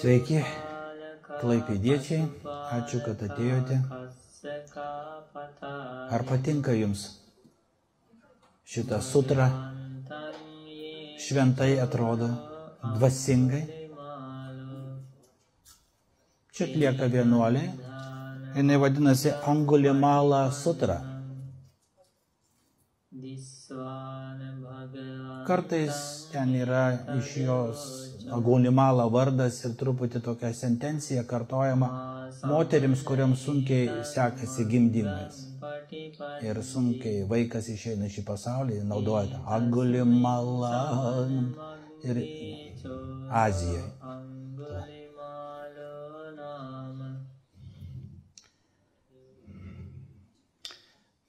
Sveiki, klaipėdiečiai, ačiū, kad atėjote. Ar patinka jums šitą sutrą? Šventai atrodo, dvasingai. Čia atlieka vienuolė. Jis vadinasi Angulimala sutra. Kartais ten yra iš jos Agulimala vardas ir truputį tokia sentencija kartojama moterims, kuriams sunkiai sekasi gimdymas. Ir sunkiai vaikas išeina iš į pasaulį, naudojate Agulimala ir Azijoje.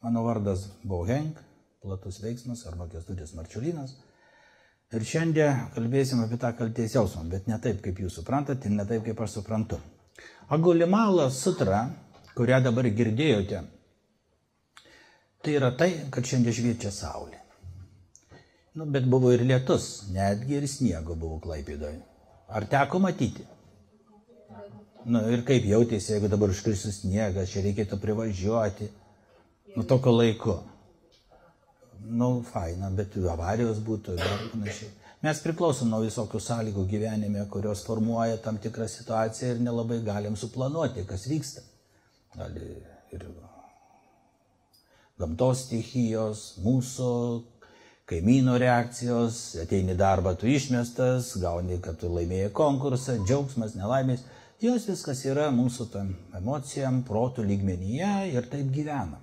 Mano vardas Bauhenk, platus veiksmas arba Kestutis Marčiulinas. Ir šiandien kalbėsim apie tą kalties jausmą, bet ne taip, kaip jūs suprantate, ir ne taip, kaip aš suprantu. Agulimala sutra, kurią dabar girdėjote, tai yra tai, kad šiandien šviečia saulė. Nu, bet buvo ir lietus, netgi ir sniego buvo klaipėdoje. Ar teko matyti? Nu, ir kaip jautėsi, jeigu dabar užkristų sniegas, čia reikėtų privažiuoti, nu tokio laiko nu, faina, bet avarijos būtų ir panašiai. Mes priklausom nuo visokių sąlygų gyvenime, kurios formuoja tam tikrą situaciją ir nelabai galim suplanuoti, kas vyksta. Gali ir gamtos stichijos, mūsų kaimynų reakcijos, ateini darbą, tu išmestas, gauni, kad tu laimėjai konkursą, džiaugsmas, nelaimės. Jos viskas yra mūsų tam emocijam, protų lygmenyje ir taip gyvenam.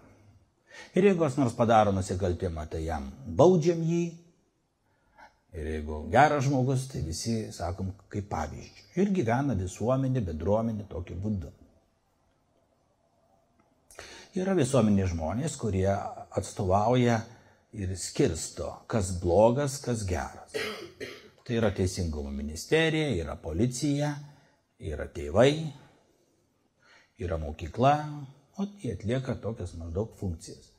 Ir jeigu kas nors padaro nusikaltimą, tai jam baudžiam jį. Ir jeigu geras žmogus, tai visi sakom kaip pavyzdžių. Ir gyvena visuomenė, bendruomenė tokiu būdu. Yra visuomenė žmonės, kurie atstovauja ir skirsto, kas blogas, kas geras. Tai yra teisingumo ministerija, yra policija, yra tėvai, yra mokykla, o jie atlieka tokias maždaug funkcijas.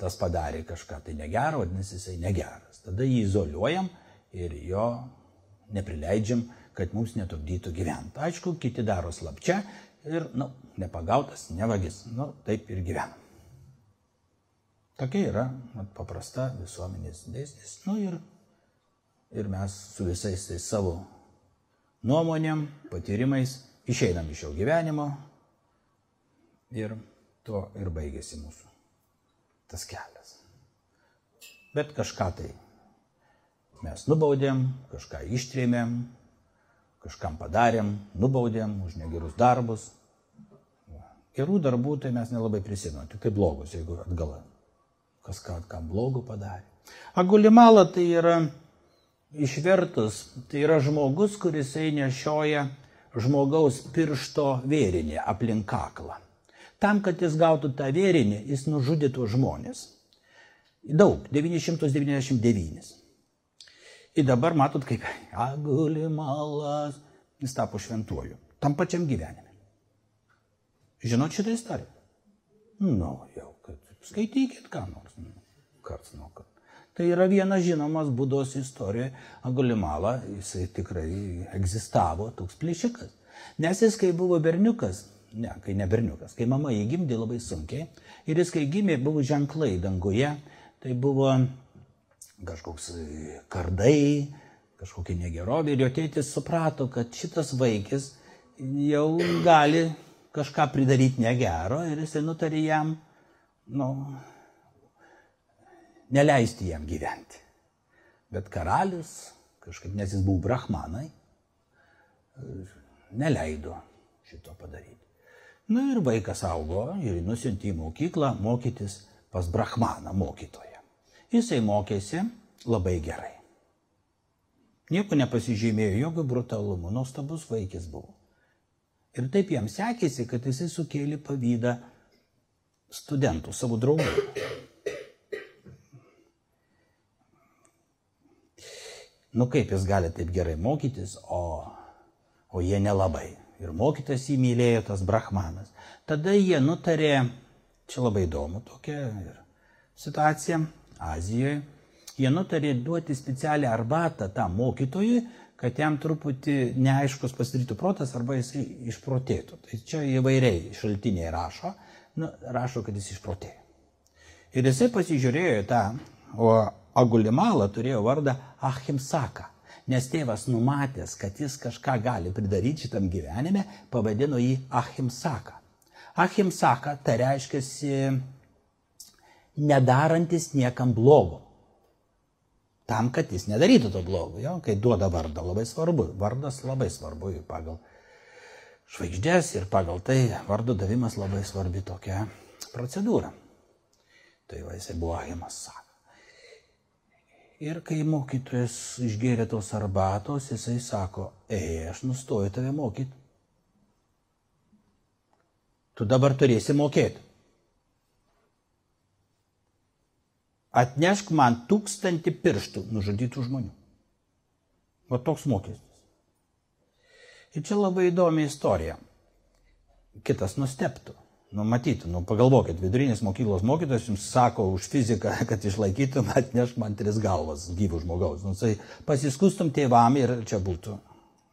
Tas padarė kažką tai negero, vadinasi, jisai negeras. Tada jį izoliuojam ir jo neprileidžiam, kad mums netrukdytų gyventi. Aišku, kiti daro slapčia ir, na, nu, nepagautas, nevagis. Nu, taip ir gyvenam. Tokia yra at, paprasta visuomenės dėsnis. Nu, ir, ir mes su visais tai savo nuomonėm, patyrimais išeinam iš šio gyvenimo, Ir tuo ir baigėsi mūsų tas kelias. Bet kažką tai mes nubaudėm, kažką ištrėmėm, kažkam padarėm, nubaudėm už negerus darbus. Gerų darbų tai mes nelabai prisimenu, tik tai blogus, jeigu atgal kas ką, kam blogų padarė. Agulimala tai yra išvertus, tai yra žmogus, kuris nešioja žmogaus piršto vėrinį aplink kaklą. Tam, kad jis gautų tą vėrinį, jis nužudė tuos žmonės. Daug, 999. Ir dabar matot, kaip Agulimalas, jis tapo šventuoju. Tam pačiam gyvenime. Žinot šitą istoriją? Nu, jau, kad skaitykit ką nors. Nu, karts nuo karto. Tai yra viena žinomas būdos istorija. Agulimala, jisai tikrai egzistavo, toks plėšikas. Nes jis, kai buvo berniukas, Ne, kai ne berniukas. Kai mama jį gimdė labai sunkiai. Ir jis, kai gimė, buvo ženklai danguje. Tai buvo kažkoks e, kardai, kažkokia negerovė. Ir jo tėtis suprato, kad šitas vaikis jau gali kažką pridaryti negero. Ir jisai nutarė jam, nu, neleisti jam gyventi. Bet karalius, kažkaip, nes jis buvo brahmanai, neleido šito padaryti. Na ir vaikas augo ir nusinti į mokyklą mokytis pas Brahmaną mokytoją. Jisai mokėsi labai gerai. Nieko nepasižymėjo, jokio brutalumo, nuostabus vaikis buvo. Ir taip jam sekėsi, kad jisai sukėlė pavydą studentų, savo draugų. Nu kaip jis gali taip gerai mokytis, o, o jie nelabai. Ir mokytas jį mylėjo tas brahmanas. Tada jie nutarė, čia labai įdomu tokia situacija Azijoje, jie nutarė duoti specialią arbatą tam mokytojui, kad jam truputį neaiškus pasidarytų protas arba jisai išprotėtų. Tai čia įvairiai šaltiniai rašo, nu, rašo, kad jis išprotėjo. Ir jisai pasižiūrėjo į tą, o Agulimala turėjo vardą Ahimsaka, nes tėvas numatęs, kad jis kažką gali pridaryti šitam gyvenime, pavadino jį Ahimsaka. Ahimsaka tai reiškia nedarantis niekam blogo. Tam, kad jis nedarytų to blogo, jo, kai duoda vardą, labai svarbu. Vardas labai svarbu pagal žvaigždės ir pagal tai vardo davimas labai svarbi tokia procedūra. Tai va, jisai buvo Ahimas sako. Ir kai mokytojas išgėrė tos arbatos, jisai sako, ei, aš nustoju tave mokyti. Tu dabar turėsi mokėti. Atnešk man tūkstantį pirštų nužudytų žmonių. O toks mokestis. Ir čia labai įdomi istorija. Kitas nusteptų. Nu, matytų, nu, pagalvokit, vidurinės mokyklos mokytojas jums sako už fiziką, kad išlaikytum, atnešk man tris galvas gyvų žmogaus. Nu, tai pasiskustum tėvam ir čia būtų.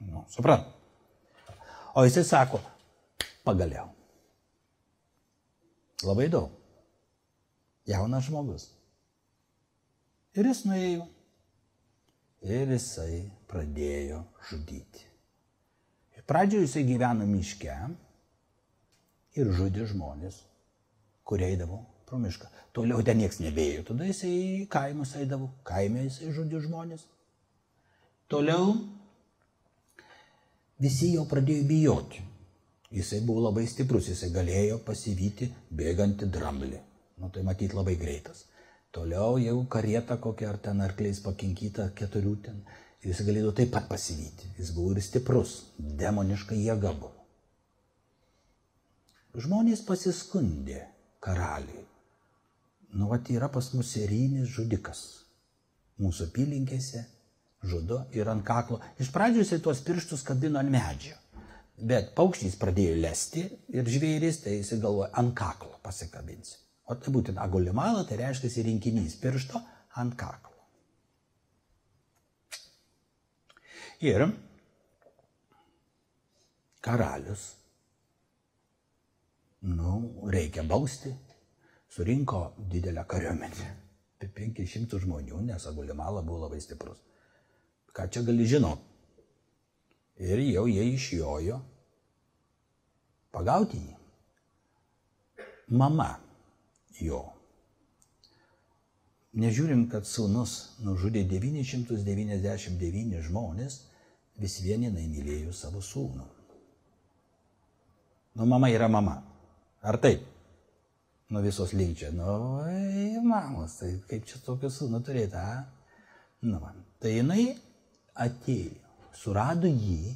Nu, suprat. O jisai sako, pagaliau. Labai daug. Jaunas žmogus. Ir jis nuėjo. Ir jisai pradėjo žudyti. Pradžioje jisai gyveno miške ir žudė žmonės, kurie eidavo pro mišką. Toliau ten niekas nebėjo. Tada jisai į kaimus eidavo. Kaime jisai žudė žmonės. Toliau visi jau pradėjo bijoti. Jisai buvo labai stiprus, jisai galėjo pasivyti bėgantį dramblį. Nu tai matyti labai greitas. Toliau jau karieta kokia ar ten arkliais pakinkyta keturių ten. Jis galėjo taip pat pasivyti. Jis buvo ir stiprus, demoniška jėga buvo. Žmonės pasiskundė karaliui. Nu, va, yra pas mus serijinis žudikas. Mūsų apylinkėse žudo ir ant kaklo. Iš pradžių jisai tuos pirštus kabino ant medžio. Bet paukštys pradėjo lesti ir žvėris, tai jisai galvoja, ant kaklo pasikabinsi. O tai būtent agolimala, tai reiškia rinkinys piršto ant kaklo. Ir karalius, nu, reikia bausti, surinko didelę kariuomenę. Apie 500 žmonių, nes agulimala buvo labai stiprus. Ką čia gali žinoti? Ir jau jie išjojo pagauti jį. Mama jo. Nežiūrint, kad sūnus nužudė 999 žmonės, vis vien jinai mylėjo savo sūnų. Nu, mama yra mama. Ar taip? Nu, visos lyčia. Nu, mamos, tai kaip čia tokio sūnų turėti, a? Nu, man. Tai jinai atėjo, surado jį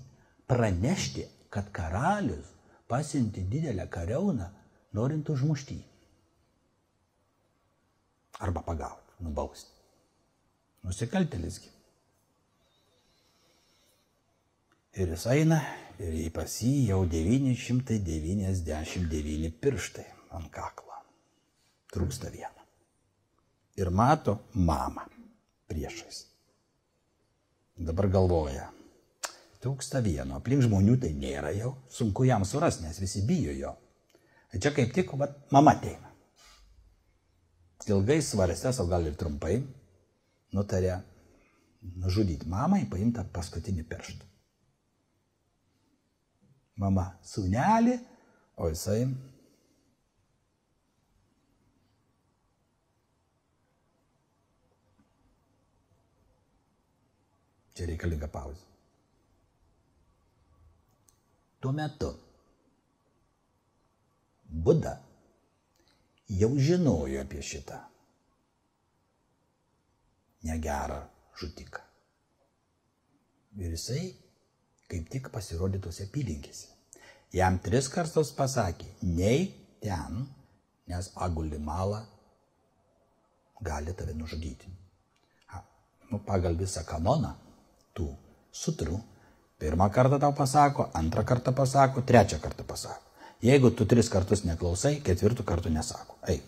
pranešti, kad karalius pasiunti didelę kariauną, norint užmušti jį. Arba pagauti, nubausti. Nusikaltėlisgi. Ir jis eina ir pas jį jau 999 pirštai ant kaklo. Trūksta vieno. Ir mato mamą priešais. Dabar galvoja, trūksta vieno, aplink žmonių tai nėra jau, sunku jam suras, nes visi bijo jo. Čia kaip tik vat, mama ateina ilgai svarstęs, o gal ir trumpai, nutarė nužudyti mamai, paimti paskutinį pirštą. Mama sunelį, o jisai Čia reikalinga pauzė. Tuo metu Buda jau žinojo apie šitą negerą žudiką. Ir jisai kaip tik pasirodė tose apylinkėse. Jam tris kartus pasakė, nei ten, nes agulimala gali tave nužudyti. A, nu, pagal visą kanoną tų sutrų, pirmą kartą tau pasako, antrą kartą pasako, trečią kartą pasako. Jeigu tu tris kartus neklausai, ketvirtų kartų nesako. Eik.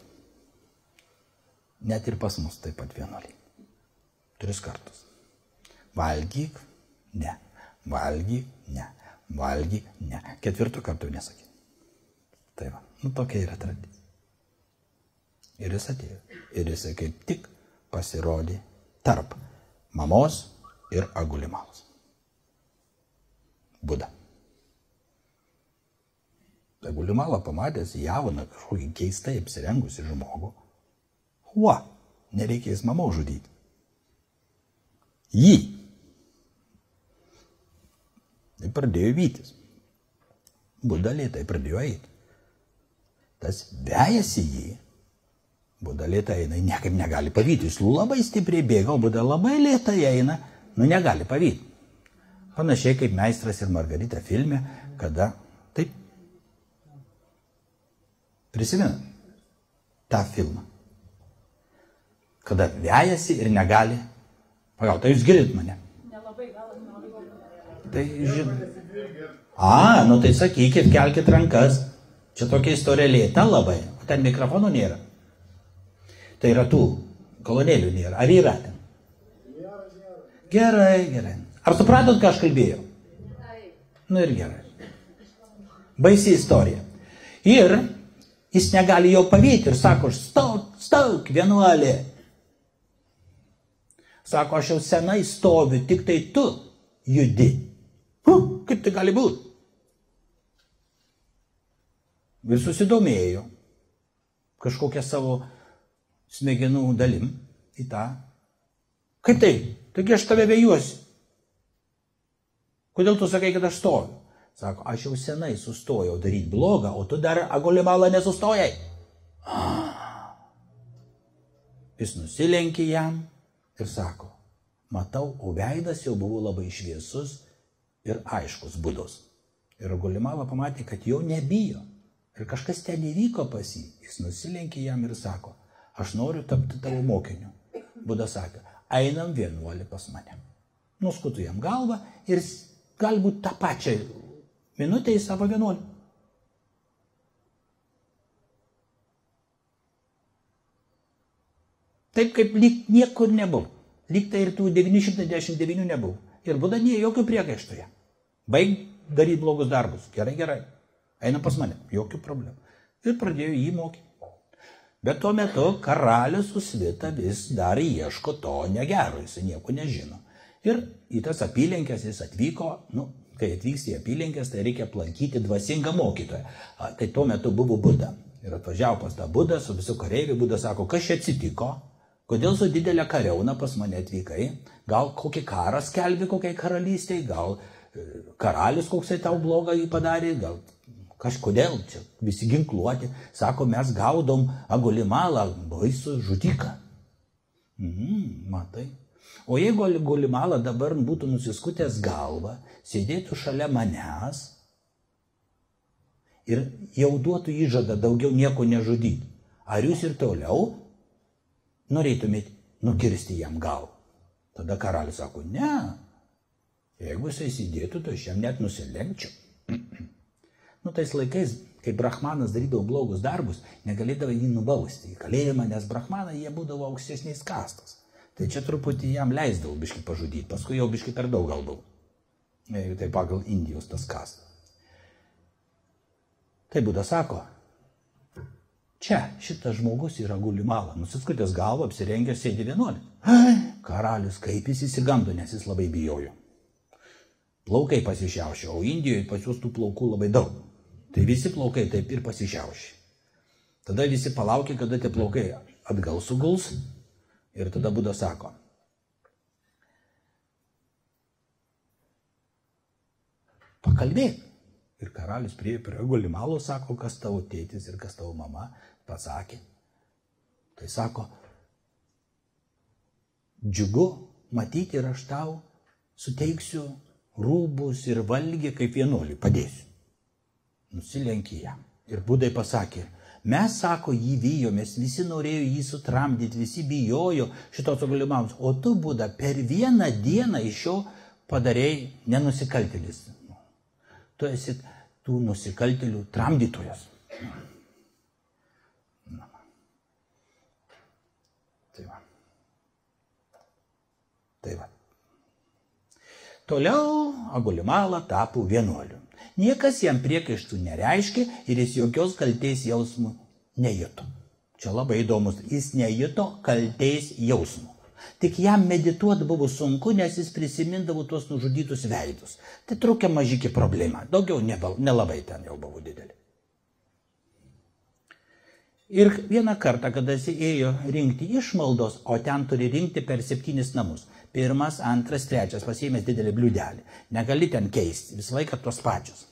Net ir pas mus taip pat vienuoliai. Tris kartus. Valgyk, ne. Valgyk, ne. Valgyk, ne. Ketvirtų kartų nesakė. Tai va, nu tokia yra tradicija. Ir jis atėjo. Ir jisai kaip tik pasirodė tarp mamos ir agulimalos. Buda. Agulimalą pamatęs jauną kažkokį keistai apsirengusi žmogų. Hua, nereikės mamą žudyti. Jį. Tai pradėjo vytis. Buda lėtai pradėjo eiti. Tas vejasi jį. Buda lėtai eina, niekaip negali pavyti. Jis labai stipriai bėga, o Buda labai lėtai eina, nu negali pavyti. Panašiai kaip meistras ir Margarita filme, kada taip. Prisimenat tą filmą. Kada vejasi ir negali pagauti. Tai jūs girdit mane? Tai žinot. A, nu tai sakykit, kelkit rankas. Čia tokia istorija lėta labai. O ten mikrofonų nėra. Tai yra tų kolonėlių nėra. Ar yra ten? Gerai, gerai. Ar supratot, ką aš kalbėjau? Nu ir gerai. Baisi istorija. Ir jis negali jo pavyti ir sako, stauk, stauk, vienuolė. Sako, aš jau senai stoviu, tik tai tu judi. Huh, kaip tai gali būti? Ir susidomėjo kažkokią savo smegenų dalim į tą. Kaip tai? Taigi aš tave vėjuosi. Kodėl tu sakai, kad aš stoviu? Sako, aš jau senai sustojau daryti blogą, o tu dar agolimalą nesustojai. Jis nusilenkė jam ir sako, matau, o veidas jau buvo labai šviesus ir aiškus būdos. Ir Gulimala pamatė, kad jo nebijo. Ir kažkas ten įvyko pas jį. Jis nusilenkė jam ir sako, aš noriu tapti tavo mokiniu. Buda sakė, einam vienuolį pas mane. Nuskutu jam galvą ir galbūt tą pačią minutę į savo vienuolį. Taip kaip lyg niekur nebuvo. Lyg tai ir tų 919 nebuvo. Ir Buda nė jokių priekaištų jam. Baig daryti blogus darbus. Gerai, gerai. Eina pas mane. Jokių problemų. Ir pradėjo jį mokyti. Bet tuo metu karalius susvita vis dar ieško to negero, jis nieko nežino. Ir į tas apylinkės jis atvyko, nu, kai atvyks į apylinkės, tai reikia aplankyti dvasingą mokytoją. A, tai tuo metu buvo Buda. Ir atvažiavo pas tą Budą su visų kareiviu, Buda sako, kas čia atsitiko, kodėl su didelė kariauna pas mane atvykai, gal kokį karą skelbi kokiai karalystiai, gal e, karalius koksai tau blogą jį padarė, gal kažkodėl čia visi ginkluoti, sako, mes gaudom agolimalą, baisų žudiką. Mhm, matai. O jeigu agolimalą dabar būtų nusiskutęs galvą, sėdėtų šalia manęs ir jau duotų įžadą daugiau nieko nežudyti, ar jūs ir toliau norėtumėt nukirsti jam galvą? Tada karalius sako, ne. Jeigu jisai sėdėtų, tai aš jam net nusilenkčiau. Nu, tais laikais, kai brahmanas darydavo blogus darbus, negalėdavo jį nubausti į kalėjimą, nes brahmanai jie būdavo aukštesniais kastas. Tai čia truputį jam leisdavo biški pažudyti, paskui jau biški per daug gal buvo. Jeigu tai pagal Indijos tas kastas. Tai būda sako, čia šitas žmogus yra gulimala, nusiskutęs galvą, apsirengęs sėdi vienuolį. Karalius kaip jis įsigando, nes jis labai bijojo. Plaukai pasišiaušė, o Indijoje pas jūs tų plaukų labai daug. Tai visi plaukai taip ir pasišiaušė. Tada visi palaukė, kada tie plaukai atgal suguls ir tada būda sako. Pakalbėk. Ir karalius prie prie Gulimalo sako, kas tavo tėtis ir kas tavo mama pasakė. Tai sako, džiugu matyti ir aš tau suteiksiu rūbus ir valgį kaip vienuoliui, padėsiu. Nusilenkė jam. Ir būdai pasakė, mes, sako, jį vijomės, visi norėjo jį sutramdyti, visi bijojo šitos galimams, o tu būda per vieną dieną iš jo padarėjai nenusikaltėlis. Tu esi tų nusikaltėlių tramdytojas. Tai va. Tai va. Toliau Agulimala tapo vienuoliu. Niekas jam priekaištų nereiškė ir jis jokios kaltės jausmų nejuto. Čia labai įdomus. Jis nejuto kaltės jausmų. Tik jam medituoti buvo sunku, nes jis prisimindavo tuos nužudytus veidus. Tai trukia mažykį problema. Daugiau nelabai ten jau buvo didelė. Ir vieną kartą, kada jis ėjo rinkti išmaldos, o ten turi rinkti per septynis namus. Pirmas, antras, trečias, pasiėmęs didelį bliūdelį. Negali ten keisti, visą laiką tos pačios.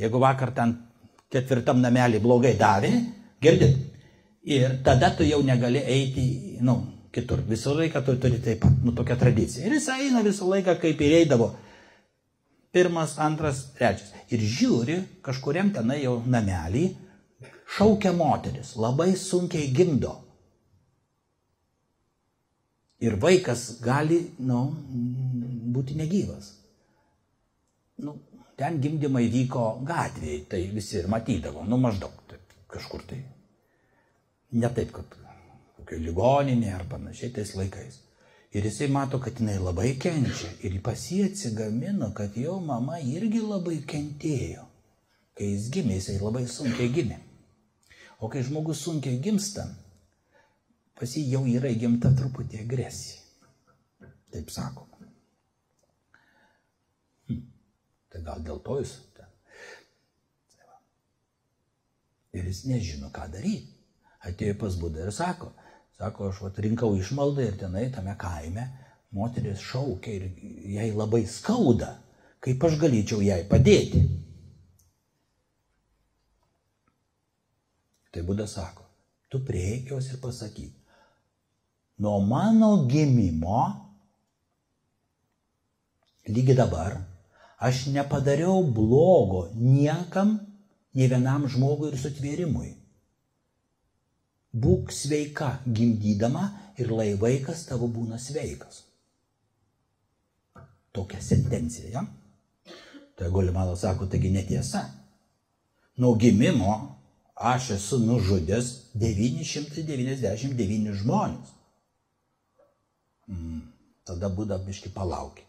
Jeigu vakar ten ketvirtam namelį blogai davė, girdit, ir tada tu jau negali eiti, nu, kitur. Visą laiką tu turi taip pat, nu, tokia tradicija. Ir jis eina visą laiką, kaip ir eidavo. Pirmas, antras, trečias. Ir žiūri, kažkuriam tenai jau namelį, šaukia moteris, labai sunkiai gimdo. Ir vaikas gali, nu, būti negyvas. Nu, ten gimdymai vyko gatvėje, tai visi ir matydavo, nu maždaug taip, kažkur tai. Ne taip, kad kokia ligoninė ar panašiai tais laikais. Ir jisai mato, kad jinai labai kenčia. Ir pas jį atsigamino, kad jo mama irgi labai kentėjo. Kai jis gimė, jisai labai sunkiai gimė. O kai žmogus sunkiai gimsta, pas jį jau yra įgimta truputį agresija. Taip sakoma. Hm. Tai gal dėl to jis. Tai. Ir jis nežino, ką daryti. Atėjo pas būdą ir sako, sako, aš vat, rinkau išmaldą ir tenai tame kaime moteris šaukia ir jai labai skauda, kaip aš galėčiau jai padėti. Tai būda sako, tu prieikios ir pasakyk, nuo mano gimimo lygi dabar aš nepadariau blogo niekam, nei vienam žmogui ir sutvėrimui. Būk sveika gimdydama ir lai vaikas tavo būna sveikas. Tokia sentencija, ja? Tai Golimalas sako, taigi netiesa. Nuo gimimo aš esu nužudęs 999 žmonės. Mm, tada būda biški palaukti.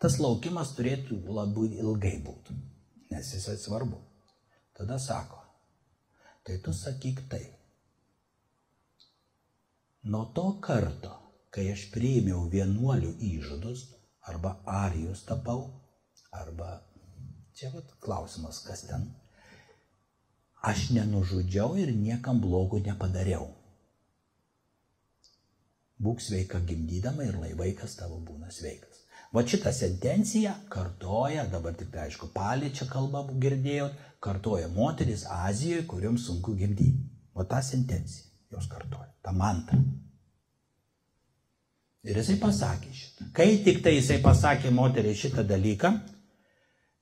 Tas laukimas turėtų labai ilgai būti, nes jisai svarbu. Tada sako, tai tu sakyk tai. Nuo to karto, kai aš priėmiau vienuolių įžadus, arba arijus tapau, arba čia vat klausimas, kas ten, aš nenužudžiau ir niekam blogo nepadariau. Būk sveika gimdydama ir vaikas tavo būna sveikas. Va šitą sentenciją kartoja, dabar tik tai aišku, palė čia kalbą girdėjot, kartoja moteris Azijoje, kuriuoms sunku gimdyti. O tą sentenciją jos kartoja, tą mantrą. Ir jisai pasakė šitą. Kai tik tai jisai pasakė moteriai šitą dalyką,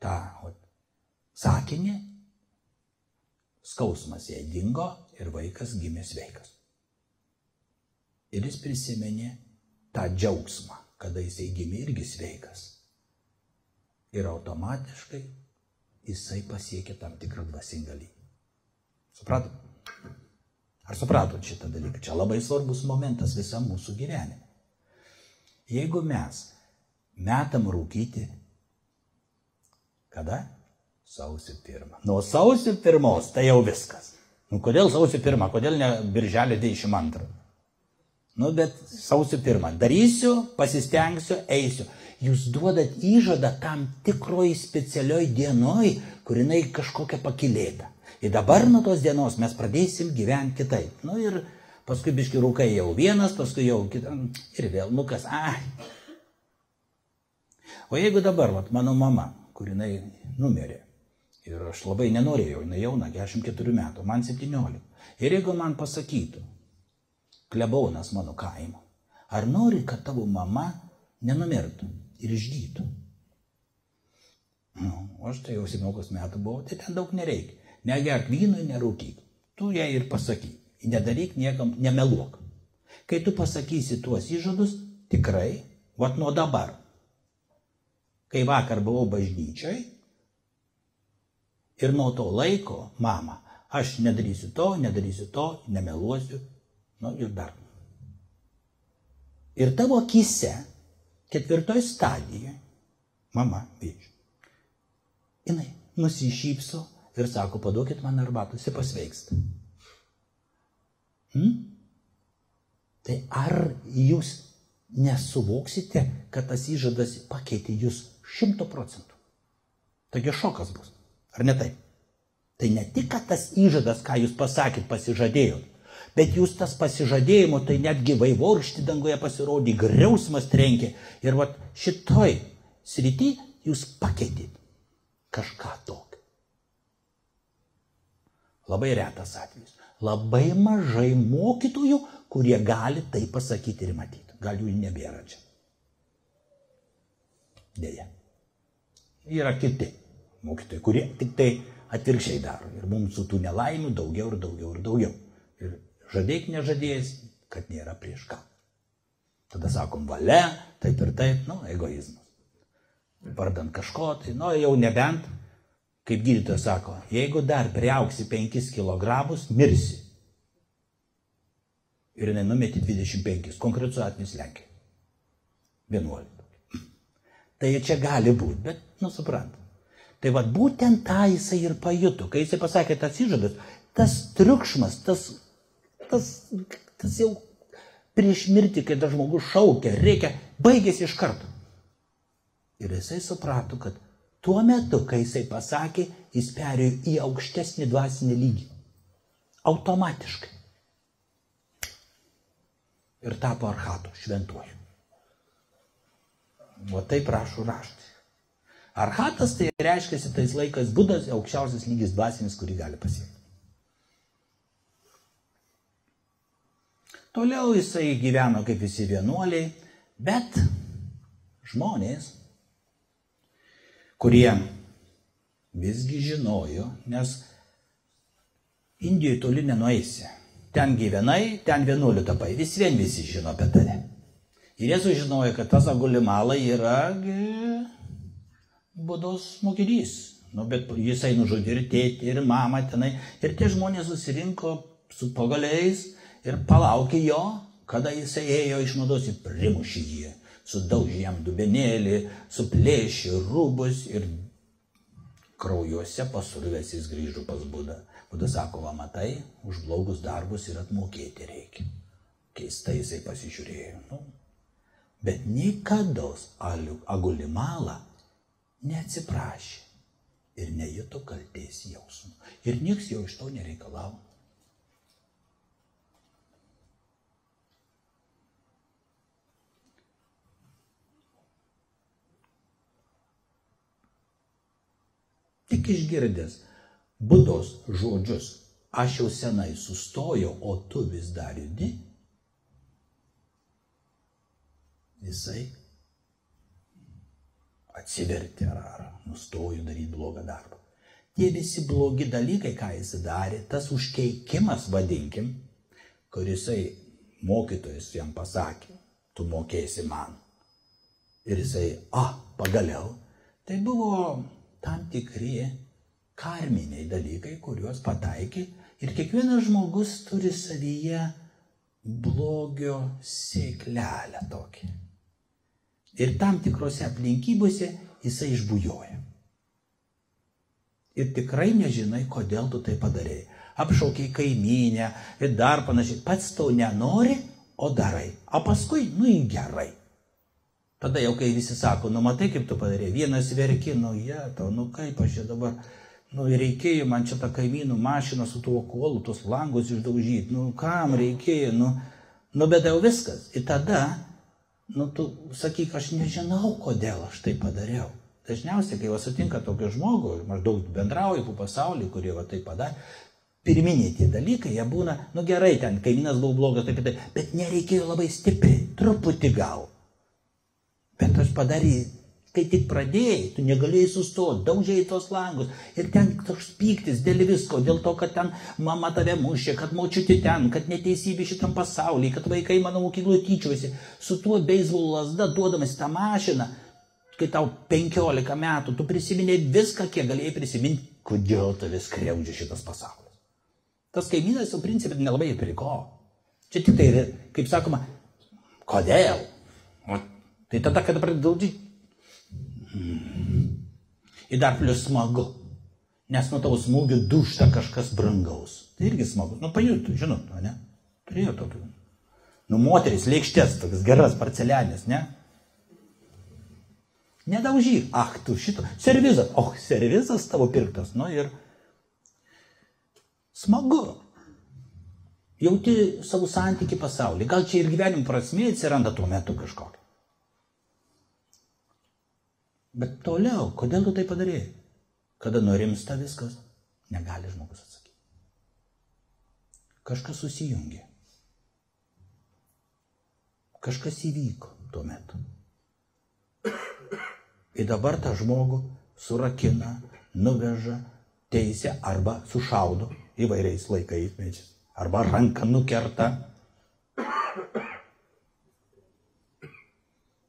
tą o, sakinį, skausmas jai dingo ir vaikas gimė sveikas. Ir jis prisiminė tą džiaugsmą, kada jisai gimė irgi sveikas. Ir automatiškai jisai pasiekė tam tikrą dvasingą lygį. Supratot? Ar supratot šitą dalyką? Čia labai svarbus momentas visam mūsų gyvenime. Jeigu mes metam rūkyti, kada? Sausio pirmą. Nuo sausio pirmos tai jau viskas. Nu, kodėl sausio pirmą, kodėl ne birželio 22? Nu, bet sausio pirmą. Darysiu, pasistengsiu, eisiu. Jūs duodat įžadą tam tikroj specialioj dienoj, kur jinai kažkokia pakilėta. Ir dabar nuo tos dienos mes pradėsim gyventi kitaip. Nu ir paskui biški rūkai jau vienas, paskui jau kitam. Ir vėl, nu kas, ai. O jeigu dabar, vat, mano mama, kur jinai numirė, ir aš labai nenorėjau, jinai jauna, 44 metų, man 17. Ir jeigu man pasakytų, klebonas mano kaimo, ar nori, kad tavo mama nenumirtų? ir išgytų. Nu, aš tai jau 17 metų buvau, tai ten daug nereikia. Negerk vyno, nerūkyk. Tu jai ir pasakyk. Nedaryk niekam, nemeluok. Kai tu pasakysi tuos įžadus, tikrai, vat nuo dabar. Kai vakar buvau bažnyčiai ir nuo to laiko, mama, aš nedarysiu to, nedarysiu to, nemeluosiu, nu ir dar. Ir tavo akise, ketvirtoj stadijoje, mama, vėžiu. Jinai nusišypso ir sako, paduokit man arbatos, jis pasveiksta. Hmm? Tai ar jūs nesuvoksite, kad tas įžadas pakeitė jūs šimto procentų? Taigi šokas bus. Ar ne taip? Tai ne tik, kad tas įžadas, ką jūs pasakėt, pasižadėjot, bet jūs tas pasižadėjimo, tai netgi vaivoršti dangoje pasirodė, griausmas trenkė. Ir va šitoj srity jūs pakeitėt kažką tokio. Labai retas atvejis. Labai mažai mokytojų, kurie gali tai pasakyti ir matyti. Gal jų nebėra čia. Deja. Yra kiti mokytojai, kurie tik tai atvirkščiai daro. Ir mums su tų nelaimių daugiau ir daugiau ir daugiau. Žadėk nežadėjęs, kad nėra prieš ką. Tada sakom valia, taip ir taip, nu, egoizmas. Vardant kažko, tai, nu, jau nebent, kaip gydytojas sako, jeigu dar priauksi 5 kg, mirsi. Ir jinai numetė 25, konkretus atvejis Lenkija. 11. Tai čia gali būti, bet, nu, suprant. Tai vad būtent tą jisai ir pajuto, kai jisai pasakė tas įžadas, tas triukšmas, tas, tas, tas jau prieš mirtį, kai tas žmogus šaukia, reikia, baigėsi iš karto. Ir jisai suprato, kad tuo metu, kai jisai pasakė, jis perėjo į aukštesnį dvasinį lygį. Automatiškai. Ir tapo arhatu šventuoju. O taip prašo raštai. Arhatas tai reiškia tais laikais būdas aukščiausias lygis dvasinis, kurį gali pasiekti. Toliau jisai gyveno kaip visi vienuoliai, bet žmonės, kurie visgi žinojo, nes Indijoje toli nenueisi. Ten gyvenai, ten vienuoliu tapai, vis vien visi žino apie tave. Ir jie sužinojo, kad tas Agulimala yra būdos mokinys. Nu, bet jisai nužudė ir tėtį, ir mamą tenai. Ir tie žmonės susirinko su pagaliais ir palaukė jo, kada jisai ėjo iš mados ir primušė jį. Sudaužė jam dubenėlį, suplėšė rūbus ir kraujuose pasurvės jis grįžo pas Budą. Buda sako, va matai, už blogus darbus ir atmokėti reikia. Keistai jisai pasižiūrėjo. Nu. Bet niekada Agulimala neatsiprašė ir nejuto kalties jausmų. Ir nieks jo iš to nereikalavo. Tik išgirdęs Budos žodžius, aš jau senai sustojau, o tu vis dar judi, jisai atsivertė ar, nustojo daryti blogą darbą. Tie visi blogi dalykai, ką jis darė, tas užkeikimas, vadinkim, kurisai mokytojas jam pasakė, tu mokėsi man. Ir jisai, a, pagaliau, tai buvo tam tikri karminiai dalykai, kuriuos pataikė ir kiekvienas žmogus turi savyje blogio sėklelę tokį. Ir tam tikrose aplinkybėse jisai išbujoja. Ir tikrai nežinai, kodėl tu tai padarėjai. Apšaukiai kaimynę ir dar panašiai. Pats to nenori, o darai. O paskui, nu gerai. Tada jau kai visi sako, nu matai, kaip tu padarėjai, vienas verki, nu jie, ja, tau, nu kaip aš čia dabar, nu reikėjo man čia tą kaimynų mašiną su tuo kolu, tuos langus išdaužyti, nu kam reikėjo, nu, nu bet jau viskas. Ir tada, nu tu sakyk, aš nežinau, kodėl aš tai padariau. Dažniausiai, kai va sutinka tokį žmogų, maždaug bendrauju po pasaulį, kurie va tai padarė, pirminiai tie dalykai, jie būna, nu gerai, ten kaimynas buvo blogas, taip, taip, bet nereikėjo labai stipriai, truputį gal. Bet aš padarai, kai tik pradėjai, tu negalėjai sustoti, daužiai tos langus ir ten toks pyktis dėl visko, dėl to, kad ten mama tave mušė, kad močiutė ten, kad neteisybė šitam pasaulyje, kad vaikai mano mokykloje tyčiuosi, su tuo beisbolo lasda duodamas tą mašiną, kai tau 15 metų, tu prisiminė viską, kiek galėjai prisiminti, kodėl tave skriaudžia šitas pasaulis. Tas kaimynas jau principė nelabai ir priko. Čia tik tai, kaip sakoma, kodėl? Tai tada, kada pradeda daudžyti. Hmm. Ir dar plius smagu. Nes nuo tavo smūgių dušta kažkas brangaus. Tai irgi smagu. Nu, pajutų, žinot, ne? Turėjo tokių. Nu, moteris, lėkštės, toks geras parcelianės, ne? Nedaužyk. Ach, tu šito. Servizas. O, servizas tavo pirktas. Nu ir smagu. Jauti savo santyki pasaulį. Gal čia ir gyvenimo prasmė atsiranda tuo metu kažkokia. Bet toliau, kodėl tu tai padarėjai? Kada nurimsta viskas, negali žmogus atsakyti. Kažkas susijungė. Kažkas įvyko tuo metu. Ir dabar tą žmogų surakina, nuveža, teisė arba sušaudo įvairiais laikais, arba ranką nukerta.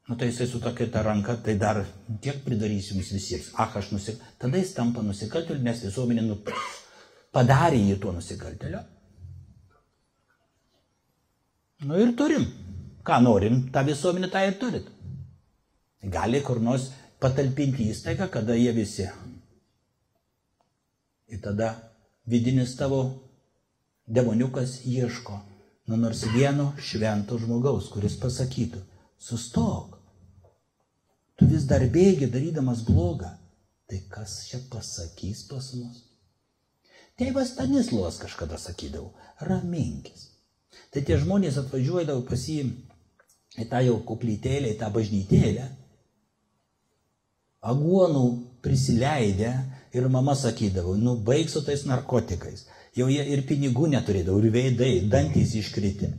Nu tai jisai su tokia ta ranka, tai dar tiek pridarysiu jums visiems. Ach, aš nusik... Tada jis tampa nusikaltėliu, nes visuomenė nu... padarė jį tuo nusikaltėliu. Nu ir turim. Ką norim, tą visuomenę tą ir turit. Gali kur nors patalpinti įstaigą, kada jie visi. Ir tada vidinis tavo demoniukas ieško nu nors vieno švento žmogaus, kuris pasakytų, sustok, tu vis dar bėgi darydamas blogą, tai kas čia pasakys pas mus? Tėvas Stanislavas kažkada sakydavo, raminkis. Tai tie žmonės atvažiuodavo pas jį į tą jau kuplytėlę, į tą bažnytėlę, aguonų prisileidę ir mama sakydavo, nu baig su tais narkotikais. Jau jie ir pinigų neturėdavo, ir veidai, dantys iškritę.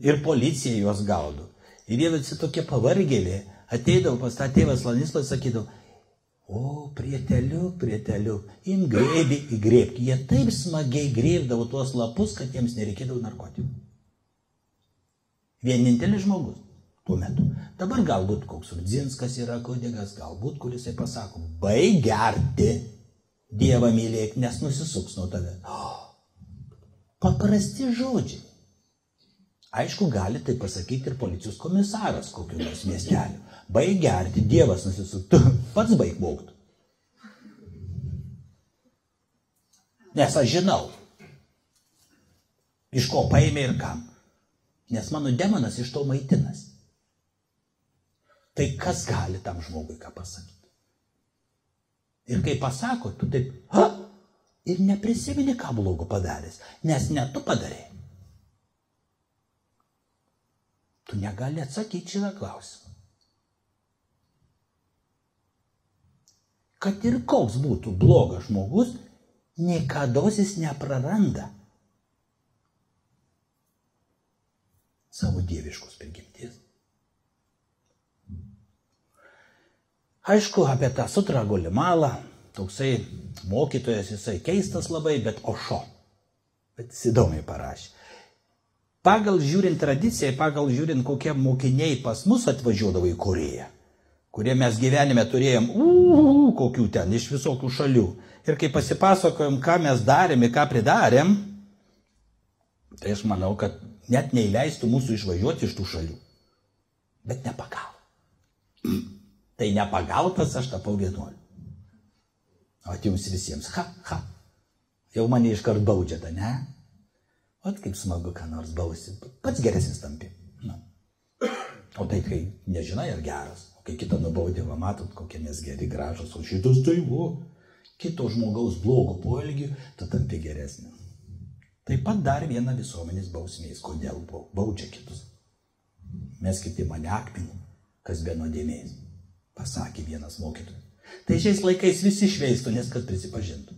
Ir policija juos gaudo. Ir jie visi tokie pavargėlė, ateidavo pas tą tėvą Slanislavą ir sakydavo, o, prieteliu, prieteliu, im grėbi, įgrėbk. Jie taip smagiai grėbdavo tuos lapus, kad jiems nereikėdavo narkotikų. Vienintelis žmogus tuo metu. Dabar galbūt koks Rudzinskas yra kunigas, galbūt kuris jisai pasako, baig gerti, Dievą mylėk, nes nusisuks nuo tave. Paprasti žodžiai. Aišku, gali tai pasakyti ir policijos komisaras kokiu nors miesteliu. Baig gerti, Dievas nusisuktų, pats baig voktų. Nes aš žinau, iš ko paėmė ir kam. Nes mano demonas iš to maitinasi. Tai kas gali tam žmogui ką pasakyti? Ir kai pasako, tu taip, ha, ir neprisimeni, ką blogo padaręs, nes ne tu padarė. Tu negali atsakyti šitą klausimą. Kad ir koks būtų blogas žmogus, niekada jis nepraranda savo dieviškos prigimties. Aišku, apie tą sutrą golimalą, toksai mokytojas jisai keistas labai, bet ošo. Bet jis įdomiai parašė. Pagal žiūrint tradiciją, pagal žiūrint, kokie mokiniai pas mus atvažiuodavo į Koreją, kurie mes gyvenime turėjom, uu, kokių ten, iš visokių šalių. Ir kai pasipasakojom, ką mes darėm ką pridarėm, tai aš manau, kad net neįleistų mūsų išvažiuoti iš tų šalių. Bet nepagavo. Tai nepagautas aš tapau vienuoliu. O jums visiems, ha, ha. Jau mane iškart baudžiate, ne? O kaip smagu, ką nors bausi. Pats geresnis tampi. Nu. O tai kai nežinai, ar geras. O kai kitą nubaudė, va matot, kokie mes geri gražus. O šitas tai buvo kito žmogaus blogo poelgių, tu tampi geresnis. Taip pat dar viena visuomenės bausmės, kodėl baudžia kitus. Mes kiti mane akmenį, kas be nuodėmės pasakė vienas mokytojas. Tai šiais laikais visi šveistų, nes kad prisipažintų.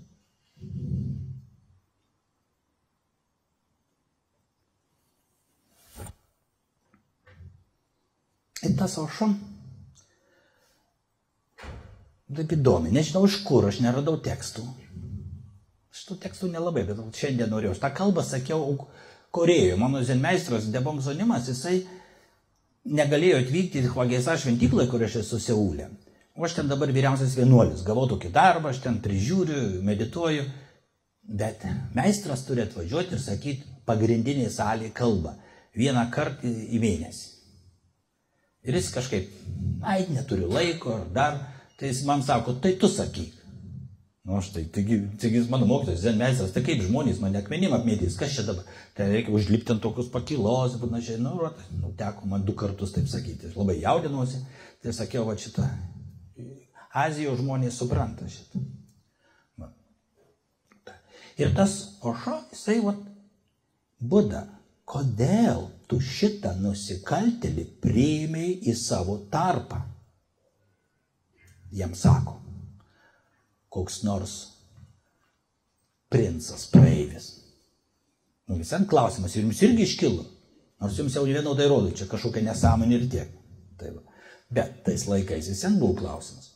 Tas aušom. Taip įdomi, nežinau iš kur, aš neradau tekstų. Šitų tekstų nelabai, bet šiandien norėjau. Aš tą kalbą sakiau Korėjoje. Mano zenmeistras Debongzonimas, jisai negalėjo atvykti į Hvageisa šventyklą, kur aš esu Seulė. O aš ten dabar vyriausias vienuolis. Gavau tokį darbą, aš ten prižiūriu, medituoju. Bet meistras turi atvažiuoti ir sakyti pagrindinį salį kalbą. Vieną kartą į mėnesį. Ir jis kažkaip, ai, neturiu laiko, ar dar. Tai jis man sako, tai tu sakyk. Nu, aš tai, taigi, taigi jis mano mokytojas, zenmeistras, tai kaip žmonės mane akmenim apmėtys, kas čia dabar? Tai reikia užlipti ant tokius pakilos, panašiai, nu, vat, nu, teko man du kartus taip sakyti, aš labai jaudinuosi, tai sakiau, va šitą, Azijos žmonės supranta šitą. Va. Ir tas Ošo, jisai, va, Buda, kodėl tu šitą nusikaltelį priėmėjai į savo tarpą? Jam sako, koks nors princas praeivis. Nu, visam klausimas jums irgi iškilo. Nors jums jau vienodai rodo, čia kažkokia nesąmonė ir tiek. Tai va. Bet tais laikais vis vien buvo klausimas.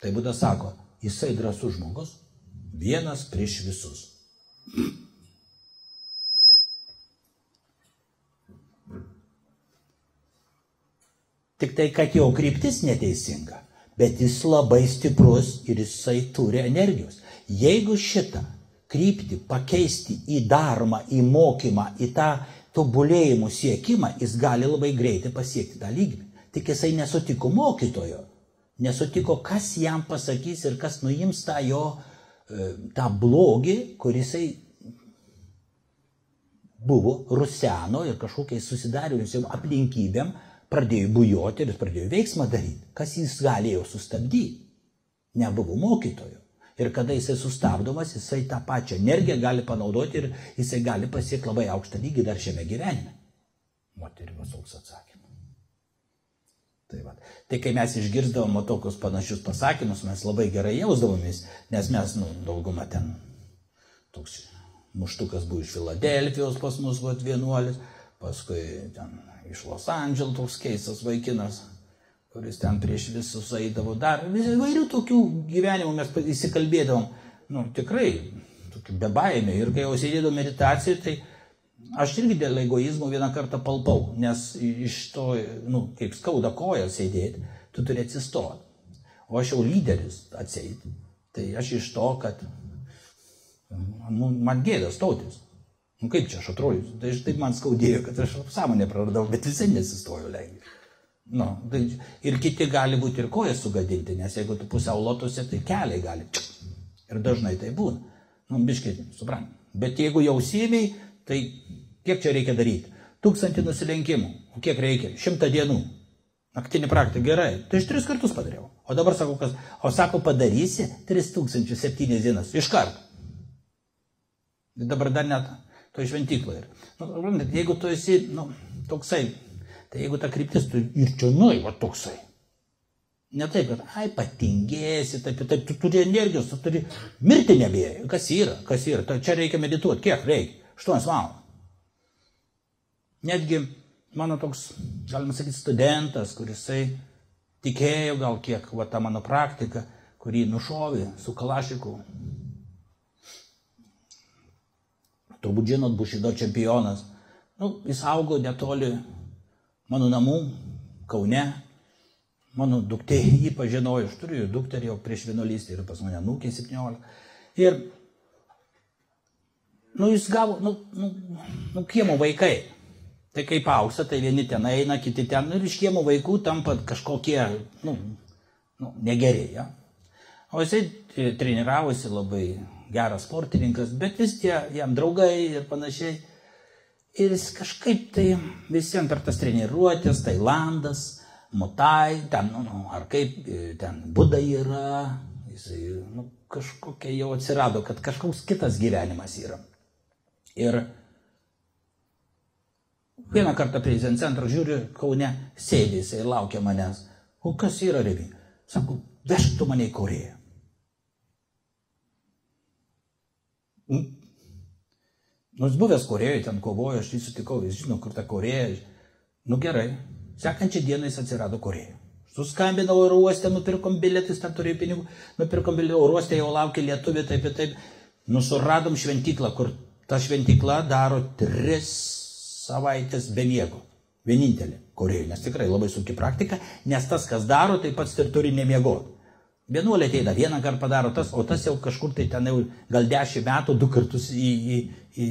Tai būda sako, jisai drąsus žmogus, vienas prieš visus. Tik tai, kad jo kryptis neteisinga, bet jis labai stiprus ir jisai turi energijos. Jeigu šitą kryptį pakeisti į darbą, į mokymą, į tą tobulėjimų siekimą, jis gali labai greitai pasiekti tą lygmenį. Tik jisai nesutiko mokytojo, nesutiko, kas jam pasakys ir kas nuims tą jo, e, tą blogį, kurisai buvo ruseno ir kažkokiais susidariusiam aplinkybėm pradėjo bujoti ir pradėjo veiksmą daryti. Kas jis galėjo sustabdyti? Nebuvo mokytojo. Ir kada jisai sustabdomas, jisai tą pačią energiją gali panaudoti ir jisai gali pasiekti labai aukštą lygį dar šiame gyvenime. Moterimas toks atsakymas. Tai, va. tai kai mes išgirdavom tokius panašius pasakymus, mes labai gerai jausdavomės, nes mes, nu, daugumą ten toks muštukas buvo iš Filadelfijos pas mus, va, vienuolis, paskui ten iš Los Andželo toks keistas vaikinas, kuris ten prieš visus eidavo, dar įvairių tokių gyvenimų mes įsikalbėdavom, nu, tikrai, tokių bebaimė. Ir kai jau sėdėdavau meditacijai, tai aš irgi dėl egoizmo vieną kartą palpau, nes iš to, nu, kaip skauda koja sėdėti, tu turi atsistoti. O aš jau lyderis atseit. Tai aš iš to, kad nu, man gėdas tautis. Nu kaip čia aš atrodžiu? Tai taip man skaudėjo, kad aš sąmonę praradau, bet visai nesistoju lenkiai. Nu, tai, ir kiti gali būti ir kojas sugadinti, nes jeigu tu pusiau lotose, tai keliai gali. Ir dažnai tai būna. Nu, biškai, suprant. Bet jeigu jau sėmiai, tai kiek čia reikia daryti? Tūkstantį nusilenkimų. O kiek reikia? Šimtą dienų. Naktinį praktiką gerai. Tai aš tris kartus padariau. O dabar sako, kas. O sako, padarysi 3007 dienas. Iš karto. Dabar dar net to šventykloje. Nu, jeigu tu esi nu, toksai, tai jeigu ta kryptis, tu ir čia nuai, va toksai. Ne taip, kad, ai, patingėsi, taip, taip, tu turi energijos, tu turi mirti nebėjai. Kas yra, kas yra, tai čia reikia medituoti, kiek reikia? 8 valandas. Netgi mano toks, galima sakyti, studentas, kuris tikėjo gal kiek, va ta mano praktika, kurį nušovė su kalašiku, turbūt žinot, Bušido čempionas. Nu, jis augo netoli mano namų, Kaune. Mano duktė jį pažinojo, aš turiu dukterį jau prieš vienuolystę ir pas mane nūkė 17. Ir, nu, jis gavo, nu, nu, nu kiemo vaikai. Tai kaip auksa, tai vieni ten eina, kiti ten, nu, ir iš kiemo vaikų tampa kažkokie, nu, nu negeriai. Ja? O jisai treniravosi labai geras sportininkas, bet vis tie jam draugai ir panašiai. Ir jis kažkaip tai visiems per tas treniruotės, Tailandas, Mutai, ten, nu, nu, ar kaip ten Buda yra, jisai nu, kažkokia jau atsirado, kad kažkoks kitas gyvenimas yra. Ir vieną kartą prie Zen centro žiūriu, Kaune sėdė jisai ir laukia manęs. O kas yra revi? Sako, vežk tu mane į Koreją. Nu, jis buvęs Korejoje, ten kovojo, aš jį sutikau, jis žino, kur ta Koreja. Nu gerai, Sekančią dieną jis atsirado Korėjoje. Suskambinau oro uostę, nupirkom bilietus, ten turėjau pinigų, nupirkom bilietą, oro uostę jau laukia lietuvių, taip ir taip. Nusuradom šventyklą, kur ta šventykla daro tris savaitės be miego. Vienintelė Korėjoje, nes tikrai labai sunki praktika, nes tas, kas daro, taip pats ir turi nemiegoti. Vienuolė ateina vieną kartą padaro tas, o tas jau kažkur tai ten jau gal dešimt metų, du kartus į, į, į,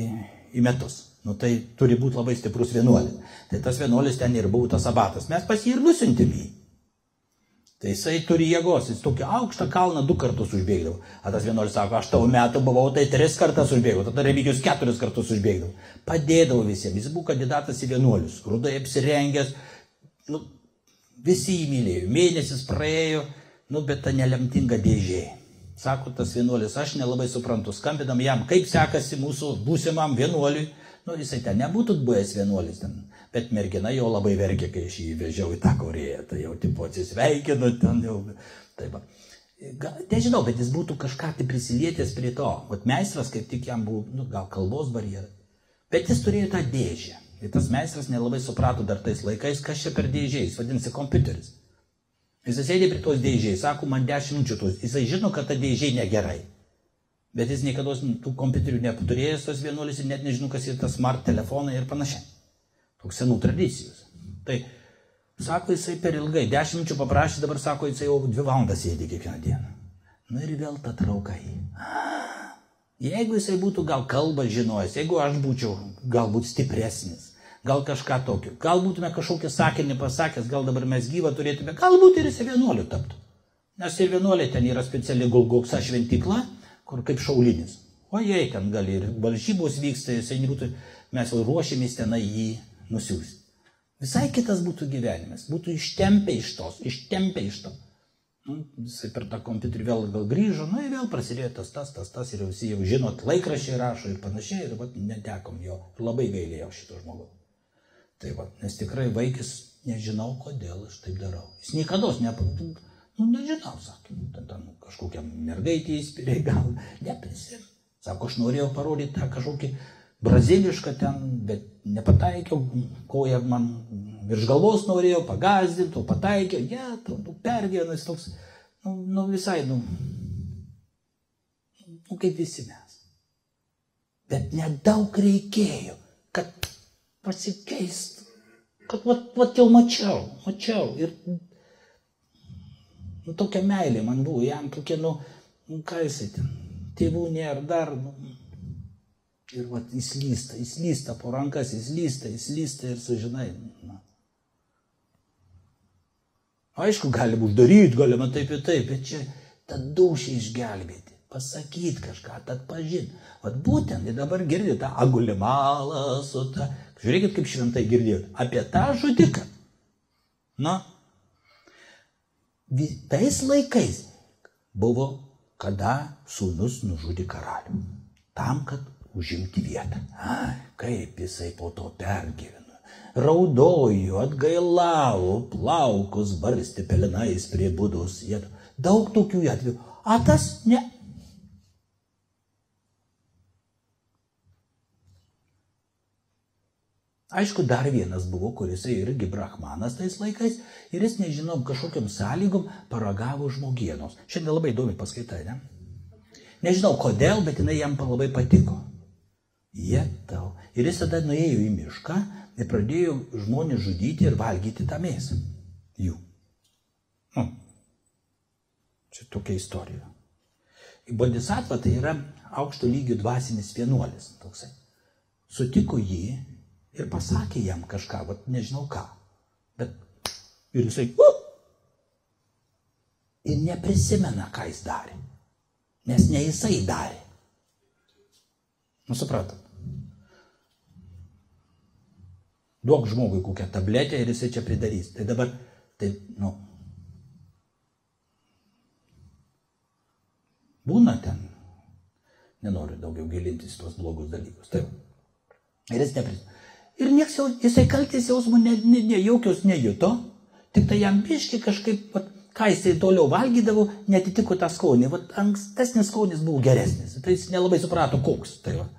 į metus. Nu tai turi būti labai stiprus vienuolis. Tai tas vienuolis ten ir buvo tas abatas. Mes pas jį ir nusintėm jį. Tai jisai turi jėgos, jis tokį aukštą kalną du kartus užbėgdavo. O tas vienuolis sako, aš tavo metų buvau, tai tris kartus užbėgau, tada remigijus keturis kartus užbėgdavo. Padėdavo visiems, jis buvo kandidatas į vienuolius, rudai apsirengęs, nu, visi jį mylėjo, mėnesis praėjo, nu, bet ta nelemtinga dėžė. Sako tas vienuolis, aš nelabai suprantu, skambinam jam, kaip sekasi mūsų būsimam vienuoliui. Nu, jisai ten nebūtų buvęs vienuolis ten, bet mergina jau labai verkė, kai aš jį vežiau į tą korėją, tai jau tipo atsisveikinu ten jau. Taip. Gal, nežinau, bet jis būtų kažką tai prisilietęs prie to. Vat meistras kaip tik jam buvo, nu, gal kalbos barjeras. Bet jis turėjo tą dėžę. Ir tas meistras nelabai suprato dar tais laikais, kas čia per dėžė, jis vadinasi kompiuteris. Jis sėdė prie tos dėžės, sako, man dešimt minučių tos. Jisai žino, kad ta dėžė negerai. Bet jis niekada tų kompiuterių neturėjęs, tas vienuolis ir net nežino, kas yra tas smart telefonai ir panašiai. Toks senų tradicijos. Tai sako, jisai per ilgai, dešimt minučių paprašė, dabar sako, jisai jau dvi valandas sėdi kiekvieną dieną. Na ir vėl ta trauka į. Jeigu jisai būtų gal kalbą žinojęs, jeigu aš būčiau galbūt stipresnis, gal kažką tokio, gal būtume kažkokį sakinį pasakęs, gal dabar mes gyvą turėtume, galbūt ir jisai vienuoliu taptų. Nes ir vienuoliai ten yra speciali Golgoksa šventykla, kur kaip šaulinis. O jei ten gali ir varžybos vyksta, jisai nebūtų, mes jau ruošiamės tenai jį nusiųsti. Visai kitas būtų gyvenimas, būtų ištempę iš tos, ištempę iš to. Nu, jisai per tą kompiuterį vėl gal grįžo, nu ir vėl prasidėjo tas, tas, tas, tas ir visi jau žinot, laikrašiai rašo ir panašiai, ir vat, netekom jo. Labai gailėjau šito žmogaus. Tai va, nes tikrai vaikis, nežinau, kodėl aš taip darau. Jis niekada nepatų, nu nežinau, sakė, nu, ten, ten kažkokiam mergaitį įspirė, gal neprisim. Sako, aš norėjau parodyti tą kažkokį brazilišką ten, bet nepataikiau, koja man virš galvos norėjau pagazdinti, o pataikiau, jie, ja, tu, tu pergyvenas toks, nu, nu visai, nu, nu, kaip visi mes. Bet nedaug reikėjo, kad pasikeistų, kad, vat, vat jau mačiau, mačiau ir nu, tokia meilė man buvo, jam tokia, nu, nu ką jisai ten, tėvų nėra dar, nu, ir vat jis lysta, jis lysta po rankas, jis lysta, jis lysta ir sužinai. Na. Aišku, galim uždaryti, galima taip ir taip, bet čia tą dušį išgelbėti, pasakyti kažką, tad pažinti. Vat būtent, ir dabar girdite tą agulimalą su ta, žiūrėkit, kaip šventai girdėjote, apie tą žudiką. Na, tais laikais buvo, kada sūnus nužudė karalių. Tam, kad užimti vietą. Ai, kaip jisai po to pergyveno. Raudojo, atgailavo, plaukus barsti pelinais prie būdos. Daug tokių atvejų. A tas ne. Aišku, dar vienas buvo, kuris irgi brahmanas tais laikais ir jis, nežinom, kažkokiam sąlygom paragavo žmogienos. Šiandien labai įdomi paskaitai, ne? Nežinau kodėl, bet jinai jam labai patiko. Jie tau. Ir jis tada nuėjo į mišką ir pradėjo žmonės žudyti ir valgyti tą mėsą. Jų. Nu, čia tokia istorija. Bodhisatva tai yra aukšto lygio dvasinis vienuolis. Toksai. Sutiko jį ir pasakė jam kažką, bet nežinau ką. Bet ir jisai. Uh, ir neprisimena, ką jis darė. Nes ne jisai darė. Nu, supratot. Duok žmogui kokią tabletę ir jisai čia pridarys. Tai dabar, tai, nu. Būna ten. Nenoriu daugiau gilintis tuos blogus dalykus. Taip. Ir jis neprisimena. Ir nieks jau, jisai kaltės jausmų ne, ne, ne, jokios nejuto, tik tai jam biški kažkaip, vat, ką jisai toliau valgydavo, netitiko tą skonį. Vat, ankstesnis skonis buvo geresnis, tai jis nelabai suprato, koks. Tai, va.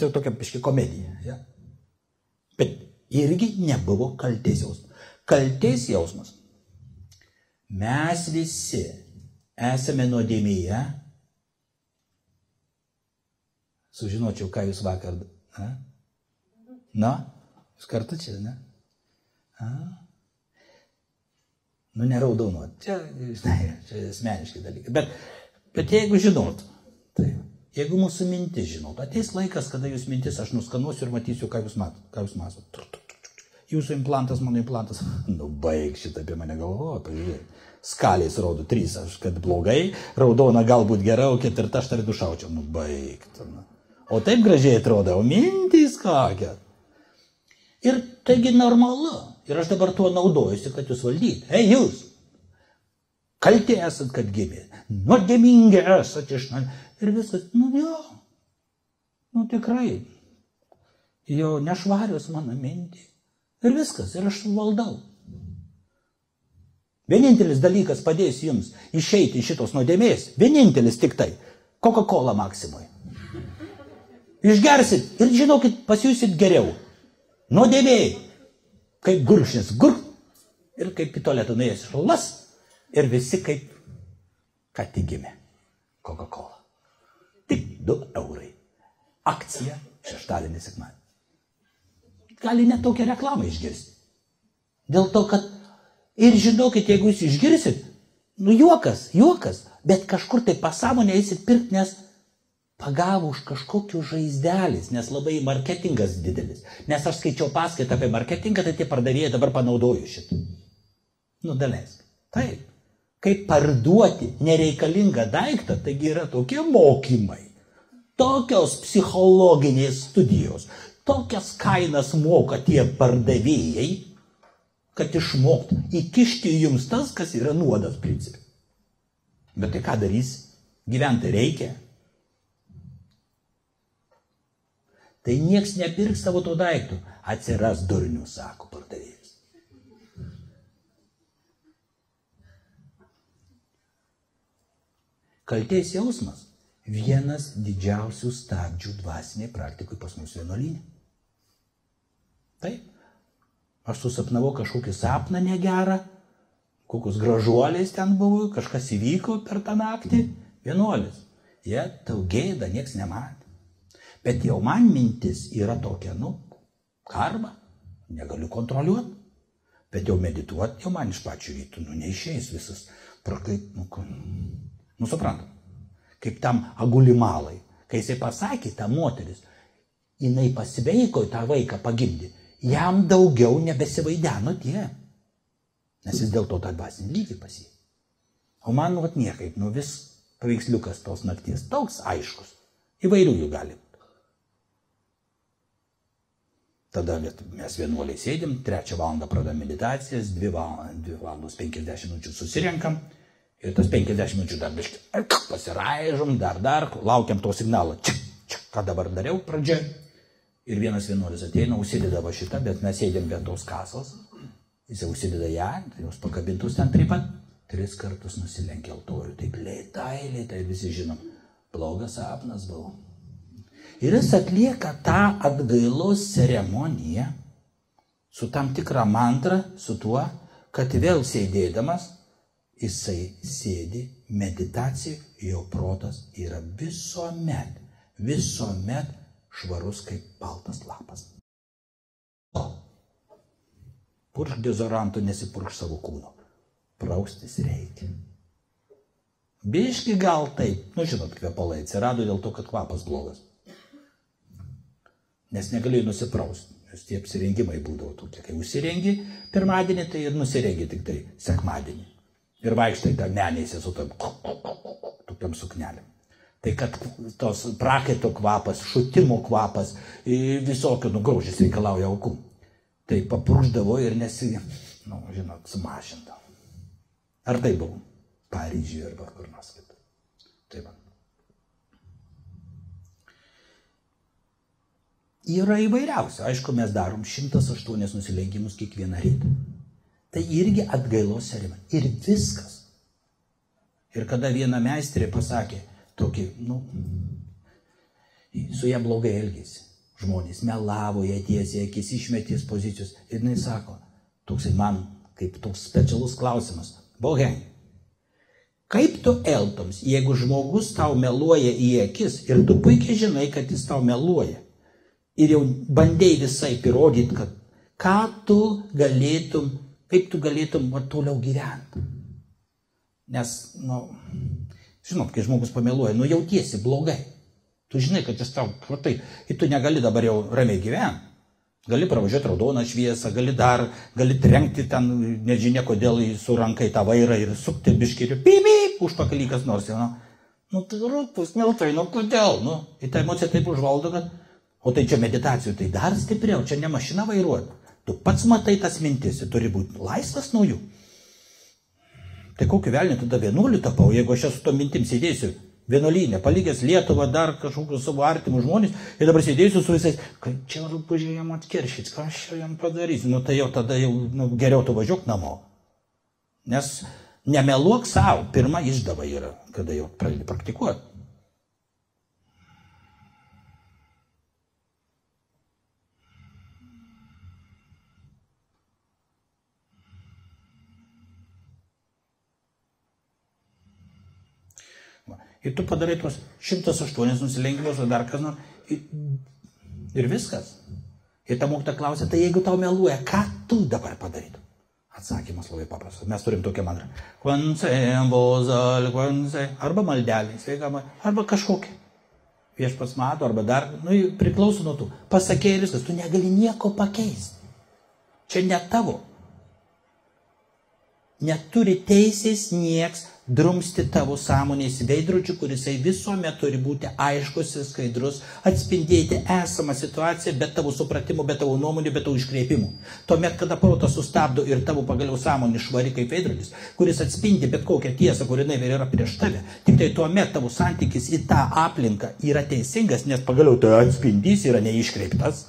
tai tokia biški komedija. Ja. Bet irgi nebuvo kaltės jausmų. Kaltės jausmas. Mes visi esame nuodėmėje. Sužinočiau, ką jūs vakar. Na? Na? Jūs kartu čia, ne? A? Nu, neraudonuot. Čia, žinai, čia asmeniški dalykai. Bet, bet jeigu žinot, tai jeigu mūsų mintis žinot, ateis laikas, kada jūs mintis aš nuskanuosiu ir matysiu, ką jūs matot, ką jūs matot. Jūsų implantas, mano implantas. Nu, baig šitą apie mane galvoju, pažiūrėk. Skalės rodo trys, aš kad blogai, raudona galbūt geriau, ketvirta aš tave dušaučiau. Nu, baig. O taip gražiai atrodo, o mintys kokia. Ir taigi normalu. Ir aš dabar tuo naudojusi, kad jūs valdyti. Ei, jūs! Kalti esat, kad gimė. Nuodėmingi esat iš. Ir viskas. Nu jo. Nu tikrai. Jo nešvarios mano mintį. Ir viskas. Ir aš valdau. Vienintelis dalykas padės jums išeiti iš šitos nuodėmės. Vienintelis tik tai. Coca-Cola maksimui. Išgersit ir žinokit, pasijusit geriau. Nuodėmėjai. Kaip gurkšnis gurk. Ir kaip į tualetą nuėjęs šalas. Ir visi kaip, ką tik gimė. Coca-Cola. Tik 2 eurai. Akcija šeštadienį sekmadienį. Gali net tokią reklamą išgirsti. Dėl to, kad ir žinokit, jeigu jūs išgirsit, nu juokas, juokas, bet kažkur tai pasąmonė eisit pirkti, nes pagavo už kažkokių žaizdelis, nes labai marketingas didelis. Nes aš skaičiau paskaitą apie marketingą, tai tie pardavėjai dabar panaudoju šitą. Nu, daleisk. Taip. Kaip parduoti nereikalingą daiktą, taigi yra tokie mokymai. Tokios psichologinės studijos. Tokias kainas moka tie pardavėjai, kad išmokt įkišti jums tas, kas yra nuodas principai. Bet tai ką darys? Gyventi reikia. Tai nieks nepirks savo to daiktų. Atsiras durnių, sako pardavėjas. Kaltės jausmas vienas didžiausių stabdžių dvasiniai praktikui pas mus vienuolinė. Taip. Aš susapnavau kažkokį sapną negerą, kokius gražuoliais ten buvo, kažkas įvyko per tą naktį, vienuolis. Jie tau gėda, nieks nematė. Bet jau man mintis yra tokia, nu, karma, negaliu kontroliuoti. Bet jau medituoti jau man iš pačių rytų, nu, neišeis visas prakait, nu, nu suprantam. Kaip tam agulimalai. Kai jisai pasakė, ta moteris, jinai pasveiko tą vaiką pagimdė, jam daugiau nebesivaideno tie. Nes jis dėl to tą dvasinį lygį pasiekė. O man, vat niekaip, nu vis paveiksliukas tos nakties toks aiškus. Įvairių jų gali. Tada mes vienuoliai sėdim, trečią valandą pradam meditacijas, dvi, val, dvi valandos 50 minučių susirenkam ir tas 50 minučių dar biškai pasiraižom, dar dar, laukiam to signalo, čia, čia, ką dabar dariau pradžia. Ir vienas vienuolis ateina, užsideda va šitą, bet mes sėdėm be tos kasos, jis jau užsideda ją, tai jos pakabintus ten taip pat, tris kartus nusilenkė altorių, taip lėtai, lėtai, visi žinom, blogas sapnas buvo. Ir jis atlieka tą atgailos ceremoniją su tam tikra mantra, su tuo, kad vėl sėdėdamas jisai sėdi meditacija, jo protas yra visuomet, visuomet švarus kaip baltas lapas. Puršk dezorantų, nesipuršk savo kūno. Praustis reikia. Biški gal taip, nu žinot, kvepalai atsirado dėl to, kad kvapas blogas nes negalėjai nusiprausti. Nes tie apsirengimai būdavo tokie. Kai užsirengi pirmadienį, tai ir nusirengi tik tai sekmadienį. Ir vaikštai tą menėsi su tom, tokiam suknelėm. Tai kad tos prakaito kvapas, šutimo kvapas, visokio nugrožis reikalauja aukų. Tai papruždavo ir nesi, na, nu, žinot, sumažindavo. Ar tai buvo? Paryžiuje arba kur nors kitur. Tai va. Yra įvairiausia. Aišku, mes darom 108 nusilenkimus kiekvieną rytą. Tai irgi atgailos ceremonija. Ir viskas. Ir kada viena meistrė pasakė tokį, nu, su ją blogai elgėsi. Žmonės melavo, jie tiesiai akis išmetės pozicijos. Ir jinai sako, toksai man kaip toks specialus klausimas. Boheng, kaip tu elgtums, jeigu žmogus tau meluoja į akis ir tu puikiai žinai, kad jis tau meluoja. Ir jau bandėjai visai įrodyti, kad ką tu galėtum, kaip tu galėtum va, toliau gyventi. Nes, na, nu, žinot, kai žmogus pameluoja, nu jautiesi blogai. Tu žinai, kad jis tau, va tai, ir tu negali dabar jau ramiai gyventi. Gali pravažiuoti raudoną šviesą, gali dar, gali trenkti ten, nežinia kodėl, su rankai tą vairą ir sukti biškiriu, pipi, užpakalį kas nors. Nu, nu tai rūpus, miltai, nu kodėl, nu, į tą emociją taip užvaldo, kad, o tai čia meditacijų, tai dar stipriau, čia ne mašina vairuoja. Tu pats matai tas mintis, turi būti laisvas nuo jų. Tai kokį velnį tada vienuoliu tapau, jeigu aš su to mintim sėdėsiu vienuolynė, palikęs Lietuvą, dar kažkokius savo artimus žmonės ir dabar sėdėsiu su visais, kad čia rūpužiai jam atkeršyt, ką aš jam padarysiu, nu tai jau tada jau nu, geriau tu važiuok namo. Nes nemeluok savo, pirma išdava yra, kada jau pradedi praktikuoti. Ir tu padarai tuos 108 nusilenkimus, o dar kas nors. Ir, ir viskas. Ir ta mokyta klausia, tai jeigu tau meluoja, ką tu dabar padarytum? Atsakymas labai paprastas. Mes turim tokią mantrą. Kvanse, bozal, kvanse. Arba maldelį, sveika, arba kažkokia. Viešpas mato, arba dar, nu, priklauso nuo tų. Pasakė ir viskas, tu negali nieko pakeisti. Čia ne tavo. Neturi teisės nieks drumsti tavo sąmonės veidrodžių, kurisai visuomet turi būti aiškus ir skaidrus, atspindėti esamą situaciją, bet tavo supratimu, bet tavo nuomonė, bet tavo iškreipimų. Tuomet, kada protas sustabdo ir tavo pagaliau sąmonė švari kaip veidrodis, kuris atspindi bet kokią tiesą, kuri yra prieš tave, tik tai tuomet tavo santykis į tą aplinką yra teisingas, nes pagaliau tai atspindys yra neiškreiptas.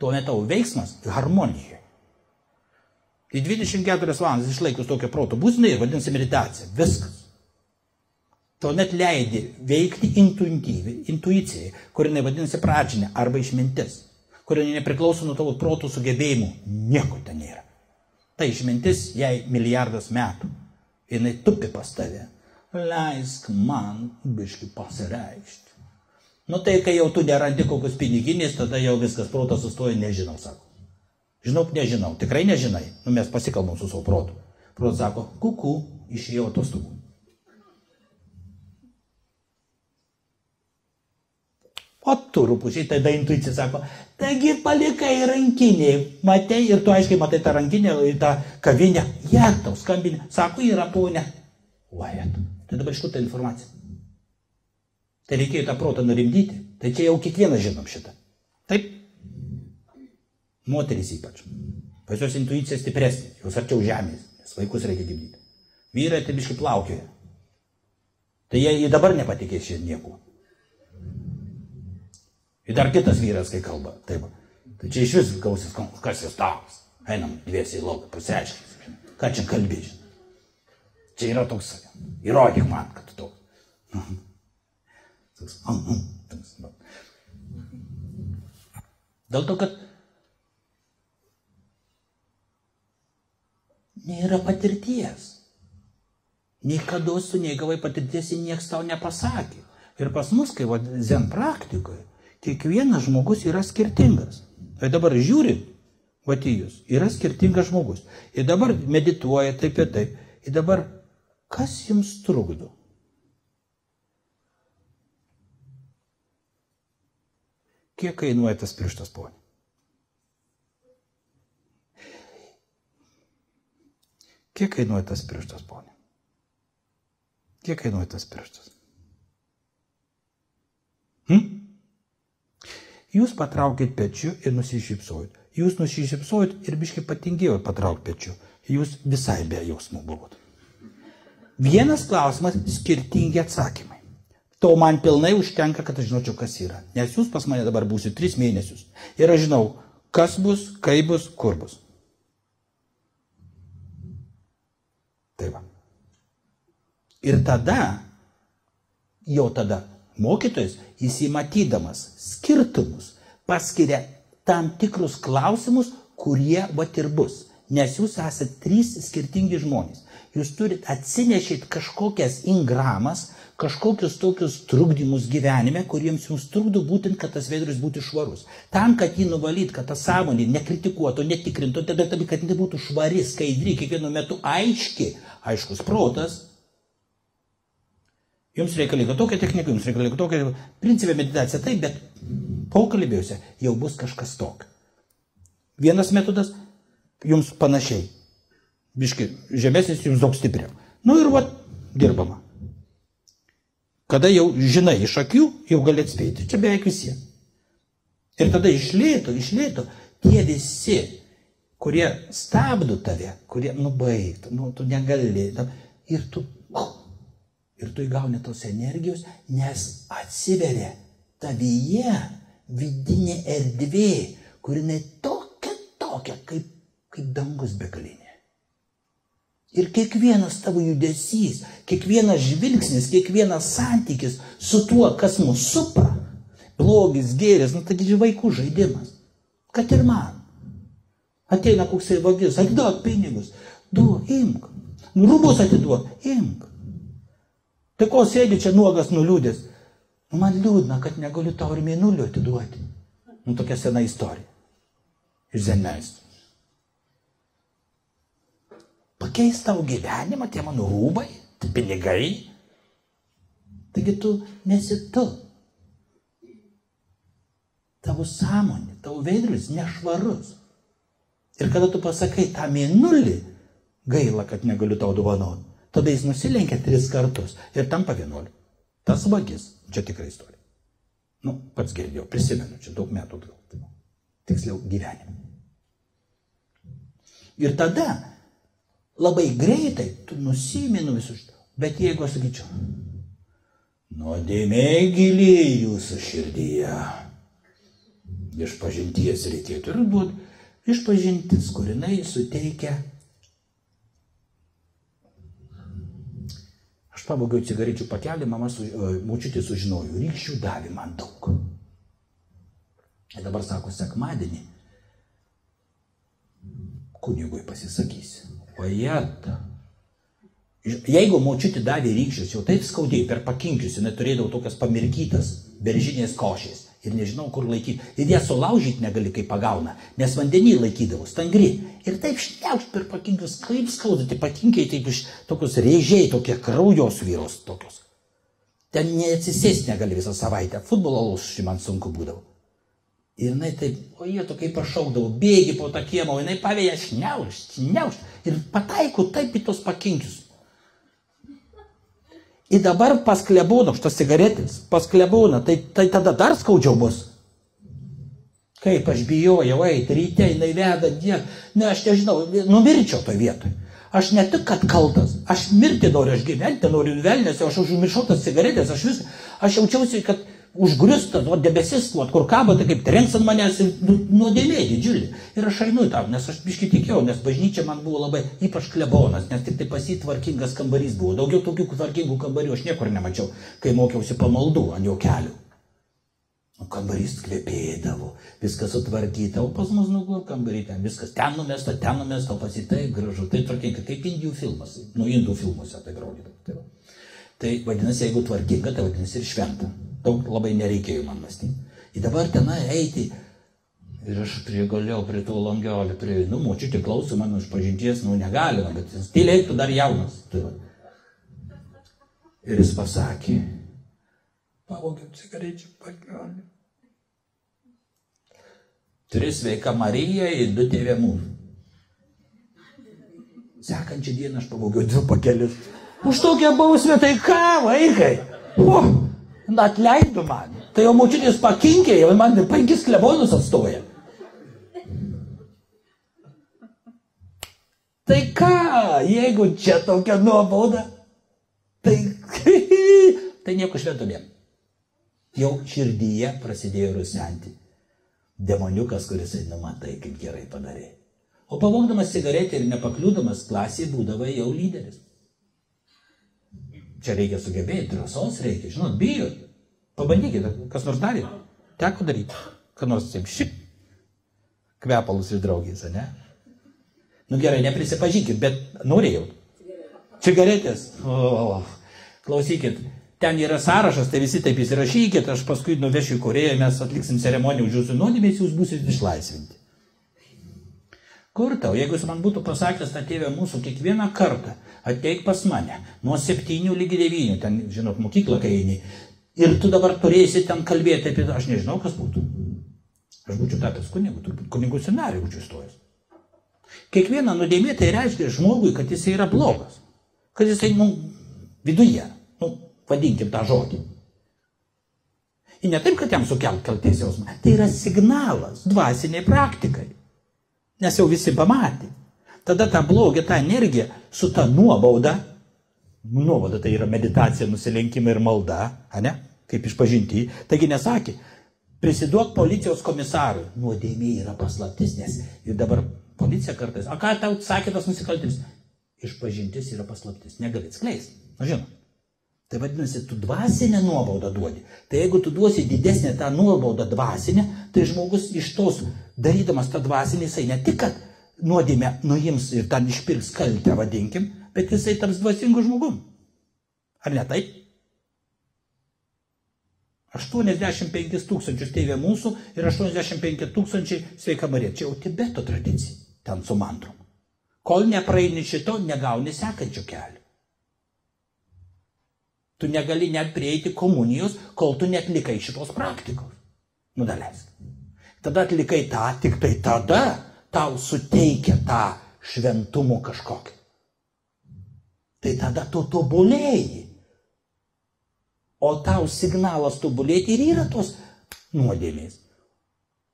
Tuomet tavo veiksmas harmonijoje. Tai 24 valandas išlaikus tokio proto būsime ir vadinasi meditacija. Viskas. Tuomet leidi veikti intuicijai, kuri vadinasi pradžinė arba išmintis, kuri nepriklauso nuo tavo protų sugebėjimų. Nieko ten nėra. Ta išmintis jai milijardas metų. Jis tupi pas tave. Leisk man biški pasireikšti. Nu tai, kai jau tu nerandi kokius piniginės, tada jau viskas protas sustoja, nežinau, sako. Žinok, nežinau, tikrai nežinai. Nu, mes pasikalbam su savo protu. Protas sako, kuku, išėjau atostogų. O tu rūpučiai, tada intuicija sako, taigi palikai rankinį, matai ir tu aiškiai matai tą rankinę, tą kavinę, jie tau skambinė, sako, yra ponė. Vajat, tai dabar iš kur ta informacija? Tai reikėjo tą protą nurimdyti, tai čia jau kiekvienas žinom šitą. Taip, Moteris ypač. Pas jos intuicija stipresnė, jos arčiau žemės, nes vaikus reikia gimdyti. Vyrai tai biškai plaukioja. Tai jie, jie dabar nepatikės šiandien nieko. Ir dar kitas vyras, kai kalba. Taip. Tai čia iš vis gausis, kas jis toks. Einam dviesiai į lauką, pasiaiškinsim. Ką čia kalbėži? Čia yra toks, įrodyk man, kad tu toks. toks, toks. Dėl to, kad nėra patirties. Niekada tu negavai patirties ir niekas tau nepasakė. Ir pas mus, kai va, zen praktikoje, kiekvienas žmogus yra skirtingas. Tai dabar žiūrim, va į jūs, yra skirtingas žmogus. Ir dabar medituoja taip ir taip. Ir dabar, kas jums trukdo? Kiek kainuoja tas pirštas, ponė? Kiek kainuoja tas pirštas, ponė? Kiek kainuoja tas pirštas? Hm? Jūs patraukit pečiu ir nusišypsojot. Jūs nusišypsojot ir biškai patingėjot patraukti pečiu. Jūs visai be jausmų buvot. Vienas klausimas, skirtingi atsakymai. To man pilnai užtenka, kad aš žinočiau, kas yra. Nes jūs pas mane dabar būsite tris mėnesius. Ir aš žinau, kas bus, kaip bus, kur bus. Tai va. Ir tada, jau tada, mokytojas, įsimatydamas skirtumus, paskiria tam tikrus klausimus, kurie vat ir bus. Nes jūs esate trys skirtingi žmonės. Jūs turit atsinešit kažkokias ingramas, kažkokius tokius trukdymus gyvenime, kuriems jums trukdo būtent, kad tas veidrodis būtų švarus. Tam, kad jį nuvalyt, kad ta sąmonė nekritikuotų, netikrintų, tada, kad jinai būtų švari, skaidri, kiekvienu metu aiški, aiškus protas. Jums reikalinga tokia technika, jums reikalinga tokia, principė meditacija taip, bet pokalbėjuose jau bus kažkas tokio. Vienas metodas jums panašiai. Biški, žemesnis jums daug stipriau. Nu ir va, dirbama. Kada jau žinai iš akių, jau gali atspėti. Čia beveik visi. Ir tada išlėto, išlėto tie visi, kurie stabdo tave, kurie nubaigtų, nu, tu negali. Ir tu, ir tu įgauni tos energijos, nes atsiveria tavyje vidinė erdvė, kuri ne tokia, tokia, kaip, kaip dangus begalinė. Ir kiekvienas tavo judesys, kiekvienas žvilgsnis, kiekvienas santykis su tuo, kas mūsų supa, blogis, gėris, nu taigi vaikų žaidimas. Kad ir man. Ateina koksai vagis, atiduok pinigus, duok, imk. Rūbus atiduok, imk. Tai ko sėdi čia nuogas nuliūdęs? Nu, man liūdna, kad negaliu tau ir mėnulio atiduoti. Nu, tokia sena istorija. Iš zenmeistų pakeis tavo gyvenimą, tie mano rūbai, tie pinigai. Taigi tu nesi tu. Tavo sąmonė, tavo veidrodis nešvarus. Ir kada tu pasakai tą mėnulį, gaila, kad negaliu tau dovanoti, tada jis nusilenkia tris kartus ir tampa vienuoliu. Tas vagis, čia tikrai istorija. Nu, pats girdėjau, prisimenu, čia daug metų atgal. Tiksliau, gyvenime. Ir tada labai greitai tu nusimenu visus šitą. Bet jeigu aš sakyčiau, nuodėmė giliai jūsų širdyje, iš pažinties reikėtų ir būti iš pažintis, kur jinai suteikia. Aš pabaigiau cigarečių pakelį, mama, su, mūčiutė sužinojo, rykščių davė man daug. Ir dabar sako, sekmadienį kunigui pasisakysi. Ojet. Jeigu močiutė davė rykščius, jau taip skaudėjo per pakinkius, jinai turėdavo tokias pamirkytas beržinės košės ir nežinau, kur laikyti. Ir ją sulaužyti negali, kai pagauna, nes vandenį laikydavo, stangri. Ir taip šniauš per pakinkius, kaip skauda, tai pakinkiai taip iš tokius rėžiai, tokie kraujos vyros tokios. Ten neatsisėsti negali visą savaitę, futbolo laušį man sunku būdavo. Ir jinai taip, o jie tokia pašaukdavo, bėgi po tą kiemą, jinai pavėja šniaušt, šniaušt ir pataiko taip į tos pakinkius. Ir dabar pas klebūną, šitas cigaretės, pas klebūną, tai, tai tada dar skaudžiau bus. Kaip aš bijojau eiti, ryte jinai veda, die, ne, aš nežinau, numirčiau toje vietoje. Aš ne tik, kad kaltas, aš mirti noriu, aš gyventi noriu, velnės, aš užmiršau tas cigaretės, aš vis, aš jaučiausi, kad užgriustas, o debesis, o kur kabo, tai kaip trenks ant manęs ir nu, nuodėlė didžiulį. Ir aš einu tą, nes aš biškai tikėjau, nes bažnyčia man buvo labai ypač klebonas, nes tik tai pasitvarkingas kambarys buvo. Daugiau tokių tvarkingų kambarių aš niekur nemačiau, kai mokiausi pamaldų ant jo kelių. O kambarys kvepėdavo, viskas sutvarkyta, o pas mus nugur kambarį ten viskas, ten numesta, ten numesta, pasitai gražu, tai tvarkinga, kaip indijų filmas, nu indų filmuose tai rodydavo. Tai, va. tai vadinasi, jeigu tvarkinga, tai vadinasi ir šventa daug labai nereikėjo man mąstyti. Ir dabar tenai eiti. Ir aš prigaliau prie to langelio, prie, nu, močiutė klauso mano iš pažinties, nu, negalima, bet jis tyliai, tu dar jaunas. Tai va. ir jis pasakė, pavogiau cigarečių pakelį. Tris sveika Marija ir du tėvė mūsų. Sekančią dieną aš pavogiau du pakelius. Už tokią bausmę tai ką, vaikai? O, atleido man. Tai jau močiutės pakinkė, jau man penkis klebonus atstoja. Tai ką, jeigu čia tokia nuobauda, tai, tai nieko švento nėra. Jau širdyje prasidėjo rusenti. Demoniukas, kuris eina, matai, kaip gerai padarė. O pavogdamas cigaretę ir nepakliūdamas klasėje būdavai jau lyderis. Čia reikia sugebėti, drąsos reikia, žinot, bijot. Pabandykite, kas nors darė. Teko daryti. Ką nors taip šik. kvepalus iš draugės, ne? Nu gerai, neprisipažinkit, bet norėjau. Cigaretės. O, klausykit, ten yra sąrašas, tai visi taip įsirašykit, aš paskui nuvešiu į Koreją, mes atliksim ceremoniją už jūsų nuodėmės, jūs būsite išlaisvinti. Kur tau, jeigu jis man būtų pasakęs, tą tėvę mūsų kiekvieną kartą, ateik pas mane, nuo septynių lygi devynių, ten, žinot, mokyklą kai eini, ir tu dabar turėsi ten kalbėti apie, aš nežinau, kas būtų. Aš būčiau tapęs kunigu, turbūt kunigų scenarijų būčiau stojęs. Kiekviena nuodėmė tai reiškia žmogui, kad jis yra blogas. Kad jisai, nu, viduje, nu, vadinkim tą žodį. Ir ne taip, kad jam sukelt kalties jausmą. Tai yra signalas dvasiniai praktikai. Nes jau visi pamatė. Tada ta blogė, ta energija su ta nuobauda, nuobauda tai yra meditacija, nusilenkimai ir malda, ne? Kaip išpažinti. Taigi nesakė, prisiduok policijos komisarui. Nuodėmė yra paslaptis, nes ir dabar policija kartais, o ką tau sakė tas nusikaltimas? Išpažintis yra paslaptis, negali atskleisti. Na žinot. Tai vadinasi, tu dvasinę nuobaudą duodi. Tai jeigu tu duosi didesnę tą nuobaudą dvasinę, tai žmogus iš tos, darydamas tą dvasinį, jisai ne tik, kad nuodėmę nuims ir ten išpirks kaltę, vadinkim, bet jisai taps dvasingu žmogum. Ar ne taip? 85 tūkstančius tėvė mūsų ir 85 tūkstančiai sveika Marija. Čia jau Tibeto tradicija, ten su mantrom. Kol nepraeini šito, negauni sekančio kelio. Tu negali net prieiti komunijos, kol tu netlikai šitos praktikos. Nudaleisk. Tada atlikai tą, tik tai tada tau suteikia tą šventumo kažkokį. Tai tada tu tobulėjai. O tau signalas tobulėti ir yra tos nuodėmės.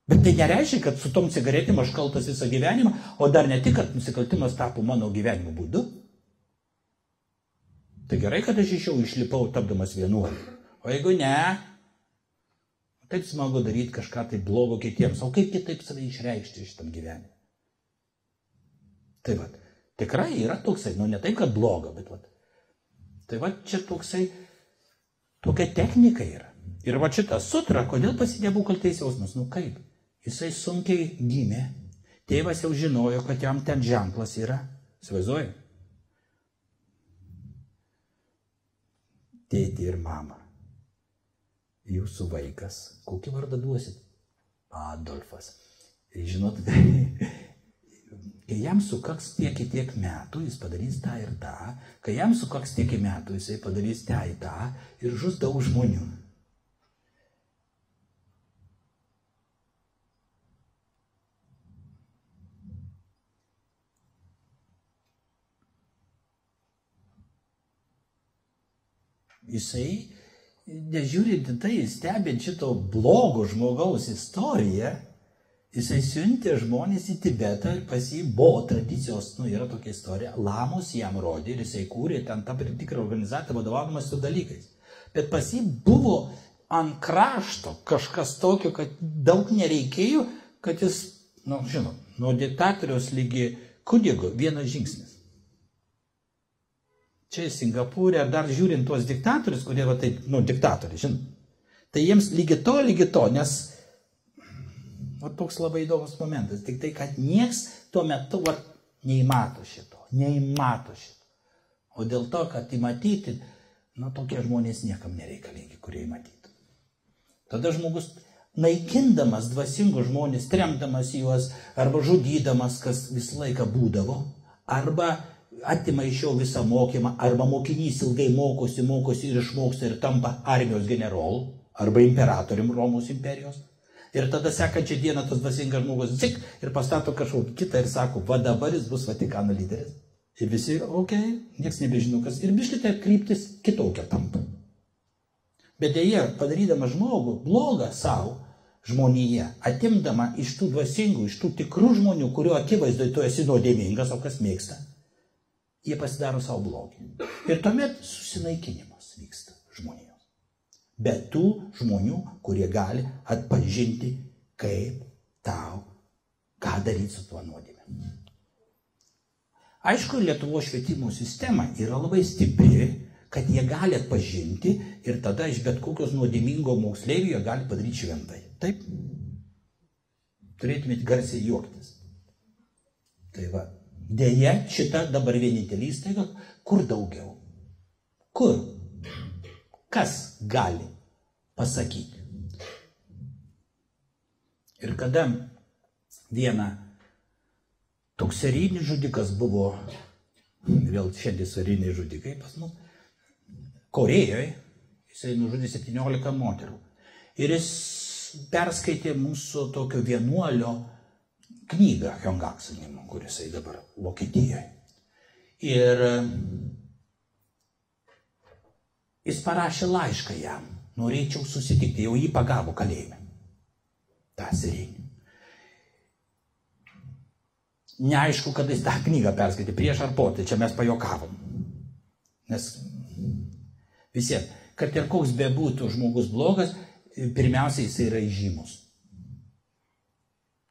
Bet tai nereiškia, kad su tom cigaretėm aš kaltas visą gyvenimą, o dar ne tik, kad nusikaltimas tapo mano gyvenimo būdu. Tai gerai, kad aš iš jau išlipau tapdamas vienuoliu. O jeigu ne, taip smagu daryti kažką tai blogo kitiems. O kaip kitaip save išreikšti šitam gyvenime? Tai va, tikrai yra toksai, nu ne taip, kad bloga, bet va. Tai va, čia toksai, tokia technika yra. Ir va šitas sutra, kodėl pasidėbų kaltais jausmas? Nu kaip? Jisai sunkiai gimė. Tėvas jau žinojo, kad jam ten ženklas yra. Svaizduoju? Tėti ir mama. Jūsų vaikas. Kokį vardą duosit? Adolfas. Žinot, kai jam sukaks tiek ir tiek metų, jis padarys tą ir tą. Kai jam sukaks tiek metų, jisai padarys tą ir tą ir žus daug žmonių. Jisai, nežiūrint į tai, stebint šito blogo žmogaus istoriją, jisai siuntė žmonės į Tibetą ir pas jį buvo tradicijos, nu yra tokia istorija, lamos jam rodė ir jisai kūrė ten tą tikrą organizaciją vadovaudamas su dalykais. Bet pas jį buvo ant krašto kažkas tokio, kad daug nereikėjo, kad jis, na, nu, žinot, nuo diktatoriaus lygi kunigo vienas žingsnis. Čia Singapūrė, ar dar žiūrint tuos diktatorius, kurie va taip, nu, diktatoriai, žinot. Tai jiems lygi to, lygi to, nes va, toks labai įdomus momentas. Tik tai, kad nieks tuo metu va, neįmato šito, neįmato šito. O dėl to, kad įmatyti, nu, tokie žmonės niekam nereikalingi, kurie įmatytų. Tada žmogus naikindamas dvasingus žmonės, tremdamas juos, arba žudydamas, kas visą laiką būdavo, arba atima iš jo visą mokymą, arba mokinys ilgai mokosi, mokosi ir išmoksta ir tampa armijos generolu, arba imperatorium Romos imperijos. Ir tada sekančią dieną tas dvasingas žmogus zik ir pastato kažkokį kitą ir sako, va dabar jis bus Vatikano lyderis. Ir visi, okei, okay, niekas nebežino kas. Ir biškite kryptis kitokia tampa. Bet dėja, padarydama žmogų blogą savo, žmonėje, atimdama iš tų dvasingų, iš tų tikrų žmonių, kuriuo akivaizdoje tu esi nuodėmingas, o kas mėgsta, jie pasidaro savo blogį. Ir tuomet susinaikinimas vyksta žmonijos. Bet tų žmonių, kurie gali atpažinti, kaip tau, ką daryti su tuo nuodėmė. Aišku, Lietuvo švietimo sistema yra labai stipri, kad jie gali atpažinti ir tada iš bet kokios nuodėmingo moksleivio gali padaryti šventai. Taip? turėtumėt garsiai juoktis. Tai va, dėja, šita dabar vienintelė įstaiga, kur daugiau? Kur? Kas gali pasakyti? Ir kada vieną toks serijinis žudikas buvo, vėl šiandien serijiniai žudikai pas mus, Korejoje, jisai nužudė 17 moterų. Ir jis perskaitė mūsų tokio vienuolio knygą Hyongaksanimo, kuris dabar Vokietijoje. Ir jis parašė laišką jam, norėčiau susitikti, jau jį pagavo kalėjime. Ta serijinė. Neaišku, kada jis tą knygą perskaitė, prieš ar po, tai čia mes pajokavom. Nes Visiems, kad ir koks bebūtų žmogus blogas, pirmiausia jis yra įžymus.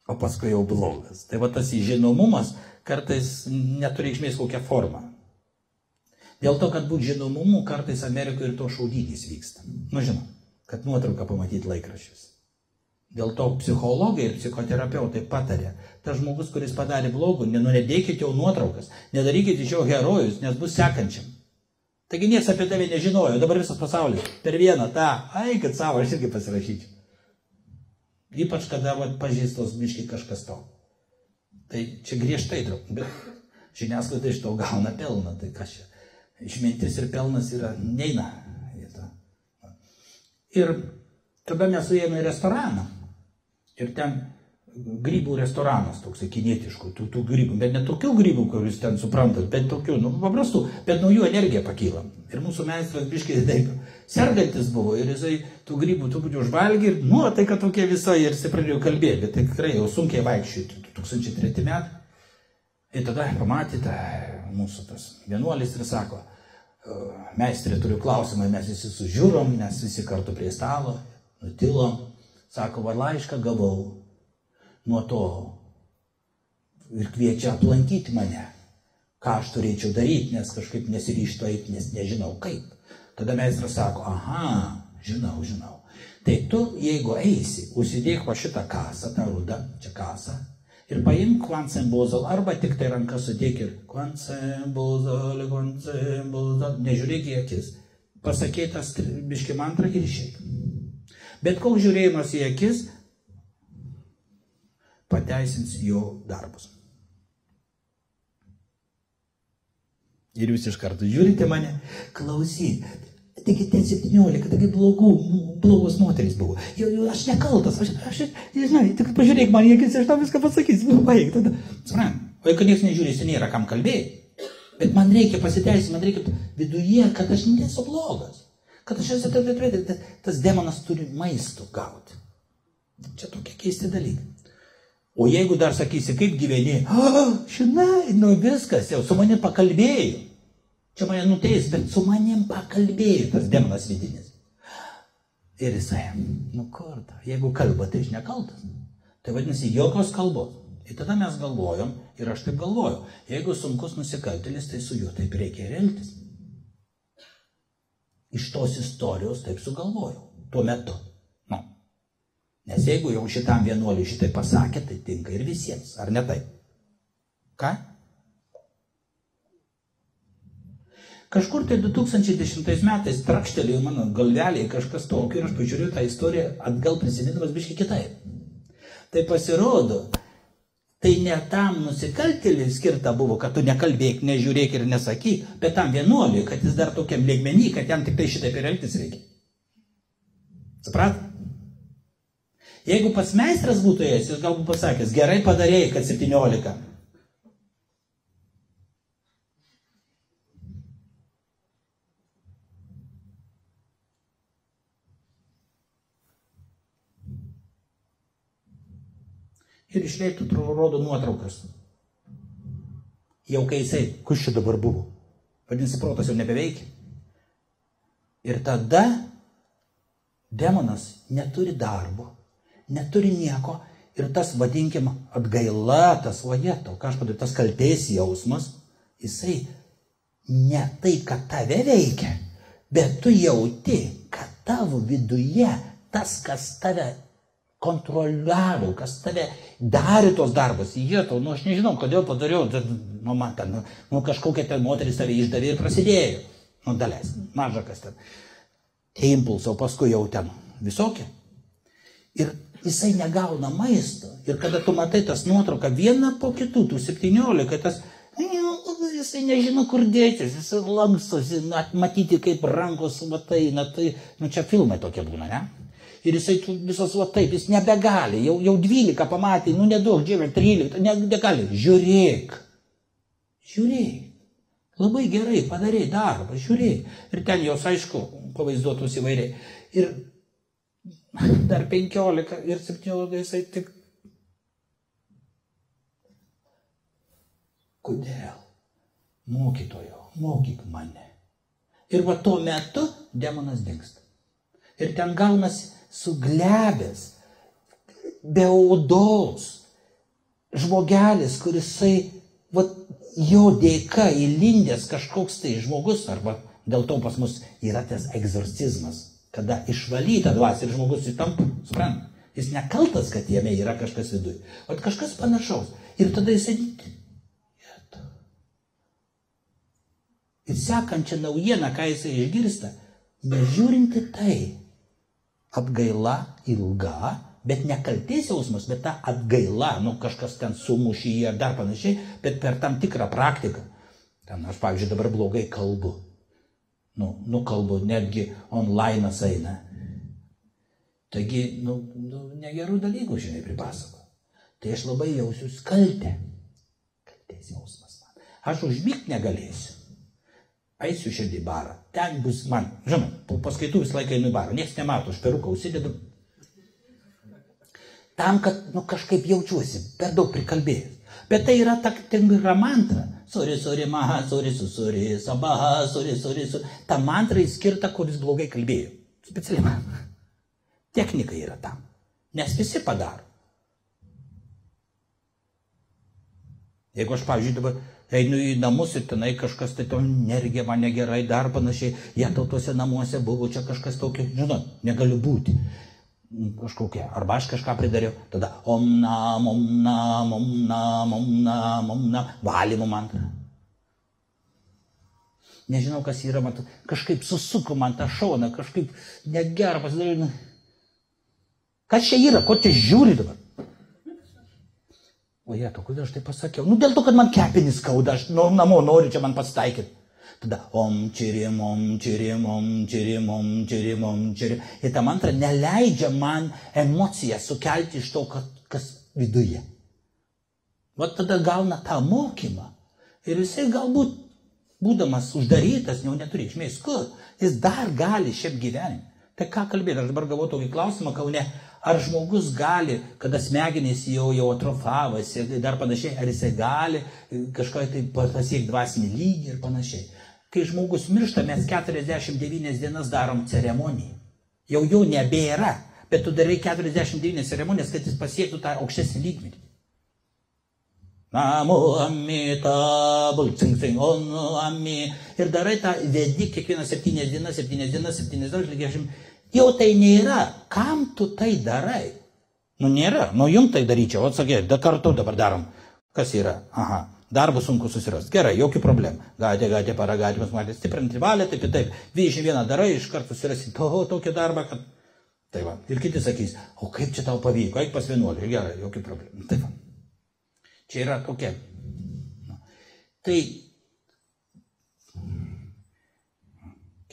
O paskui jau blogas. Tai va tas įžinomumas kartais neturi reikšmės kokią formą. Dėl to, kad būt žinomumu, kartais Amerikoje ir to šaudynys vyksta. Nu žinot, kad nuotrauką pamatyti laikraščius. Dėl to psichologai ir psichoterapeutai patarė, tas žmogus, kuris padarė blogų, nenunedėkite jau nuotraukas, nedarykite iš jo herojus, nes bus sekančiam. Taigi niekas apie tave nežinojo, dabar visas pasaulis per vieną tą, ai, kad savo aš irgi pasirašyčiau. Ypač kada va, pažįstos miškiai kažkas to. Tai čia griežtai, bet žiniasklaida iš to gauna pelną, tai kas čia. Išmintis ir pelnas yra neina. Ir tada mes suėjome į restoraną. Ir ten grybų restoranas toks kinietiškų, tų, tų grybų, bet ne tokių grybų, kuris ten suprantat, bet tokių, nu, paprastų, bet nuo jų energija pakyla. Ir mūsų meistras biškai taip, sergantis buvo ir jisai tų grybų truputį užvalgė ir nuotaika tokia visa ir jisai pradėjo kalbėti, bet tikrai jau sunkiai vaikščioti, 2003 metai. Ir tada pamatėte mūsų tas vienuolis ir sako, meistrė turiu klausimą, mes visi sužiūrom, mes visi kartu prie stalo, nutilom, sako, va laišką gavau nuo to ir kviečia aplankyti mane. Ką aš turėčiau daryti, nes kažkaip nesiryštu eiti, nes nežinau kaip. Tada meistras sako, aha, žinau, žinau. Tai tu, jeigu eisi, užsidėk va šitą kasą, tą rudą, čia kasą, ir paimk kvansembozol, arba tik tai ranką sudėk ir kvansembozol, kvansembozol, nežiūrėk į akis. Pasakėtas biški mantrą ir išeik. Bet koks žiūrėjimas į akis pateisins jo darbus. Ir jūs iš karto žiūrite mane, klausyt. Taigi ten 17, taigi blogų, blogos moterys buvo. Jau, jau aš nekaltas, aš, aš, žinai, tik pažiūrėk man, jeigu aš tau viską pasakysiu, nu, baig tada. Suprantu, o jeigu niekas nežiūrėsi, nėra kam kalbėti. Bet man reikia pasiteisinti, man reikia viduje, kad aš nesu blogas. Kad aš esu, tas demonas turi maistų gauti. Čia tokie keisti dalykai. O jeigu dar sakysi, kaip gyveni, žinai, nu viskas, jau su manim pakalbėjai. Čia mane nuteis, bet su manim pakalbėjai tas demonas vidinis. Ir jisai, nu kur jeigu kalba, tai aš nekaltas. Tai vadinasi, jokios kalbos. Ir tada mes galvojom, ir aš taip galvoju, jeigu sunkus nusikaltėlis, tai su juo taip reikia ir elgtis. Iš tos istorijos taip sugalvojau tuo metu. Nes jeigu jau šitam vienuoliui šitai pasakė, tai tinka ir visiems, ar ne taip? Ką? Kažkur tai 2010 metais trakštelėjo mano galvelėje kažkas tokio ir aš pažiūrėjau tą istoriją atgal prisimindamas biškai kitaip. Tai pasirodo, tai ne tam nusikaltėliui skirta buvo, kad tu nekalbėk, nežiūrėk ir nesakyk, bet tam vienuoliui, kad jis dar tokiam lygmenį, kad jam tik tai šitaip ir elgtis reikia. Suprat? Jeigu pats meistras būtų ėjęs, jis galbūt pasakęs, gerai padarėjai, kad 17. Ir išleiktų rodo nuotraukas. Jau kai jisai, kus čia dabar buvo? Vadinasi, protas jau nebeveikia. Ir tada demonas neturi darbo neturi nieko. Ir tas, vadinkim, atgaila, tas vajeto, kažkodėl tas kaltės jausmas, jisai ne tai, kad tave veikia, bet tu jauti, kad tavo viduje tas, kas tave kontroliavo, kas tave darė tos darbus. Jie tau, nu aš nežinau, kodėl padariau, nu man ten, nu, nu kažkokia ten moteris tave išdavė ir prasidėjo. Nu, dalės, maža kas ten. Tie impulsai, o paskui jau ten visokie. Ir jisai negauna maisto. Ir kada tu matai tas nuotrauką vieną po kitų, tų 17, tas, nu, jisai nežino, kur dėtis, jisai lankstosi, matyti, kaip rankos matai, na tai, nu čia filmai tokie būna, ne? Ir jisai visas va taip, jis nebegali, jau, jau 12 pamatė, nu nedaug, džiavė, 13, ne, negali, žiūrėk. Žiūrėk. Labai gerai padarė darbą, žiūrėk. Ir ten jos, aišku, pavaizduotus įvairiai. Ir dar 15 ir 17 jisai tik. Kodėl? Mokytojo, mokyk mane. Ir va tuo metu demonas dinksta. Ir ten gaunasi suglebęs, be odos, žmogelis, kurisai, va, jo dėka įlindęs kažkoks tai žmogus, arba dėl to pas mus yra tas egzorcizmas, kada išvalyta dvasia ir žmogus įtampa, supranta, jis nekaltas, kad jame yra kažkas viduje, o kažkas panašaus. Ir tada jisai Ir sekančią naujieną, ką jisai išgirsta, bežiūrinti tai, atgaila ilga, bet ne kalties jausmas, bet ta atgaila, nu kažkas ten sumušė jį ar dar panašiai, bet per tam tikrą praktiką. Ten aš, pavyzdžiui, dabar blogai kalbu. Nu, nukalbu, netgi online eina. Taigi, nu, nu, negerų dalykų, žinai, pripasako. Tai aš labai jausiu kaltę. Kaltės jausmas man. Aš užmygti negalėsiu eisiu šiandien į barą. Ten bus man, žinoma, po paskaitų visą laiką einu į barą. Niekas nemato, aš peruką užsidedu. Tam, kad, nu, kažkaip jaučiuosi, per daug prikalbėjęs. Bet tai yra ta tikra mantra. Sori, sori, maha, sori, susori, sabaha, sori, sori, sori. Ta mantra įskirta, kuris blogai kalbėjo. Specialiai man. Technika yra tam. Nes visi padaro. Jeigu aš, pavyzdžiui, dabar einu į namus ir tenai kažkas tai to nergia man negerai, dar panašiai, jie tau tuose namuose buvo, čia kažkas tokio, žinot, negaliu būti. Kažkokia, arba aš kažką pridariau, tada om nam, om nam, om nam, om nam, om nam, valymo mantra. Nežinau, kas yra, mat, kažkaip susuko man tą šoną, kažkaip negera pasidarė. Kas čia yra, ko čia žiūri dabar? O jie, to kodėl aš tai pasakiau? Nu, dėl to, kad man kepenis skauda, aš nu, namo noriu čia man pasitaikyti. Tada om čirim, om čirim, om čirim, om čirim, om čirim. Ir ta mantra neleidžia man emociją sukelti iš to, kas viduje. Vat tada gauna tą mokymą. Ir jisai galbūt, būdamas uždarytas, jau neturi išmės, kur jis dar gali šiaip gyvenime. Tai ką kalbėti, aš dabar gavau tokį klausimą, kaune, Ar žmogus gali, kada smegenys jau, jau atrofavosi, dar panašiai, ar jisai gali kažką tai pasiekti dvasinį lygį ir panašiai. Kai žmogus miršta, mes 49 dienas darom ceremoniją. Jau jo nebėra, bet tu darai 49 ceremonijas, kad jis pasiektų tą aukštesnį lygmenį. Namo amita, bulcing sing on ami. Ir darai tą, vedi kiekvieną septynias dienas, septynias dienas, septynias dienas, lygiai Jau tai nėra. Kam tu tai darai? Nu nėra. Nu jum tai daryčiau. O sakė, da kartu dabar darom. Kas yra? Aha. Darbą sunku susirasti. Gerai, jokių problemų. Galite paragauti, mes matėte stiprinti valią, taip ir taip. 21 darai, iš karto susirasi to, tokį darbą, kad... Tai va. Ir kiti sakys, o kaip čia tau pavyko, eik pas 11, gerai, jokių problemų. Taip va. Čia yra tokia. Tai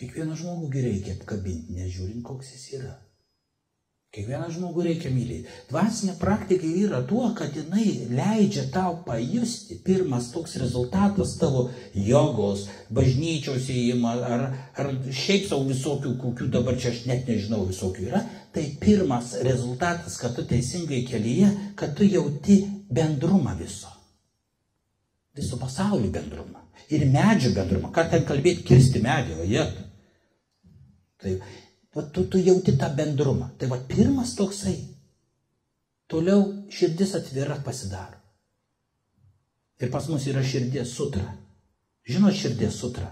Kiekvieną žmogų reikia apkabinti, nežiūrint, koks jis yra. Kiekvieną žmogų reikia mylėti. Dvasinė praktika yra tuo, kad jinai leidžia tau pajusti pirmas toks rezultatas tavo jogos, bažnyčios įėjimo ar, ar šiaip savo visokių, kokių dabar čia aš net nežinau visokių yra. Tai pirmas rezultatas, kad tu teisingai kelyje, kad tu jauti bendrumą viso. Viso pasaulio bendrumą. Ir medžių bendrumą. Ką ten kalbėti, kirsti medį, o jie. Tai va, tu, tu jauti tą bendrumą. Tai va pirmas toksai. Toliau širdis atvira pasidaro. Ir pas mus yra širdies sutra. Žinot širdies sutra?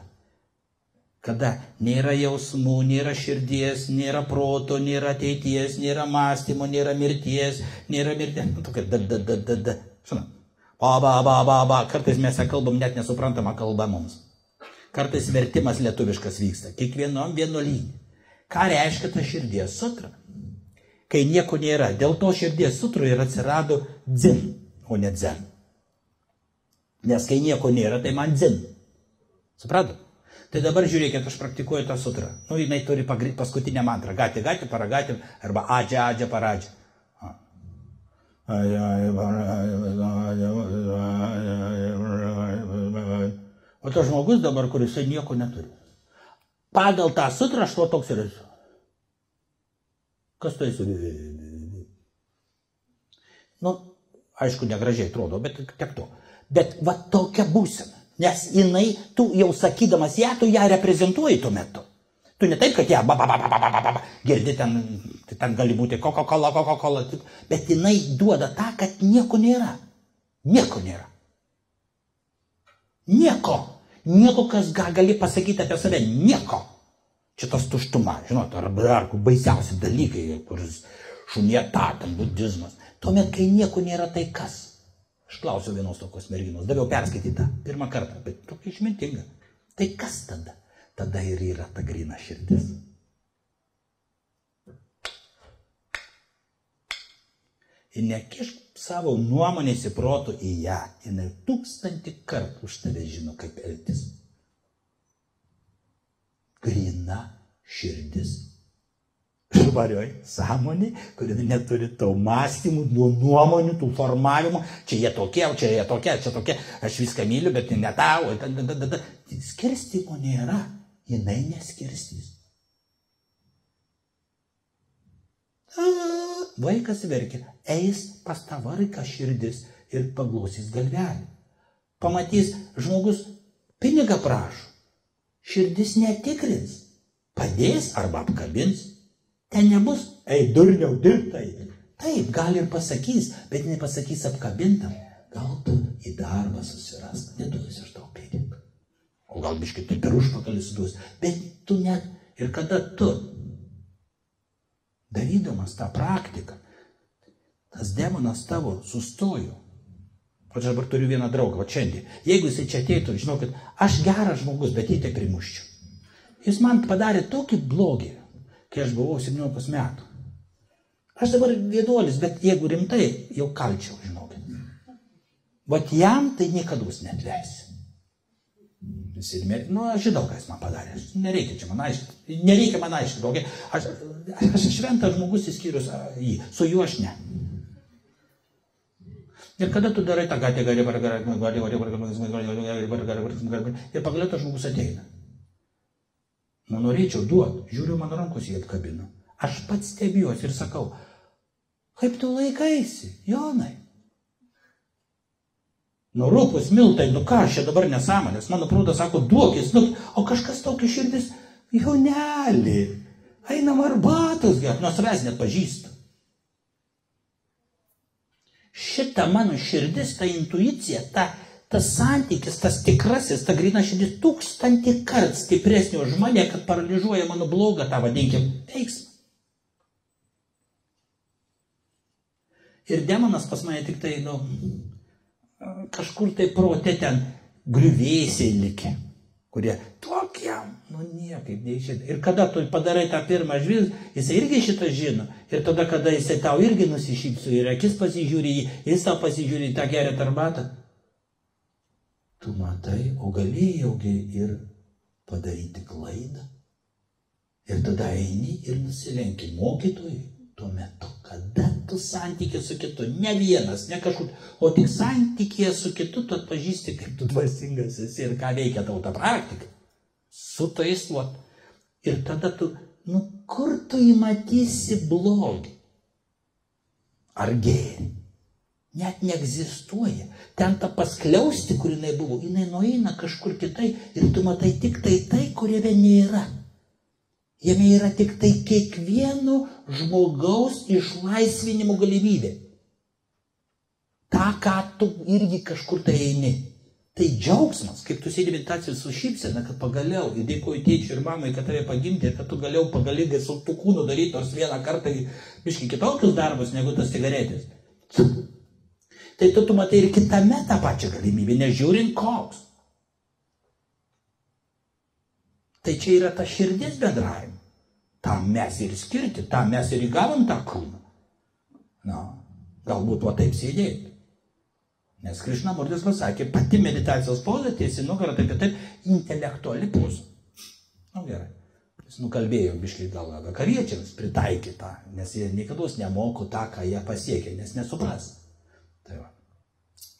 kada nėra jausmų, nėra širdies, nėra proto, nėra ateities, nėra mąstymo, nėra mirties, nėra mirties. Nu, tokia da, da, da, da, da. Žinot, ba, ba, ba, ba, ba. Kartais mes ją kalbam net nesuprantama kalba mums. Kartais vertimas lietuviškas vyksta, kiekvienom vienuolynė. Ką reiškia ta širdies sutra? Kai nieko nėra, dėl to širdies sutro ir atsirado dzin, o ne dzen. Nes kai nieko nėra, tai man dzin. Supratot? Tai dabar žiūrėkit, aš praktikuoju tą sutrą. Nu, jinai turi pagri, paskutinę mantrą. Gatė, gatė, paragatim, arba adžia, adžia, paradžia. O tas žmogus dabar, kuris nieko neturi. Pagal tą sutrą aš to toks esu. Kas tu esi? Nu, aišku, negražiai atrodo, bet tiek to. Bet va tokia būsena. Nes jinai, tu jau sakydamas ją, tu ją reprezentuoji tuo metu. Tu ne taip, kad ją, ba, ba, ba, ba, ba, ba, ba, ba, girdi ten, tai ten gali būti Coca-Cola, Coca-Cola, bet jinai duoda tą, kad nieko nėra. Nieko nėra. Nieko. Nieko, kas ga, gali pasakyti apie save. Nieko. Čia tas tuštuma, žinot, arba ar baisiausi dalykai, kur šunieta, ten budizmas. Tuomet, kai nieko nėra, tai kas? Aš klausiau vienos tokios merginos, daviau perskaityti tą pirmą kartą, bet tokia išmintinga. Tai kas tada? Tada ir yra ta grina širdis. Ir nekišk savo nuomonės į protų į ją. Jis tūkstantį kartų už tave žino, kaip elgtis. Grina širdis. Švarioj sąmonė, kuri neturi to mąstymų, nuo nuomonių, tų formavimų. Čia jie tokie, čia jie tokie, čia tokie. Aš viską myliu, bet ne tau. Skirstimo nėra. Jinai neskirstys. Vaikas verkia, eis pas tą vaiką širdis ir paglosys galvelį. Pamatys, žmogus pinigą prašo, širdis netikrins, padės arba apkabins. Ten nebus, ei durniau, dirbtai. Taip, gal ir pasakys, bet nepasakys apkabintam. Gal tu į darbą susirask, neduosiu aš tau pinigą. O gal biškai tai per užpakalį sudus. Bet tu net, ir kada tu darydamas tą praktiką, tas demonas tavo sustojo. Aš dabar turiu vieną draugą, o šiandien. Jeigu jisai čia ateitų, žinokit, aš geras žmogus, bet jį tai primuščiau. Jis man padarė tokį blogį, kai aš buvau 17 metų. Aš dabar vienuolis, bet jeigu rimtai, jau kalčiau, žinokit. Vat jam tai niekada net leisiu. Jis ir, nu, aš žinau, jis man padarė. Nereikia čia man aiškinti. Nereikia man aiškinti. Okay? Aš, aš šventas žmogus įskyrus jį. Su juo aš ne. Ir kada tu darai tą gatę, gali, ir pagaliau tas žmogus ateina. Nu, norėčiau duoti. Žiūriu, man rankos jį atkabino. Aš pats stebiuosi ir sakau, kaip tu laikaisi, Jonai. Nu, rūpus miltai, nu ką aš čia dabar nesąmonės, mano prūdas sako, duokis, nu, o kažkas tokio širdis, jaunelį, einam arbatos gert, nors savęs net pažįstu. Šita mano širdis, ta intuicija, ta, tas santykis, tas tikrasis, ta grina širdis tūkstantį kart stipresnė už mane, kad paralyžiuoja mano blogą, tą vadinkim, veiksmą. Ir demonas pas mane tik tai, nu, kažkur tai prote ten griuvėsiai likę, kurie tokie, nu niekaip neišėda. Ir kada tu padarai tą pirmą žvilgsnį, jis irgi šitą žino. Ir tada, kada jisai tau irgi nusišypso ir akis pasižiūri jis tau pasižiūri į tą gerą arbatą. Tu matai, o galėjaugi ir padaryti klaidą. Ir tada eini ir nusilenki mokytojui tuo metu, kada tu santykė su kitu, ne vienas, ne kažkur, o tik santykė su kitu, tu atpažįsti, kaip tu dvasingas esi ir ką veikia tau ta praktika. Su tais lot. Ir tada tu, nu kur tu įmatysi blogį? Ar gėrį? Net neegzistuoja. Ten ta paskliausti, kur jinai buvo, jinai nueina kažkur kitai ir tu matai tik tai tai, kuriame nėra. Jame yra tik tai kiekvieno žmogaus išlaisvinimo galimybė. Ta, ką tu irgi kažkur tai eini. Tai džiaugsmas, kaip tu sėdi meditacijai su šypsena, kad pagaliau, ir dėkoju tėčiui ir mamai, kad tave pagimdė, kad tu galėjau pagalingai su tų kūnu daryti nors vieną kartą, biškai kitokius darbus negu tas cigaretės. Tai tu, tu matai ir kitame tą pačią galimybę, nežiūrint koks. Tai čia yra ta širdis bendravimo. Tam mes ir skirti, tam mes ir įgavom tą kūną. Na, galbūt va taip sėdėti. Nes Krišna Murtis pasakė, pati meditacijos poza tiesi nugarą, taip ir taip, intelektuali poza. Na nu, gerai. Jis nukalbėjo biškai gal vakariečiams pritaikytą, nes jie niekada nemoko tą, ką jie pasiekė, nes nesupras. Tai va.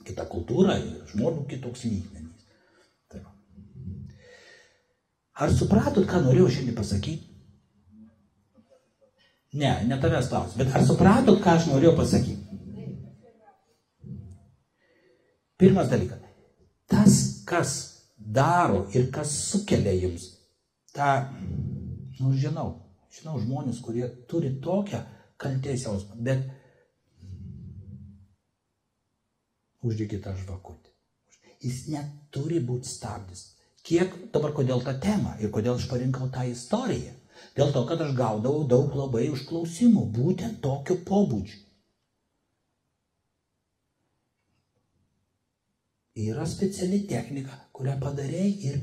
Kita kultūra žmonių kitoks lygmenys. Tai va. Ar supratot, ką norėjau šiandien pasakyti? Ne, ne tavęs klaus, bet ar supratot, ką aš norėjau pasakyti? Pirmas dalykas. Tas, kas daro ir kas sukelia jums tą, nu, žinau, žinau žmonės, kurie turi tokią kaltės jausmą, bet uždėkite tą žvakutį. Jis neturi būti stabdis. Kiek dabar kodėl ta tema ir kodėl aš parinkau tą istoriją? Dėl to, kad aš gaudavau daug labai užklausimų, būtent tokio pobūdžio. Yra speciali technika, kurią padarėjai ir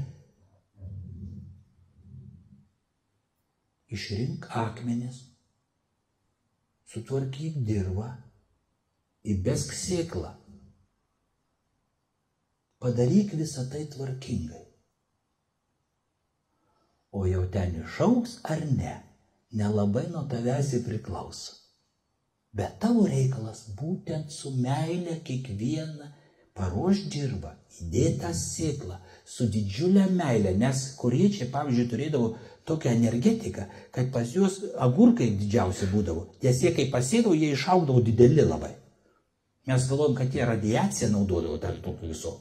išrink akmenis, sutvarkyk dirbą, įbesk sėklą, padaryk visą tai tvarkingai. O jau ten išauks ar ne, nelabai nuo tavęs į priklauso. Bet tavo reikalas būtent su meilė kiekvieną paruoš dirbą, įdėtą sėklą su didžiulė meilė, nes koriečiai, pavyzdžiui, turėdavo tokią energetiką, kad pas juos agurkai didžiausi būdavo. Nes jie kai pasėdavo, jie išaugdavo dideli labai. Mes galvojam, kad jie radiaciją naudodavo dar tokių viso.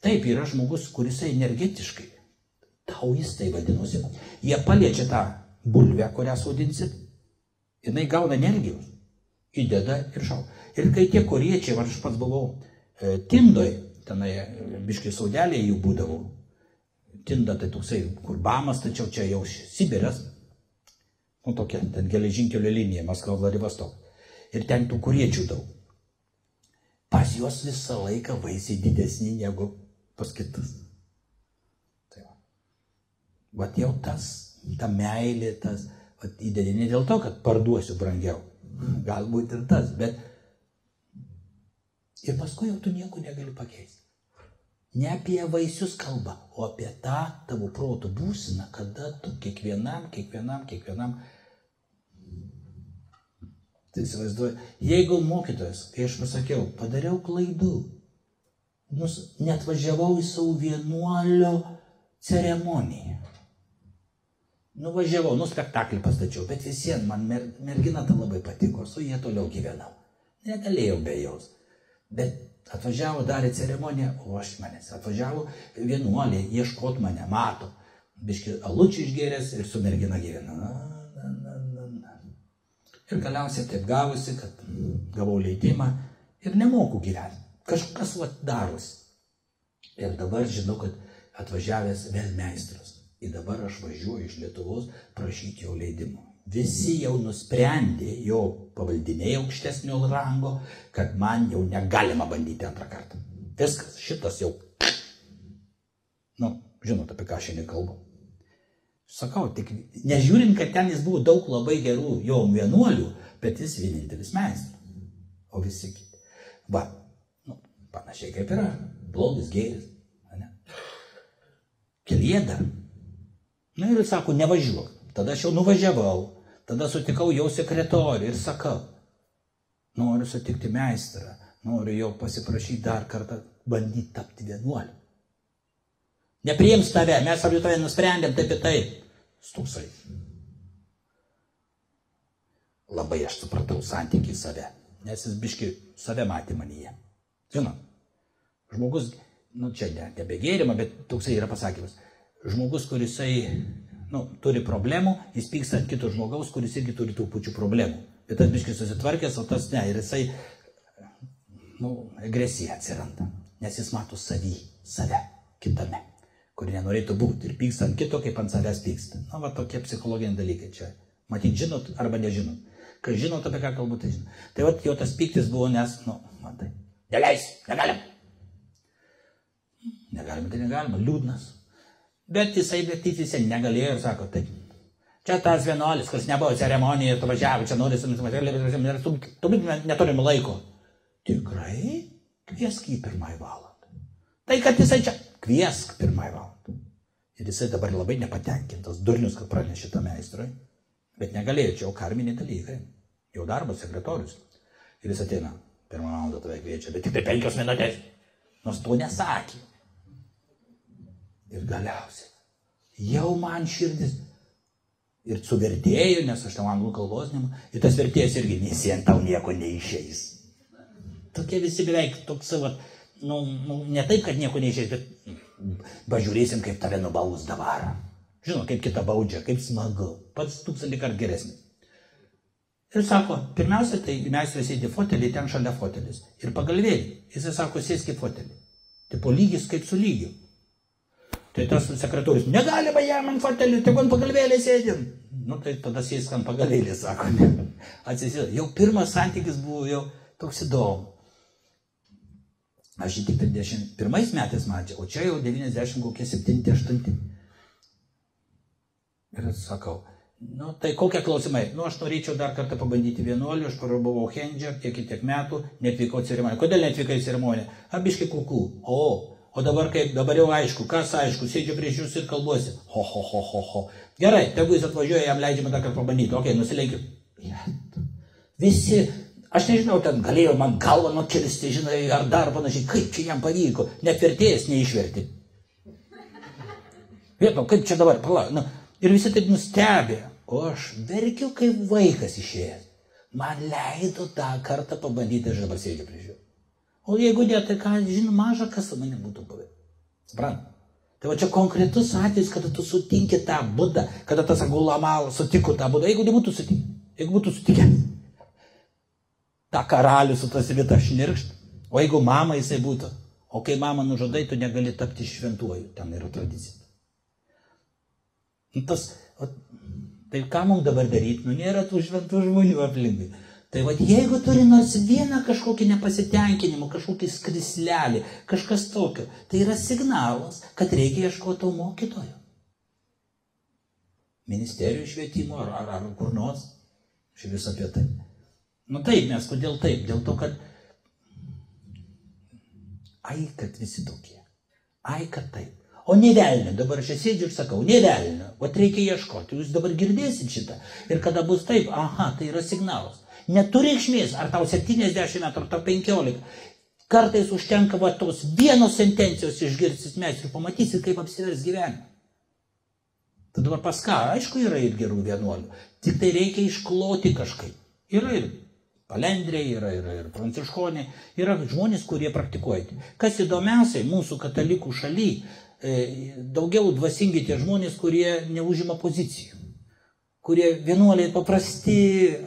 Taip, yra žmogus, kuris energetiškai, taoistai vadinosi, jie paliečia tą bulvę, kurią sodinsit, jinai gauna energijos, įdeda ir šau. Ir kai tie koriečiai, va aš pats buvau, E, Tindoj, tenai biškai saudelėje jų būdavo. Tinda tai toksai, kur Bamas, tačiau čia jau Sibirės. Nu, tokia, ten geležinkelio linija, Maskva, Vladivostok. Ir ten tų kuriečių daug. Pas juos visą laiką vaisiai didesni negu pas kitus. Va. Vat jau tas, ta meilė, tas, vat įdedi ne dėl to, kad parduosiu brangiau. Galbūt ir tas, bet Ir paskui jau tu nieko negali pakeisti. Ne apie vaisius kalba, o apie tą tavo proto būsiną, kada tu kiekvienam, kiekvienam, kiekvienam. Tai įsivaizduoju, jeigu mokytojas, kai aš pasakiau, padariau klaidų, nus, net važiavau į savo vienuolio ceremoniją. Nuvažiavau, nu spektaklį pastačiau, bet visiems man mer, mergina ta labai patiko, su jie toliau gyvenau. Negalėjau be jos. Bet atvažiavo, darė ceremoniją, o aš manęs. Atvažiavo vienuolė, ieškot mane, mato. Biški alučių išgėręs ir su mergina gyvena. Na, na, na, na, na. Ir galiausiai taip gavosi, kad gavau leidimą ir nemoku gyventi. Kažkas vat darosi. Ir dabar žinau, kad atvažiavęs vėl meistras. Ir dabar aš važiuoju iš Lietuvos prašyti jo leidimo. Visi jau nusprendė, jo pavaldiniai aukštesnio rango, kad man jau negalima bandyti antrą kartą. Viskas, šitas jau. Nu, žinot, apie ką šiandien kalbu. Sakau, tik nežiūrint, kad ten jis buvo daug labai gerų jo vienuolių, bet jis vienintelis meistras. O visi kiti. Va, nu, panašiai kaip yra. Blogis, gėris. Ne? Na ir sako, nevažiuok. Tada aš jau nuvažiavau. Tada sutikau jau sekretorių ir sakau, noriu sutikti meistrą, noriu jau pasiprašyti dar kartą bandyti tapti vienuoliu. Nepriims tave, mes apie tave nusprendėm taip ir taip. Stūksai. Labai aš supratau santykį save, nes jis biški save matė manyje. Žinot, žmogus, nu čia ne, nebegėrima, bet toksai yra pasakymas. Žmogus, kurisai nu, turi problemų, jis pyksta ant kito žmogaus, kuris irgi turi tų pačių problemų. Bet tas biškis susitvarkęs, o tas ne. Ir jisai, nu, agresija atsiranda. nes jis mato savį, save, kitame, kur nenorėtų būti ir pyksta ant kito, kaip ant savęs pyksta. Na, va tokie psichologiniai dalykai čia. Matyt, žinot arba nežinot. Kai žinot, apie ką kalbu, tai žinot. Tai va, jo tas pyktis buvo, nes, nu, matai, neleis, negalim. Negalima, tai negalima, liūdnas. Bet jisai betytis negalėjo ir sako, taip. Čia tas vienuolis, kuris nebuvo ceremonijoje, tu važiavo, čia nori su mumis, tu, tu neturim laiko. Tikrai? Kviesk jį pirmąjį valandą. Tai kad jisai čia, kviesk pirmąjį valandą. Ir jisai dabar labai nepatenkintas, durnius, kad pranešė tą meistrui. Bet negalėjo, čia jau karminiai dalykai. Jau darbas, sekretorius. Ir jis ateina, pirmą valandą tave kviečia, bet tik tai penkios minutės. Nors to nesakė. Ir galiausiai, jau man širdis. Ir su vertėju, nes aš tam anglų kalbos nemu. Ir tas vertėjas irgi nesien tau nieko neišeis. Tokie visi beveik toks savo, nu, nu, ne taip, kad nieko neišeis, bet pažiūrėsim, kaip tave nubaus dabar. Žinau, kaip kita baudžia, kaip smagu. Pats tūkstantį kartų geresnis. Ir sako, pirmiausia, tai meistras sėdi fotelį, ten šalia fotelis. Ir pagalvėjai, jisai sako, sėskit fotelį. Tai po lygis kaip su lygiu. Tai tas sekretorius, negalima jam ant fotelį, tai man pagalvėlė sėdim. Nu tai tada sėsk ant pagalvėlį, sako, ne. Atsisėdo. Jau pirmas santykis buvo jau toks įdomu. Aš jį tik 51 metais mačiau, o čia jau 90 kokie 7-8. Ir sakau, nu tai kokie klausimai? Nu aš norėčiau dar kartą pabandyti vienuolį, aš parabuvau Hendžer tiek ir tiek metų, netvykau ceremoniją. Kodėl netvykai į ceremoniją? Abiški kukų. O, o dabar kaip, dabar jau aišku, kas aišku, sėdžiu prieš jūs ir kalbuosi. Ho, ho, ho, ho, ho. Gerai, tegu jis atvažiuoja, jam leidžiama dar kartą pabandyti. Ok, nusileikiu. Visi, aš nežinau, ten galėjo man galvą nukirsti, žinai, ar dar panašiai, kaip čia jam pavyko, net vertėjas neišverti. Vietom, kaip čia dabar, pala, nu, ir visi taip nustebė, o aš verkiu kaip vaikas išėjęs. Man leido tą kartą pabandyti, aš dabar sėdžiu prieš jų. O jeigu ne, tai ką, žinai, maža kas su manim būtų buvę. Suprant? Tai va čia konkretus atvejis, kada tu sutinki tą būdą, kada tas agulamal sutiko tą būdą, jeigu nebūtų sutikęs, jeigu būtų sutikęs. Ta karalių su tas vieta šnirkšt, o jeigu mama jisai būtų, o kai mama nužudai, tu negali tapti šventuoju, ten yra tradicija. Tas, o, tai ką mums dabar daryti, nu nėra tų šventų žmonių aplinkui. Tai vad, jeigu turi nors vieną kažkokį nepasitenkinimą, kažkokį skrislelį, kažkas tokio, tai yra signalas, kad reikia ieškoti mokytojo. Ministerijų švietimo ar, ar, ar kur nors. Čia vis apie tai. Nu taip, nes kodėl taip? Dėl to, kad... Ai, kad visi tokie. Ai, kad taip. O ne velnė, dabar aš sėdžiu ir sakau, ne velnė, o reikia ieškoti, jūs dabar girdėsit šitą. Ir kada bus taip, aha, tai yra signalas. Neturi reikšmės, ar tau 70 metų, ar tau 15. Kartais užtenka va tos vienos sentencijos išgirsis mes ir pamatysit, kaip apsivers gyvenimą. Tai dabar pas ką, aišku, yra ir gerų vienuolių. Tik tai reikia iškloti kažkaip. Yra ir palendriai, yra ir, ir pranciškoniai, yra žmonės, kurie praktikuoja. Kas įdomiausiai, mūsų katalikų šaly e, daugiau dvasingi tie žmonės, kurie neužima pozicijų kurie vienuoliai paprasti,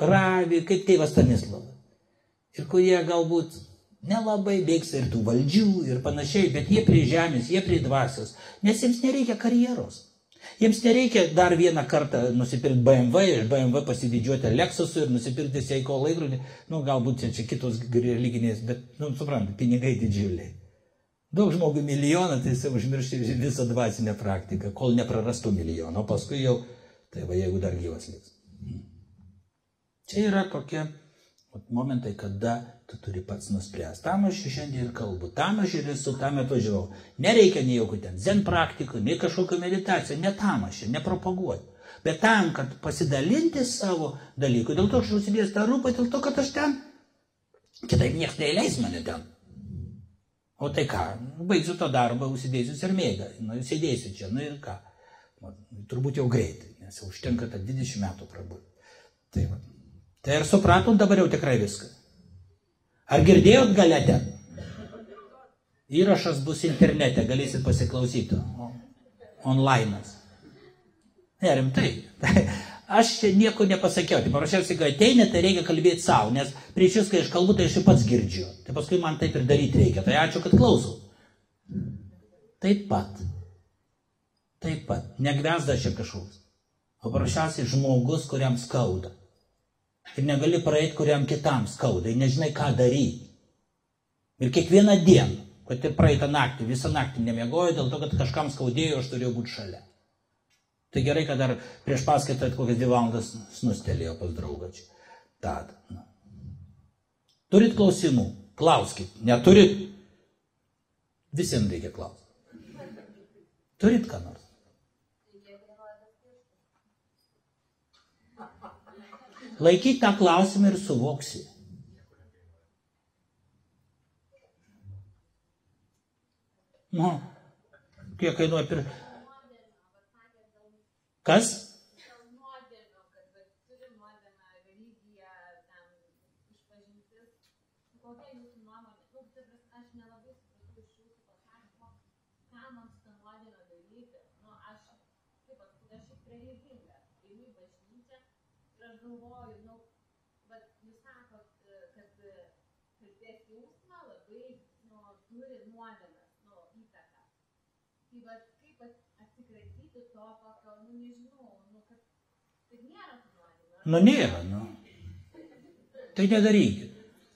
ravi, kaip tėvas Stanislavas. Ir kurie galbūt nelabai bėgs ir tų valdžių ir panašiai, bet jie prie žemės, jie prie dvasios, nes jiems nereikia karjeros. Jiems nereikia dar vieną kartą nusipirkti BMW, iš BMW pasididžiuoti Lexusų ir nusipirkti Seiko laikrodį, nu galbūt čia, čia kitos religinės, bet, nu, suprantate, pinigai didžiuliai. Daug žmogų milijoną, tai jis užmiršti visą dvasinę praktiką, kol neprarastų milijoną, o paskui jau Tai va, jeigu dar gyvas liks. Čia yra tokie momentai, kada tu turi pats nuspręsti. Tam aš šiandien ir kalbu, tam aš ir esu, tam atvažiavau. Nereikia nei jokių ten zen praktikų, nei kažkokio meditacijų, ne tam aš čia, nepropaguoju. Bet tam, kad pasidalinti savo dalykų, dėl to aš užsidėjęs tą rūpą, dėl to, kad aš ten, kitaip niekas neįleis mane ten. O tai ką, baigsiu to darbą, užsidėsiu ir mėgą, nu, sėdėsiu čia, nu ir ką. Turbūt jau greitai nes jau užtenka tą 20 metų prabūti. Tai, va. tai ir supratom dabar jau tikrai viską. Ar girdėjot galėte? Įrašas bus internete, galėsit pasiklausyti. Online'as. Ne, rimtai. Aš čia nieko nepasakiau. Tai paprasčiausiai, kai ateina, tai reikia kalbėti savo, nes prieš jūs, kai aš kalbu, tai aš ir pats girdžiu. Tai paskui man taip ir daryti reikia. Tai ačiū, kad klausau. Taip pat. Taip pat. Negvesda čia kažkoks. Paprasčiausiai žmogus, kuriam skauda. Ir negali praeiti, kuriam kitam skauda. Ir nežinai, ką daryti. Ir kiekvieną dieną, kad ir praeitą naktį, visą naktį nemiegojo dėl to, kad kažkam skaudėjo, aš turėjau būti šalia. Tai gerai, kad dar prieš paskaitą kokias dvi valandas snustelėjo pas draugą čia. Tad. Nu. Turit klausimų? Klauskit. Neturit? Visiems reikia klausti. Turit ką nors? Laikyk tą klausimą ir suvoksi. Nu, kiek kainuoja pir... Kas? dėl nuodėmio, kad vat, turi nuodėmę, religija, ten, išpažintis. Kokia jūsų nuomonė? Nu, ta prasme, aš nelabai supratau iš jūsų pasakymo, ką man su ta nuodėmė daryti. Nu, aš, kaip pasakyti, aš šiaip religinga. Einu į bažnyčią ir aš galvoju, nu, bet jūs sakot, e, kad e, kaltės jausmą labai, nu, turi nuodėmės, nu, įtaką. Tai vat, kaip at- atsikratyti to tokio, nu nežinau, nu kad tai nėra tų nuodėmių. Nu nėra, nu. Tai nedarykit.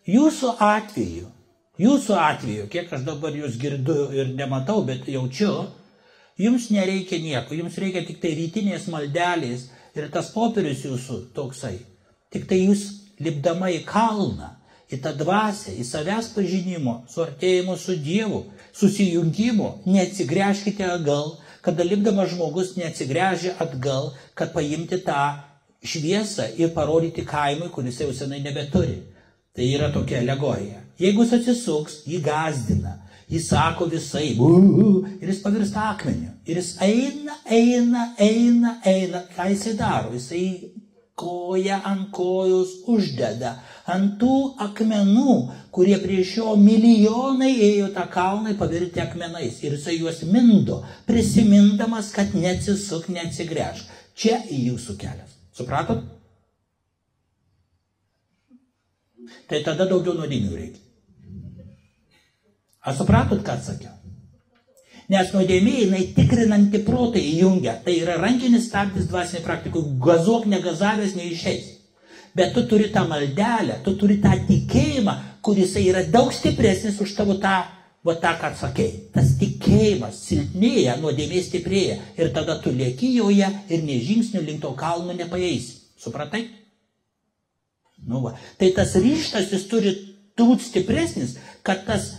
Jūsų atveju, jūsų atveju, kiek aš dabar jūs girdu ir nematau, bet jaučiu, jums nereikia nieko, jums reikia tik tai rytinės maldelės ir tas popierius jūsų toksai. Tik tai jūs lipdama į kalną, į tą dvasę, į savęs pažinimo, suartėjimo su Dievu, susijungimo, neatsigręžkite atgal, kada lipdamas žmogus neatsigręžia atgal, kad paimti tą šviesą ir parodyti kaimui, kuris jau senai nebeturi. Tai yra tokia alegorija. Jeigu jis atsisuks, jį gazdina, jis sako visai, ir jis pavirsta akmeniu. Ir jis eina, eina, eina, eina. Ką jisai daro? Jisai koja ant kojos uždeda. Ant tų akmenų, kurie prieš jo milijonai ėjo tą kalną pavirti akmenais. Ir jisai juos mindo, prisimindamas, kad neatsisuk, neatsigręž. Čia jūsų kelias. Supratot? Tai tada daugiau nuodėmių reikia. Ar supratot, ką atsakiau? Nes nuodėmė jinai tikrinanti protą įjungia. Tai yra rankinis stabdis dvasinė praktikų. Gazuok negazavęs neišeis. Bet tu turi tą maldelę, tu turi tą tikėjimą, kuris yra daug stipresnis už tavo tą, va tą, ką sakei. Tas tikėjimas silpnėja, nuodėmė stiprėja. Ir tada tu lieki joje ir nei žingsnių link to kalno nepaeisi. Supratai? Nu va. Tai tas ryštas jis turi būti stipresnis, kad tas,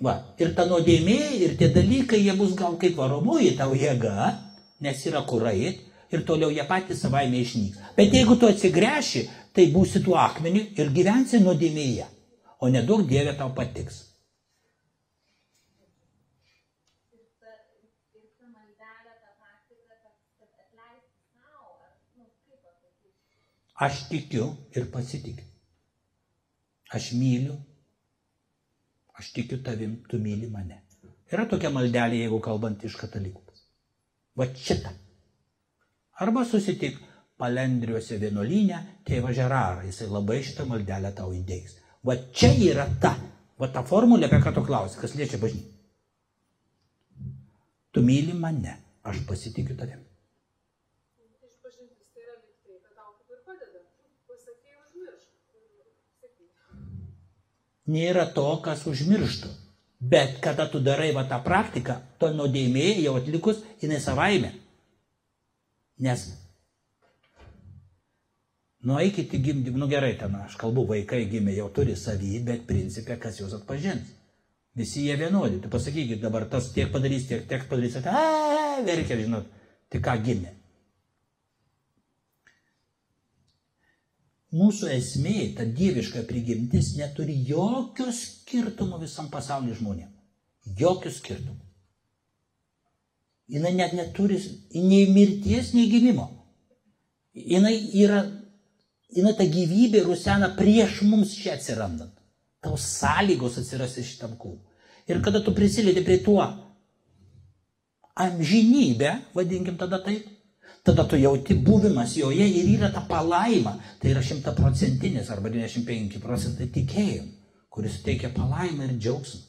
va, ir ta nuodėmė, ir tie dalykai, jie bus gal kaip varomoji tau jėga, nes yra kur eit, ir toliau jie patys savaime išnyks. Bet jeigu tu atsigręši, tai būsi tuo akmeniu ir gyvensi nuodėmėje, o nedaug Dievė tau patiks. Aš tikiu ir pasitikiu. Aš myliu, aš tikiu tavim, tu myli mane. Yra tokia maldelė, jeigu kalbant iš katalikų. Va šitą. Arba susitik palendriuose vienuolynę, tėvą Žerarą, jisai labai šitą maldelę tau įdėks. Va čia yra ta, va ta formulė, apie ką tu klausi, kas liečia bažnyčią. Tu myli mane, aš pasitikiu tavim. Tai tai. Nėra to, kas užmirštų. Bet kada tu darai va tą praktiką, to nuodėmė jau atlikus, jinai savaime. Nes nueikit į gimdymą, nu gerai ten, aš kalbu, vaikai gimė jau turi savį, bet principė, kas juos atpažins. Visi jie vienodi. Tu pasakykit dabar, tas tiek padarys, tiek, tiek padarys, a, verkia, žinot, tik ką gimė. Mūsų esmė, ta dieviška prigimtis neturi jokio skirtumo visam pasaulyje žmonėms. Jokio skirtumo. Jis net neturi nei mirties, nei gimimo. Jis yra, jinai ta gyvybė rusena prieš mums čia atsirandant. Tau sąlygos atsirasti šitam kūnui. Ir kada tu prisilieti prie tuo amžinybę, vadinkim tada taip, tada tu jauti buvimas joje ir yra ta palaima. Tai yra šimtaprocentinis arba 95 procentai tikėjim, kuris teikia palaimą ir džiaugsmą.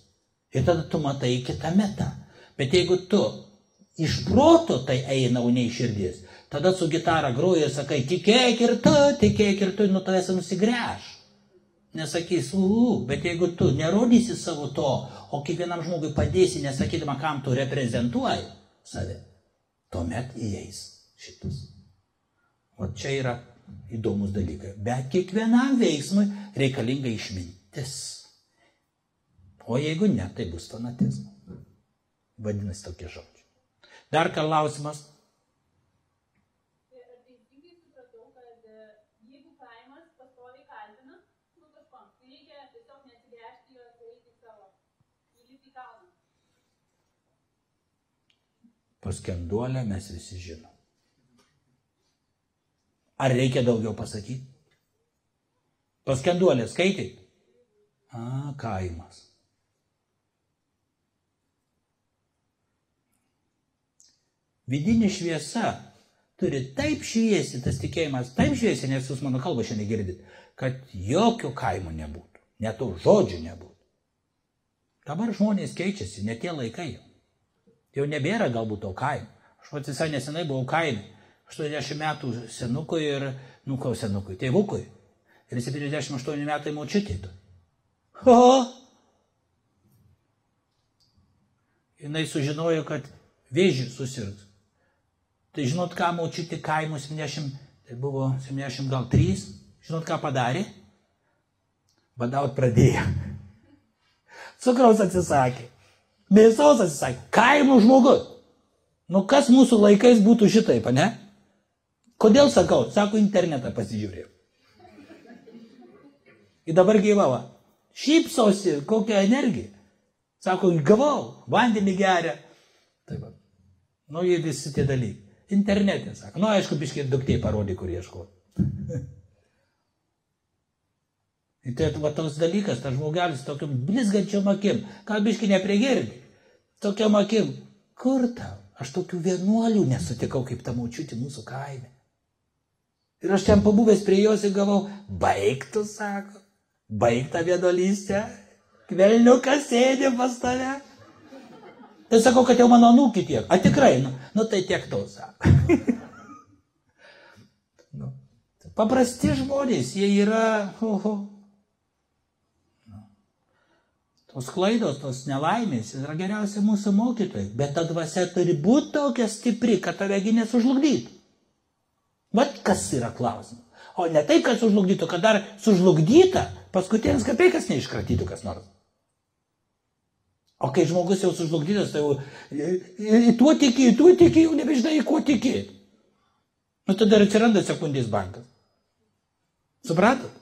Ir tada tu matai kitą metą. Bet jeigu tu iš proto tai eina, o ne iš širdies, tada su gitara groji ir sakai, tikėk ir tu, tikėk ir tu, nu tavęs nusigręš. Nesakys, uhu, bet jeigu tu nerodysi savo to, o kiekvienam žmogui padėsi, nesakydama, kam tu reprezentuoji save, tuomet įeis šitas. O čia yra įdomus dalykai. Bet kiekvienam veiksmui reikalinga išmintis. O jeigu ne, tai bus fanatizmas. Vadinasi tokie žodžiai. Dar klausimas. Tai ar teisingai supratau, kad e, jeigu kaimas pastoviai kaltina, nu kažkom, tai reikia tiesiog neatsigręžti jos eiti savo, įlipti į kalną. Paskenduolę mes visi žinom. Ar reikia daugiau pasakyti? Paskenduolę skaitai? A, kaimas. Vidinė šviesa turi taip šviesi, tas tikėjimas taip šviesi, nes jūs mano kalbą šiandien girdit, kad jokio kaimo nebūtų, net to žodžių nebūtų. Dabar žmonės keičiasi, ne tie laikai jau. Nebėra galbūt to kaimo. Aš pats visai nesenai buvau kaime. 80 metų senukui ir, nu ką senukui, tėvukui. Ir 78 metai močiutė. O! Jis sužinojo, kad vėžį susirgs. Tai žinot, ką močiutė kaimo 70, tai buvo 70 gal 3, žinot, ką padarė? Badaut pradėjo. Cukraus atsisakė. Mėsos atsisakė. Kaimo žmogus. Nu kas mūsų laikais būtų šitaip, ne? Kodėl sakau? Sako, internetą pasižiūrėjau. Ir dabar gyvava. Šypsosi, kokią energiją. Sako, gavau, vandenį geria. Taip. va. Nu, jie visi tie dalykai. Internete, sako. Nu, aišku, biškiai duktė parodė, kur ieškoti. Ir tai va toks dalykas, tas žmogelis tokiam blizgančiam akim, ką biški neprigirdi. Tokiam akim, kur tau? Aš tokių vienuolių nesutikau kaip ta maučiutė mūsų kaime. Ir aš ten pabuvęs prie jos ir gavau, baigtų, sako, baigta vienuolystė, kvelniukas sėdė pas tave. Tai sakau, kad jau mano nūkį tiek. A tikrai, nu, nu tai tiek to, sako. nu, paprasti žmonės, jie yra, oho, Tos klaidos, tos nelaimės yra geriausi mūsų mokytojai, bet ta dvasia turi būti tokia stipri, kad tavegi nesužlugdytų. Vat kas yra klausimas. O ne taip, kad sužlugdytų, kad dar sužlugdyta, paskutinis kapeikas neiškratytų kas nors. O kai žmogus jau sužlugdytas, tai jau į tuo tiki, į tuo tiki, jau nebežinai, į kuo tiki. Nu tada ir atsiranda sekundės bankas. Supratot?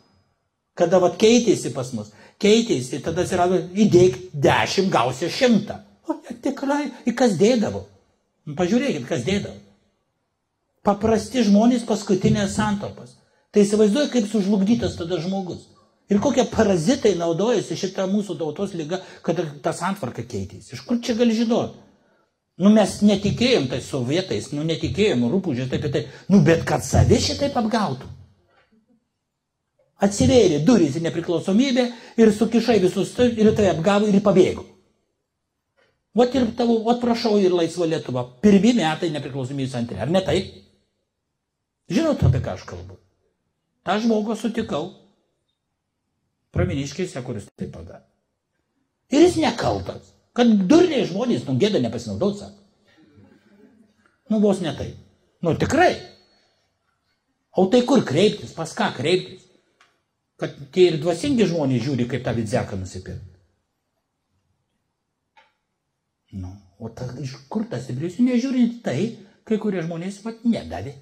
Kada vat keitėsi pas mus, keitėsi, tada atsirado įdėk dešimt, gausi šimtą. O ne, tikrai, į kas dėdavo. Pažiūrėkit, kas dėdavo. Paprasti žmonės paskutinės santopas. Tai įsivaizduoju, kaip sužlugdytas tada žmogus. Ir kokie parazitai naudojasi šitą mūsų tautos lygą, kad ta santvarka keitėsi. Iš kur čia gali žinoti? Nu mes netikėjom tai sovietais, nu netikėjom rūpūdžiais, taip ir taip. Nu bet kad savi šitaip apgautų. Atsivėrė durys į nepriklausomybę ir sukišai visus ir tai apgavo ir pabėgo. Vat ir tavo, vat prašau ir laisva Lietuva. Pirmi metai nepriklausomybės antrė, ar ne taip? Žinot, apie ką aš kalbu? Ta žmogų sutikau. Praminiškėse, kuris tai padarė. Ir jis nekaltas. Kad durniai žmonės, nu gėda nepasinaudot, sako. Nu vos ne taip. Nu tikrai. O tai kur kreiptis, pas ką kreiptis? Kad tie ir dvasingi žmonės žiūri, kaip tą vidzeką nusipirkti. Nu, o ta, iš kur tas stiprius, nežiūrint tai, kai kurie žmonės vat nedavė.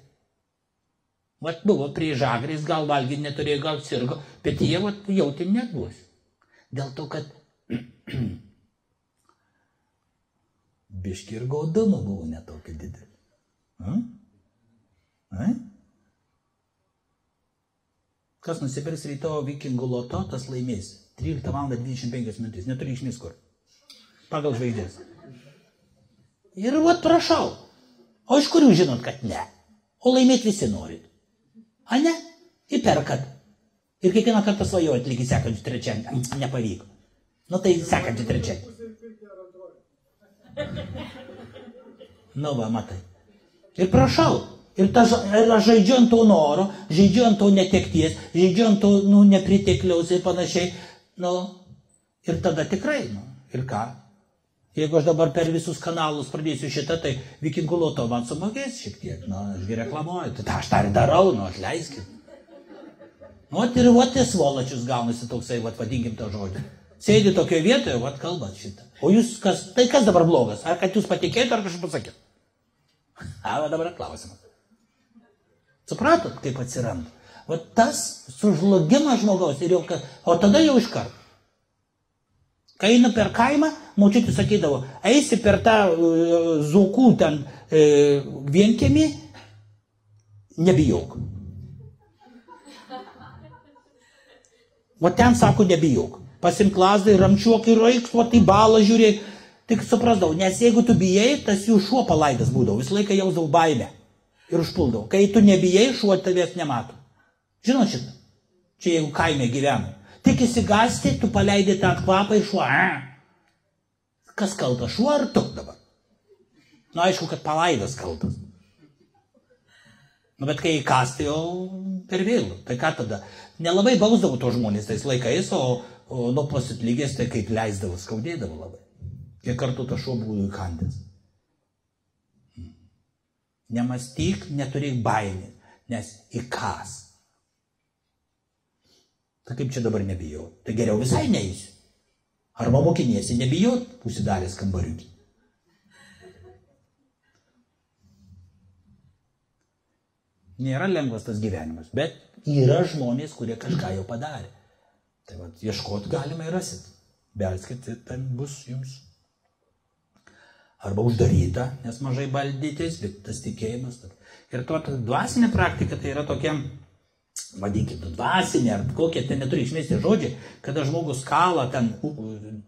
Vat buvo prie žagrės, gal valgyti neturėjo, gal sirgo, bet jie vat jautė neduos. Dėl to, kad biški ir gaudumo buvo netokia didelė. A? A? Kas nusipirks ryto vikingų loto, tas laimės. 13 val. 25 minutės, neturi išmės kur. Pagal žvaigždės. Ir vat prašau. O iš kurių žinot, kad ne? O laimėti visi norit. A ne? Įperkat. Ir kiekvieną kartą svajojat lygi sekančių trečiadienį. Nepavyko. Nu tai sekančių trečiadienį. Nu, va, matai. Ir prašau. Ir, ta, ir aš žaidžiu ant to noro, žaidžiu ant to netekties, žaidžiu ant to, nu, nepritekliaus ir panašiai. Nu, ir tada tikrai, nu, ir ką? Jeigu aš dabar per visus kanalus pradėsiu šitą, tai vikingų loto man sumokės šiek tiek, nu, ašgi reklamuoju, tai tą aš tą ir darau, nu, atleiskit. Nu, ir vat tas volačius gaunasi toksai, vat vadinkim tą žodį. Sėdi tokioje vietoje, vat kalbat šitą. O jūs kas, tai kas dabar blogas? Ar kad jūs patikėjote, ar kažkas pasakėt? A, dabar klausimas. Supratot, kaip atsiranda? O tas sužlugimas žmogaus ir jau, o tada jau iš karto. Kai eina per kaimą, močiutė sakydavo, eisi per tą uh, zūkų ten uh, vienkėmį, nebijok. O ten sako, nebijok. Pasimk lasdą ir ramčiuok ir reiks, o tai balą žiūrėk. Tik suprasdavau, nes jeigu tu bijai, tas jų šuo palaidas būdavo, visą laiką jausdavau baimę ir užpuldavau. Kai tu nebijai, šuo tavęs nemato. Žinot šitą? Čia jeigu kaime gyvena. Tik įsigasti, tu paleidai tą kvapą ir šuo. "A." Kas kaltas, šuo ar tu dabar? Na, aišku, kad palaidas kaltas. Nu, bet kai įkasti, jau per vėlų. Tai ką tada? Nelabai bausdavau to žmonės tais laikais, o, o nuo pasitlygės tai kaip leisdavo, skaudėdavo labai. Kiek kartų tas šuo buvo įkandęs. Nemastyk, neturėk baimės, nes įkas. Tai kaip čia dabar nebijau? Tai geriau visai neįsiu. Arba mokiniesi nebijot, užsidaręs kambariukį. Nėra lengvas tas gyvenimas, bet yra žmonės, kurie kažką jau padarė. Tai vad, ieškoti galima ir rasit. Belskit, ten bus jums. Arba uždaryta, nes mažai baldytis, bet tas tikėjimas. Ir ta dvasinė praktika tai yra tokia, vadinkime, dvasinė ar kokie ten neturi išmesti žodžiai, kada žmogus kala ten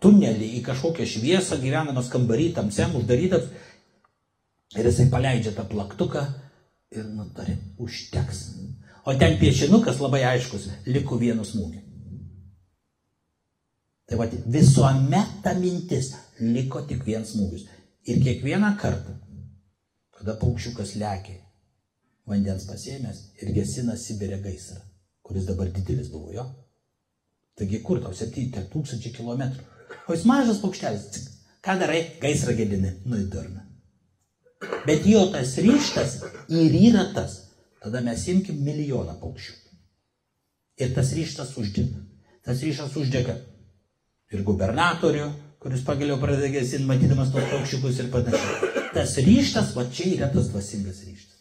tunelį į kažkokią šviesą, gyvenamas kambarį tamsiam, uždarytas, ir jisai paleidžia tą plaktuką ir nutarė, užteks. O ten piešinukas labai aiškus, liko vienu smūgiu. Tai va, visuomet ta mintis liko tik vienas smūgis. Ir kiekvieną kartą, kada paukščiukas lekia, vandens pasėmęs ir gesina Sibirė gaisrą, kuris dabar didelis buvo jo. Taigi kur tau 7 tūkstančiai kilometrų? O jis mažas paukštelis. Ką darai? Gaisrą gedini. Nu į durną. Bet jo tas ryštas ir yra tas. Tada mes imkim milijoną paukščių. Ir tas ryštas uždega. Tas ryštas uždega ir gubernatorių, kuris pagaliau pradeda gesinti, matydamas tos paukščiukus ir panašiai. Tas ryštas, va čia yra tas dvasingas ryštas.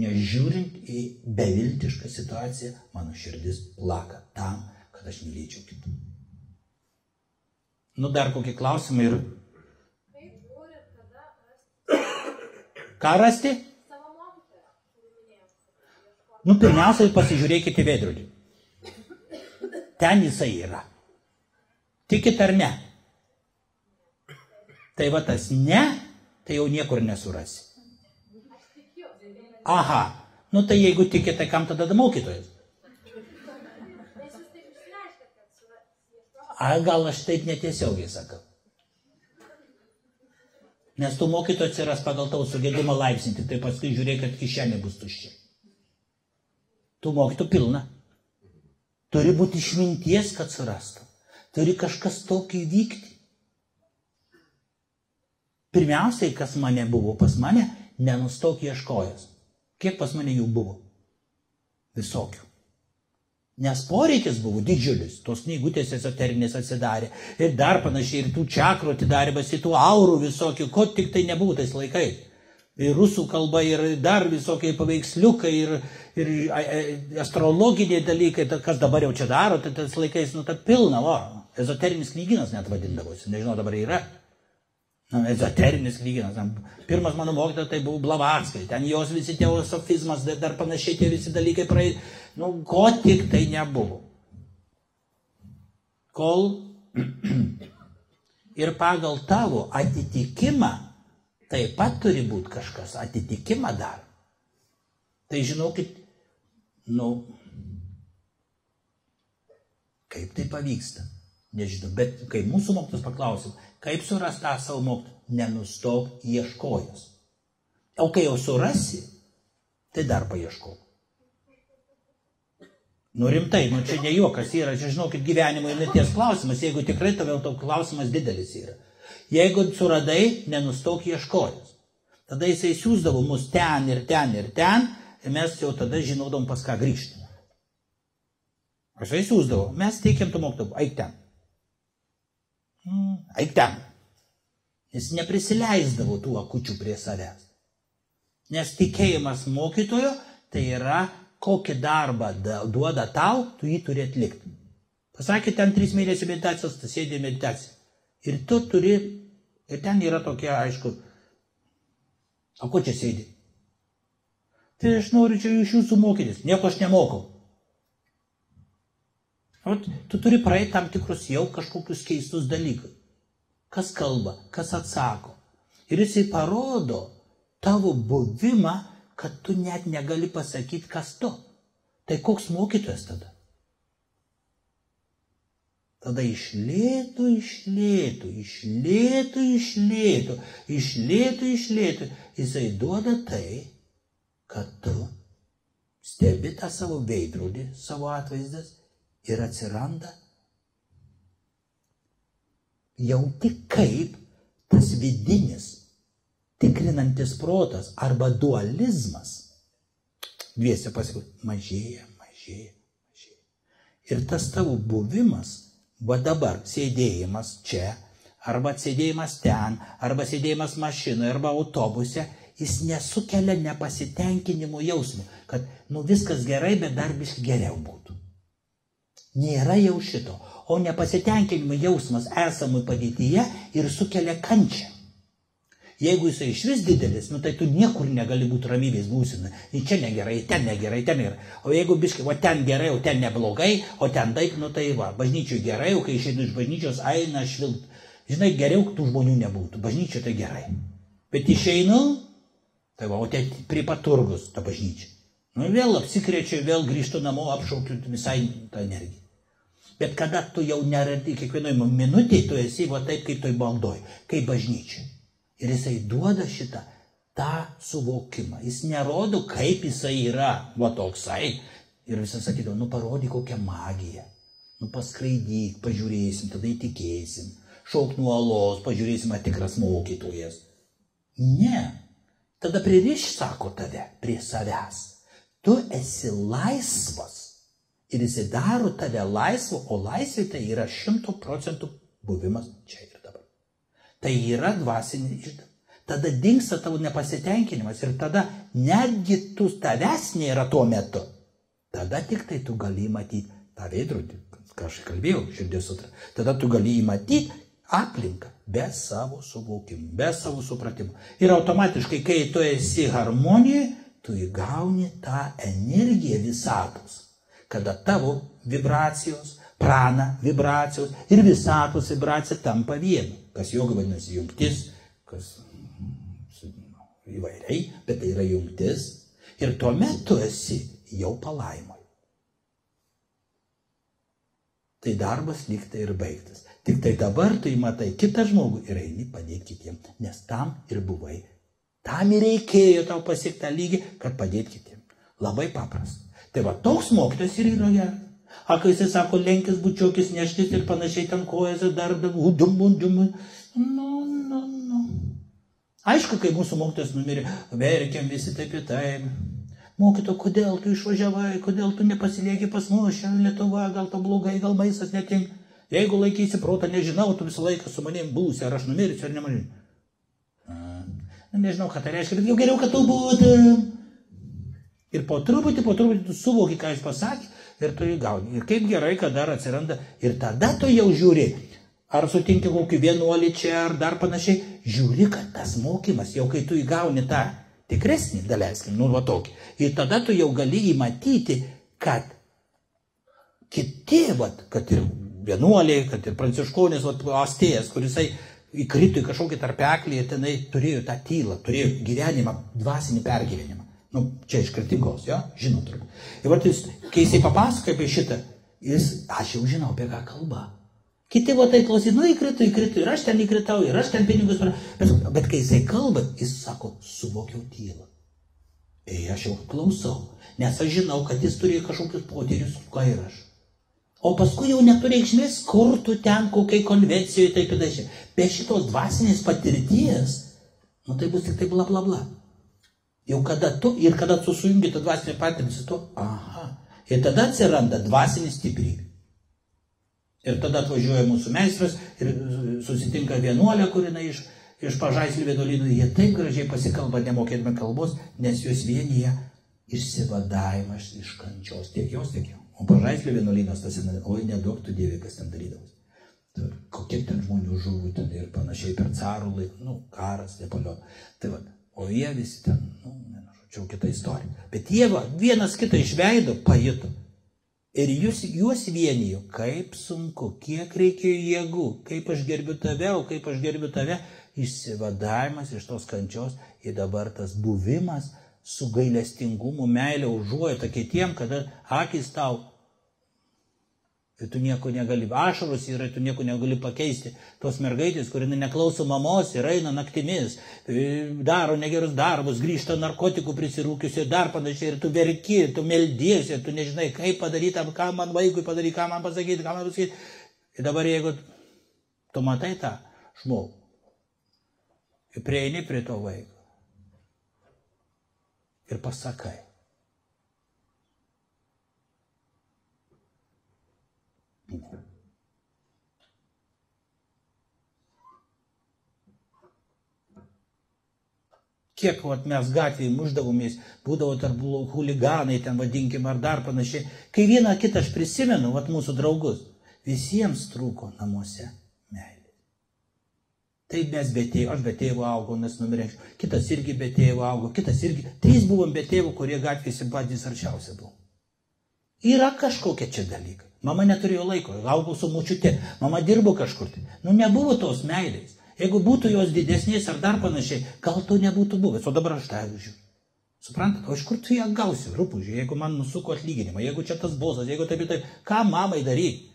Nežiūrint į beviltišką situaciją, mano širdis plaka tam, kad aš mylėčiau kitų. Nu, dar kokį klausimą ir ką rasti? Nu, pirmiausia, pasižiūrėkite į veidrodį. Ten jisai yra. Tikit ar ne? Tai va tas ne, tai jau niekur nesurasi. Aha, nu tai jeigu tikit, tai kam tada mokytojas? A, gal aš taip netiesiogiai sakau. Nes tų mokytojų atsiras pagal tavo sugėdimo laipsnį, tik tai paskui žiūrėk, kad kišenė bus tuščia. Tų mokytojų pilna. Turi būti išminties, kad surastų. Turi kažkas tokio įvykti. Pirmiausiai, kas mane buvo pas mane, nenustok ieškojęs. Kiek pas mane jų buvo? Visokių. Nes poreikis buvo didžiulis, tos knygutės ezoterinės atsidarė ir dar panašiai, ir tų čakrų atidarymas, ir tų aurų visokių, ko tik tai nebuvo tais laikais. Ir rusų kalba, ir dar visokie paveiksliukai, ir, ir astrologiniai dalykai, kas dabar jau čia daro, tai tais laikais, nu, ta pilna, o, ezoterinis knyginas net vadindavosi, nežinau, dabar yra. Na, ezoterinis knyginas. Pirmas mano mokytojas tai buvo Blavatskai. Ten jos visi teosofizmas, dar, panašiai tie visi dalykai praeit. Nu, ko tik tai nebuvo. Kol ir pagal tavo atitikimą taip pat turi būti kažkas, atitikimą dar. Tai žinokit, nu, kaip tai pavyksta. Nežinau, bet kai mūsų mokytas paklausim, kaip suras tą savo mokytą, nenustok ieškojus. O kai jau surasi, tai dar paieškok. Nu rimtai, nu čia ne juokas yra, čia žinokit gyvenimo ir mirties klausimas, jeigu tikrai tavėl to klausimas didelis yra. Jeigu suradai, nenustok ieškojus. Tada jisai siūsdavo mus ten ir ten ir ten, ir mes jau tada žinodom pas ką grįžti. Aš jai siūsdavo, mes teikiam tu mokytojų, eik ten. Mm, Eik ten. Jis neprisileisdavo tų akučių prie savęs. Nes tikėjimas mokytojo tai yra, kokį darbą da- duoda tau, tu jį turi atlikti. Pasakė, ten trys mėnesių meditacijos, tu sėdė meditacija. Ir tu turi, ir ten yra tokia, aišku, o ko čia sėdi? Tai aš noriu čia iš jūsų mokytis, nieko aš nemokau. Ot, tu turi praeiti tam tikrus jau kažkokius keistus dalykus. Kas kalba, kas atsako. Ir jisai parodo tavo buvimą, kad tu net negali pasakyti, kas tu. Tai koks mokytojas tada? Tada išlėtų, išlėtų, išlėtų, išlėtų, išlėtų, išlėtų. Jisai duoda tai, kad tu stebi tą savo veidrodį, savo atvaizdas ir atsiranda jauti kaip tas vidinis tikrinantis protas arba dualizmas dviese pasakau, mažėja, mažėja, mažėja. Ir tas tavo buvimas, va dabar sėdėjimas čia, arba sėdėjimas ten, arba sėdėjimas mašinoje, arba autobuse, jis nesukelia nepasitenkinimo jausmų, kad nu viskas gerai, bet dar vis geriau būtų. Nėra jau šito, o nepasitenkinimo jausmas esamui padėtyje ir sukelia kančią. Jeigu jisai iš vis didelis, nu tai tu niekur negali būti ramybės būsina. Ir čia negerai, ten negerai, ten negerai. O jeigu biškai, o ten gerai, o ten neblogai, o ten taip, nu tai va, bažnyčiui gerai, o kai išeinu iš bažnyčios, eina švilt. Žinai, geriau tų žmonių nebūtų. Bažnyčia tai gerai. Bet išeinu, tai va, o ten prie paturgus ta bažnyčia. Nu vėl apsikrečia, vėl grįžtu namo, apšaukiu visai tą energiją. Bet kada tu jau nerandi kiekvienoje minutėje, tu esi va taip, kaip toj maldoj, kaip bažnyčia. Ir jisai duoda šitą, tą suvokimą. Jis nerodo, kaip jisai yra, va toksai. Ir visą sakydavo, nu parodyk kokią magiją. Nu paskraidyk, pažiūrėsim, tada įtikėsim. Šauk nuo alos, pažiūrėsim, ar tikras mokytojas. Ne. Tada pririš, sako tave, prie savęs. Tu esi laisvas. Ir jis daro tave laisvu, o laisvė tai yra šimto procentų buvimas čia ir dabar. Tai yra dvasinė išda. Tada dinksta tavo nepasitenkinimas ir tada netgi tu tavęs nėra tuo metu. Tada tik tai tu gali matyti tą veidrodį, ką aš kalbėjau, širdės sutra. Tada tu gali matyti aplinką be savo suvokimų, be savo supratimų. Ir automatiškai, kai tu esi harmonijoje, tu įgauni tą energiją visatos kada tavo vibracijos, prana vibracijos ir visatos vibracija tampa vienu. Kas joga vadinasi jungtis, kas įvairiai, bet tai yra jungtis. Ir tuomet tu esi jau palaimoje. Tai darbas lygtai ir baigtas. Tik tai dabar tu įmatai kitą žmogų ir eini padėti kitiems, nes tam ir buvai. Tam ir reikėjo tau pasiekti tą lygį, kad padėti kitiems. Labai paprasta. Tai va toks mokytas ir yra geras. A kai jisai sako, lenkis, bučiokis, neštis ir panašiai ten kojas, dar davų, dum, dum, nu, nu, nu. Aišku, kai mūsų mokytas numirė, verkiam visi taip ir taip. Mokyto, kodėl tu išvažiavai, kodėl tu nepasilieki pas mus, čia Lietuva, gal to blogai, gal maistas netink. Jeigu laikysi protą, nežinau, tu visą laiką su manim būsi, ar aš numirsiu, ar nemažai. Nežinau, ką tai reiškia, bet jau geriau, kad tu būtum. Ir po truputį, po truputį tu suvoki, ką jis pasakė ir tu jį gauni. Ir kaip gerai, kad dar atsiranda. Ir tada tu jau žiūri, ar sutinki kokį vienuolį čia, ar dar panašiai. Žiūri, kad tas mokymas, jau kai tu įgauni tą tikresnį, daleiskim, nu va tokį. Ir tada tu jau gali įmatyti, kad kiti, vat, kad ir vienuoliai, kad ir pranciškonis, vat, astėjas, kuris įkrito į kažkokį tarpeklį ir tenai turėjo tą tylą, turėjo gyvenimą, dvasinį pergyvenimą. Nu, čia iš kritikos, jo, žinot turbūt. Ir vat jis, kai jisai papasakoja apie šitą, jis, aš jau žinau, apie ką kalba. Kiti va tai klausys, nu įkrito, įkrito, ir aš ten įkritau, ir aš ten pinigus. Bet, bet kai jisai kalba, jis sako, suvokiau tylą. Ir aš jau klausau, nes aš žinau, kad jis turėjo kažkokius potyrius, ką ir aš. O paskui jau neturi reikšmės, kur tu ten, kokiai konvencijoje, taip ir panašiai. Be šitos dvasinės patirties, nu tai bus tik tai bla bla bla. Jau kada tu ir kada tu sujungi tą dvasinę patirtį su to, aha. Ir tada atsiranda dvasinis stiprybė. Ir tada atvažiuoja mūsų meistras ir susitinka vienuolė, kuri na, iš, iš pažaislį vienuolynų. Jie taip gražiai pasikalba, nemokėdami kalbos, nes juos vienyje išsivadavimas iš kančios. Tiek jos, tiek jo. O pažaislį vienuolynas tas, oi nedaug tu dievė, kas ten darydavas. Tai Kokie ten žmonių žuvų ten ir panašiai per carų laiką, nu, karas, toliau. Tai va, o jie visi ten, nu, nežinau, kita istorija. Bet jie va, vienas kitą išveido, pajuto. Ir jūs, juos vienijo, kaip sunku, kiek reikėjo jėgų, kaip aš gerbiu tave, o kaip aš gerbiu tave, išsivadavimas iš tos kančios ir dabar tas buvimas su gailestingumu, meilė, užuojata kitiem, kada akis tau tu nieko negali, ašaros yra, tu nieko negali pakeisti. Tos mergaitės, kur jinai neklauso mamos ir eina naktimis, e, daro negerus darbus, grįžta narkotikų prisirūkiusi ir dar panašiai, ir tu verki, tu meldiesi, tu nežinai, kaip padaryti, ką man vaikui padaryti, ką man pasakyti, ką man pasakyti. Ir dabar jeigu tu matai tą žmogų prieini prie to vaiko ir pasakai, kiek vat, mes gatvėje muždavomės, būdavo tarp huliganai, ten vadinkim, ar dar panašiai. Kai vieną kitą aš prisimenu, vat, mūsų draugus, visiems trūko namuose meilė. Taip mes be tėvo, aš be tėvo augau, nes numirė, kitas irgi be tėvo augo, kitas irgi, trys buvom be tėvo, kurie gatvėse patys arčiausia buvo. Yra kažkokie čia dalykai. Mama neturėjo laiko, augau su mučiute, mama dirbo kažkur. Tai. Nu nebuvo tos meilės. Jeigu būtų jos didesnės ar dar panašiai, gal to nebūtų buvęs. O dabar aš tą žiūriu. Suprantat, o iš kur tu ją gausi, rūpužiai, jeigu man nusuko atlyginimą, jeigu čia tas bosas, jeigu taip ir taip, ką mamai daryti?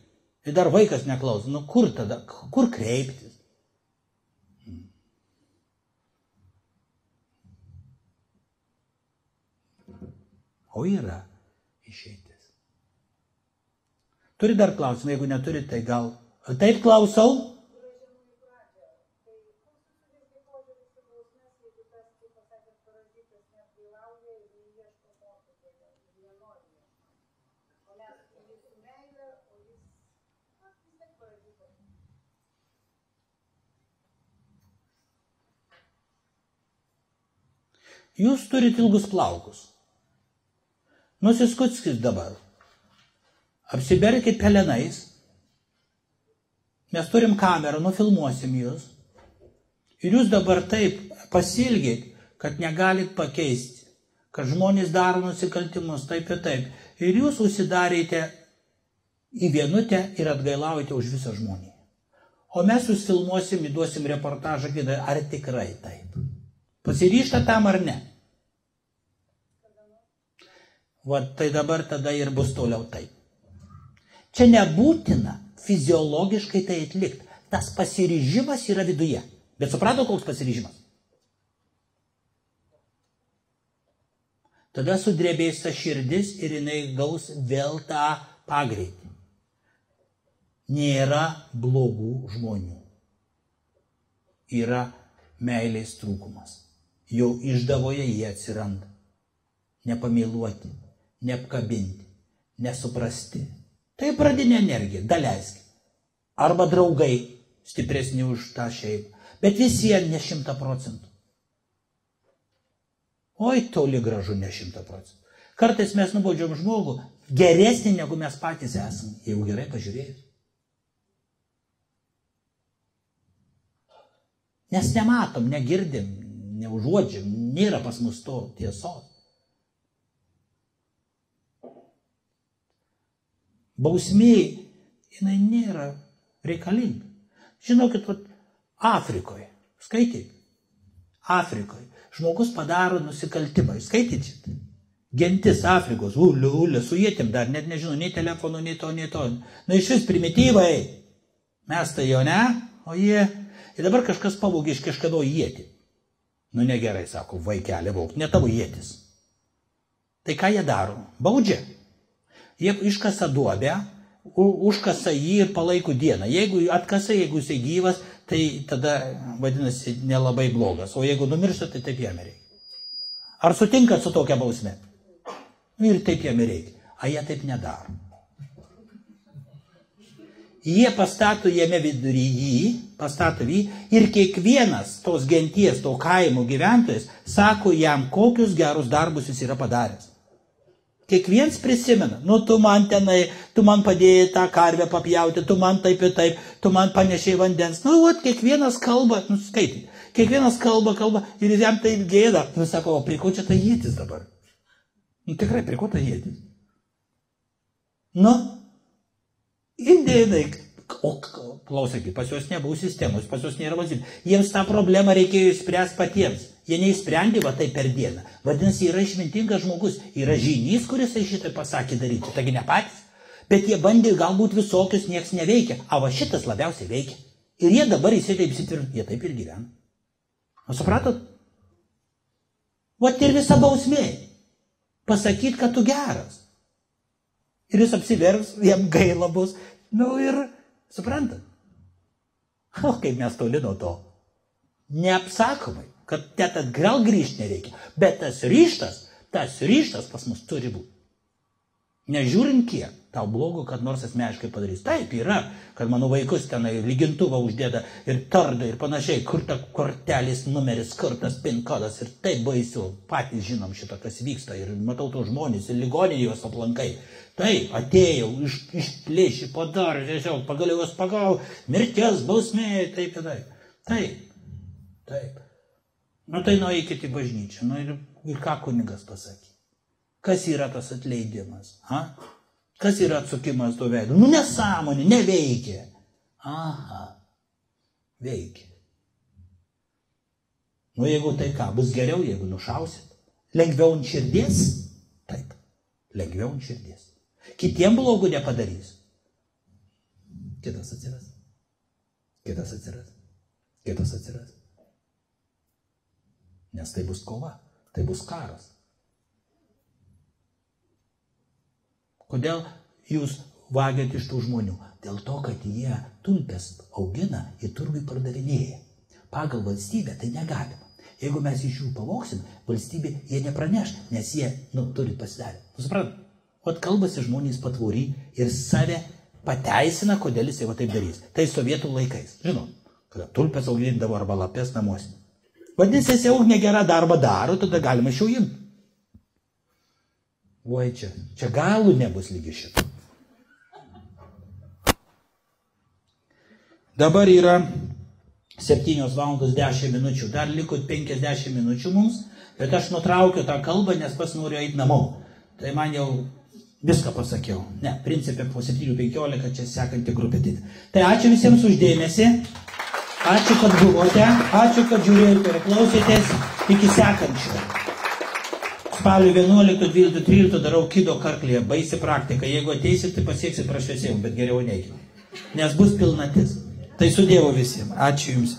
Ir dar vaikas neklauso, nu kur tada, kur kreiptis? O yra Turi dar klausimą, jeigu neturi, tai gal. Taip klausau? Jūs turite ilgus plaukus. Nusiskutskit dabar. Apsiberkit pelenais. Mes turim kamerą, nufilmuosim jūs. Ir jūs dabar taip pasilgit, kad negalit pakeisti. Kad žmonės daro nusikaltimus taip ir taip. Ir jūs užsidarėte į vienutę ir atgailaujate už visą žmonį. O mes jūs filmuosim, įduosim reportažą, kitą, ar tikrai taip. Pasiryšta tam ar ne? Va tai dabar tada ir bus toliau taip. Čia nebūtina fiziologiškai tai atlikti. Tas pasiryžimas yra viduje. Bet suprato, koks pasiryžimas? Tada sudrebės ta širdis ir jinai gaus vėl tą pagreitį. Nėra blogų žmonių. Yra meilės trūkumas. Jau išdavoje jie atsiranda. Nepamiluoti, neapkabinti, nesuprasti. Tai pradinė energija, daleiskit. Arba draugai stipresni už tą šeimą. Bet visiems ne šimta procentų. Oi, toli gražu ne šimta procentų. Kartais mes nubaudžiam žmogų geresnį negu mes patys esame, jeigu gerai pažiūrėjus. Nes nematom, negirdim, neužuodžiam, nėra pas mus to tiesos. Bausmė, jinai nėra reikalinga. Žinokit, Afrikoje, skaityk, Afrikoje, žmogus padaro nusikaltimą, jūs skaityt šitą. Gentis Afrikos, ulė, ulė, su jėtim dar, net nežinau, nei telefonų, nei to, nei to. Na iš vis primityvai. Mes tai jo ne, o jie. Ir dabar kažkas pavogė iš kažkado jėti. Nu negerai, sako, vaikelė vauk, ne tavo jėtis. Tai ką jie daro? Baudžia. Jie iškasa duobę, užkasa jį ir palaiko dieną. Jeigu atkasa, jeigu jisai gyvas, tai tada vadinasi nelabai blogas. O jeigu numiršta, tai taip jam reikia. Ar sutinkat su tokia bausme? Nu Ir taip jam reikia. A jie taip nedaro. Jie pastato jame vidury jį, pastato jį ir kiekvienas tos genties, to kaimo gyventojas sako jam, kokius gerus darbus jis yra padaręs. Kiekvienas prisimena, nu tu man tenai, tu man padėjai tą karvę papjauti, tu man taip ir taip, tu man panešėjai vandens. Nu, vat, kiekvienas kalba, nu skaitai, kiekvienas kalba, kalba ir jam tai gėda. Nu, sako, o prie ko čia tai jėtis dabar? Nu, tikrai, prie ko tai jėtis? Nu, indėnai, o klausykit, pas juos nebuvo sistemos, pas juos nėra valstybė. Jiems tą problemą reikėjo išspręsti patiems. Jie neįsprendė va tai per dieną. Vadinasi, yra išmintingas žmogus, yra žynys, kuris šitai pasakė daryti. Taigi ne patys. Bet jie bandė galbūt visokius, nieks neveikia. O va šitas labiausiai veikia. Ir jie dabar įsitai įsitvirtino, jie taip ir gyvena. O supratot? Va ir visa bausmė. Pasakyti, kad tu geras. Ir jis apsivers, jam gaila bus. Nu ir suprantat. O kaip mes toli nuo to. Neapsakomai, kad net atgal grįžti nereikia. Bet tas ryštas, tas ryštas pas mus turi būti. Nežiūrint kiek, tau blogo, kad nors asmeniškai padarys. Taip yra, kad mano vaikus tenai lygintuvą uždėda ir tarda ir panašiai, kur ta kortelės numeris, kur tas pin kodas ir taip baisu. Patys žinom šitą, kas vyksta ir matau tos žmonės ir ligoninį juos aplankai. Taip, atėjau, iš, išplėšį, padarė, tiesiog pagaliau juos pagau, mirties bausmė, taip ir taip. Taip, taip. Nu tai nueikit į bažnyčią, nu ir, ir ką kunigas pasakė. Kas yra tas atleidimas? Ha? Kas yra atsukimas to veido? Nu nesąmonė, neveikia. Aha, veikia. Nu jeigu tai ką, bus geriau, jeigu nušausit. Lengviau ant širdies? Taip, lengviau ant širdies. Kitiem blogų nepadarys. Kitas atsiras. Kitas atsiras. Kitas atsiras. Nes tai bus kova, tai bus karas. Kodėl jūs vagiat iš tų žmonių? Dėl to, kad jie tulpes augina ir turgui pardavinėja. Pagal valstybę tai negalima. Jeigu mes iš jų pavoksim, valstybė jie nepraneš, nes jie, nu, turi pasidarę. Nu, suprantat, o kalbasi žmonės patvory ir save pateisina, kodėl jis va taip darys. Tai sovietų laikais, žinot, kada tulpes augindavo arba lapės namuose. Vadinasi, jis jau negerą darbą daro, tada galima iš jų imti. Oi čia, čia galų nebus lygi šito. Dabar yra 7 valandos 10 minučių, dar liko 50 minučių mums, bet aš nutraukiu tą kalbą, nes pas noriu eiti namo. Tai man jau viską pasakiau. Ne, principė po 7.15 čia sekanti grupė. dit. Tai ačiū visiems uždėmesi, ačiū, kad buvote, ačiū, kad žiūrėjote ir klausėtės. Iki sekančio. Spalio 11, 12, 13 darau kido karklėje, baisi praktika. Jeigu ateisit, tai pasieksit prašviesėjim, bet geriau neikit. Nes bus pilnatis. Tai su Dievu visiems. Ačiū Jums.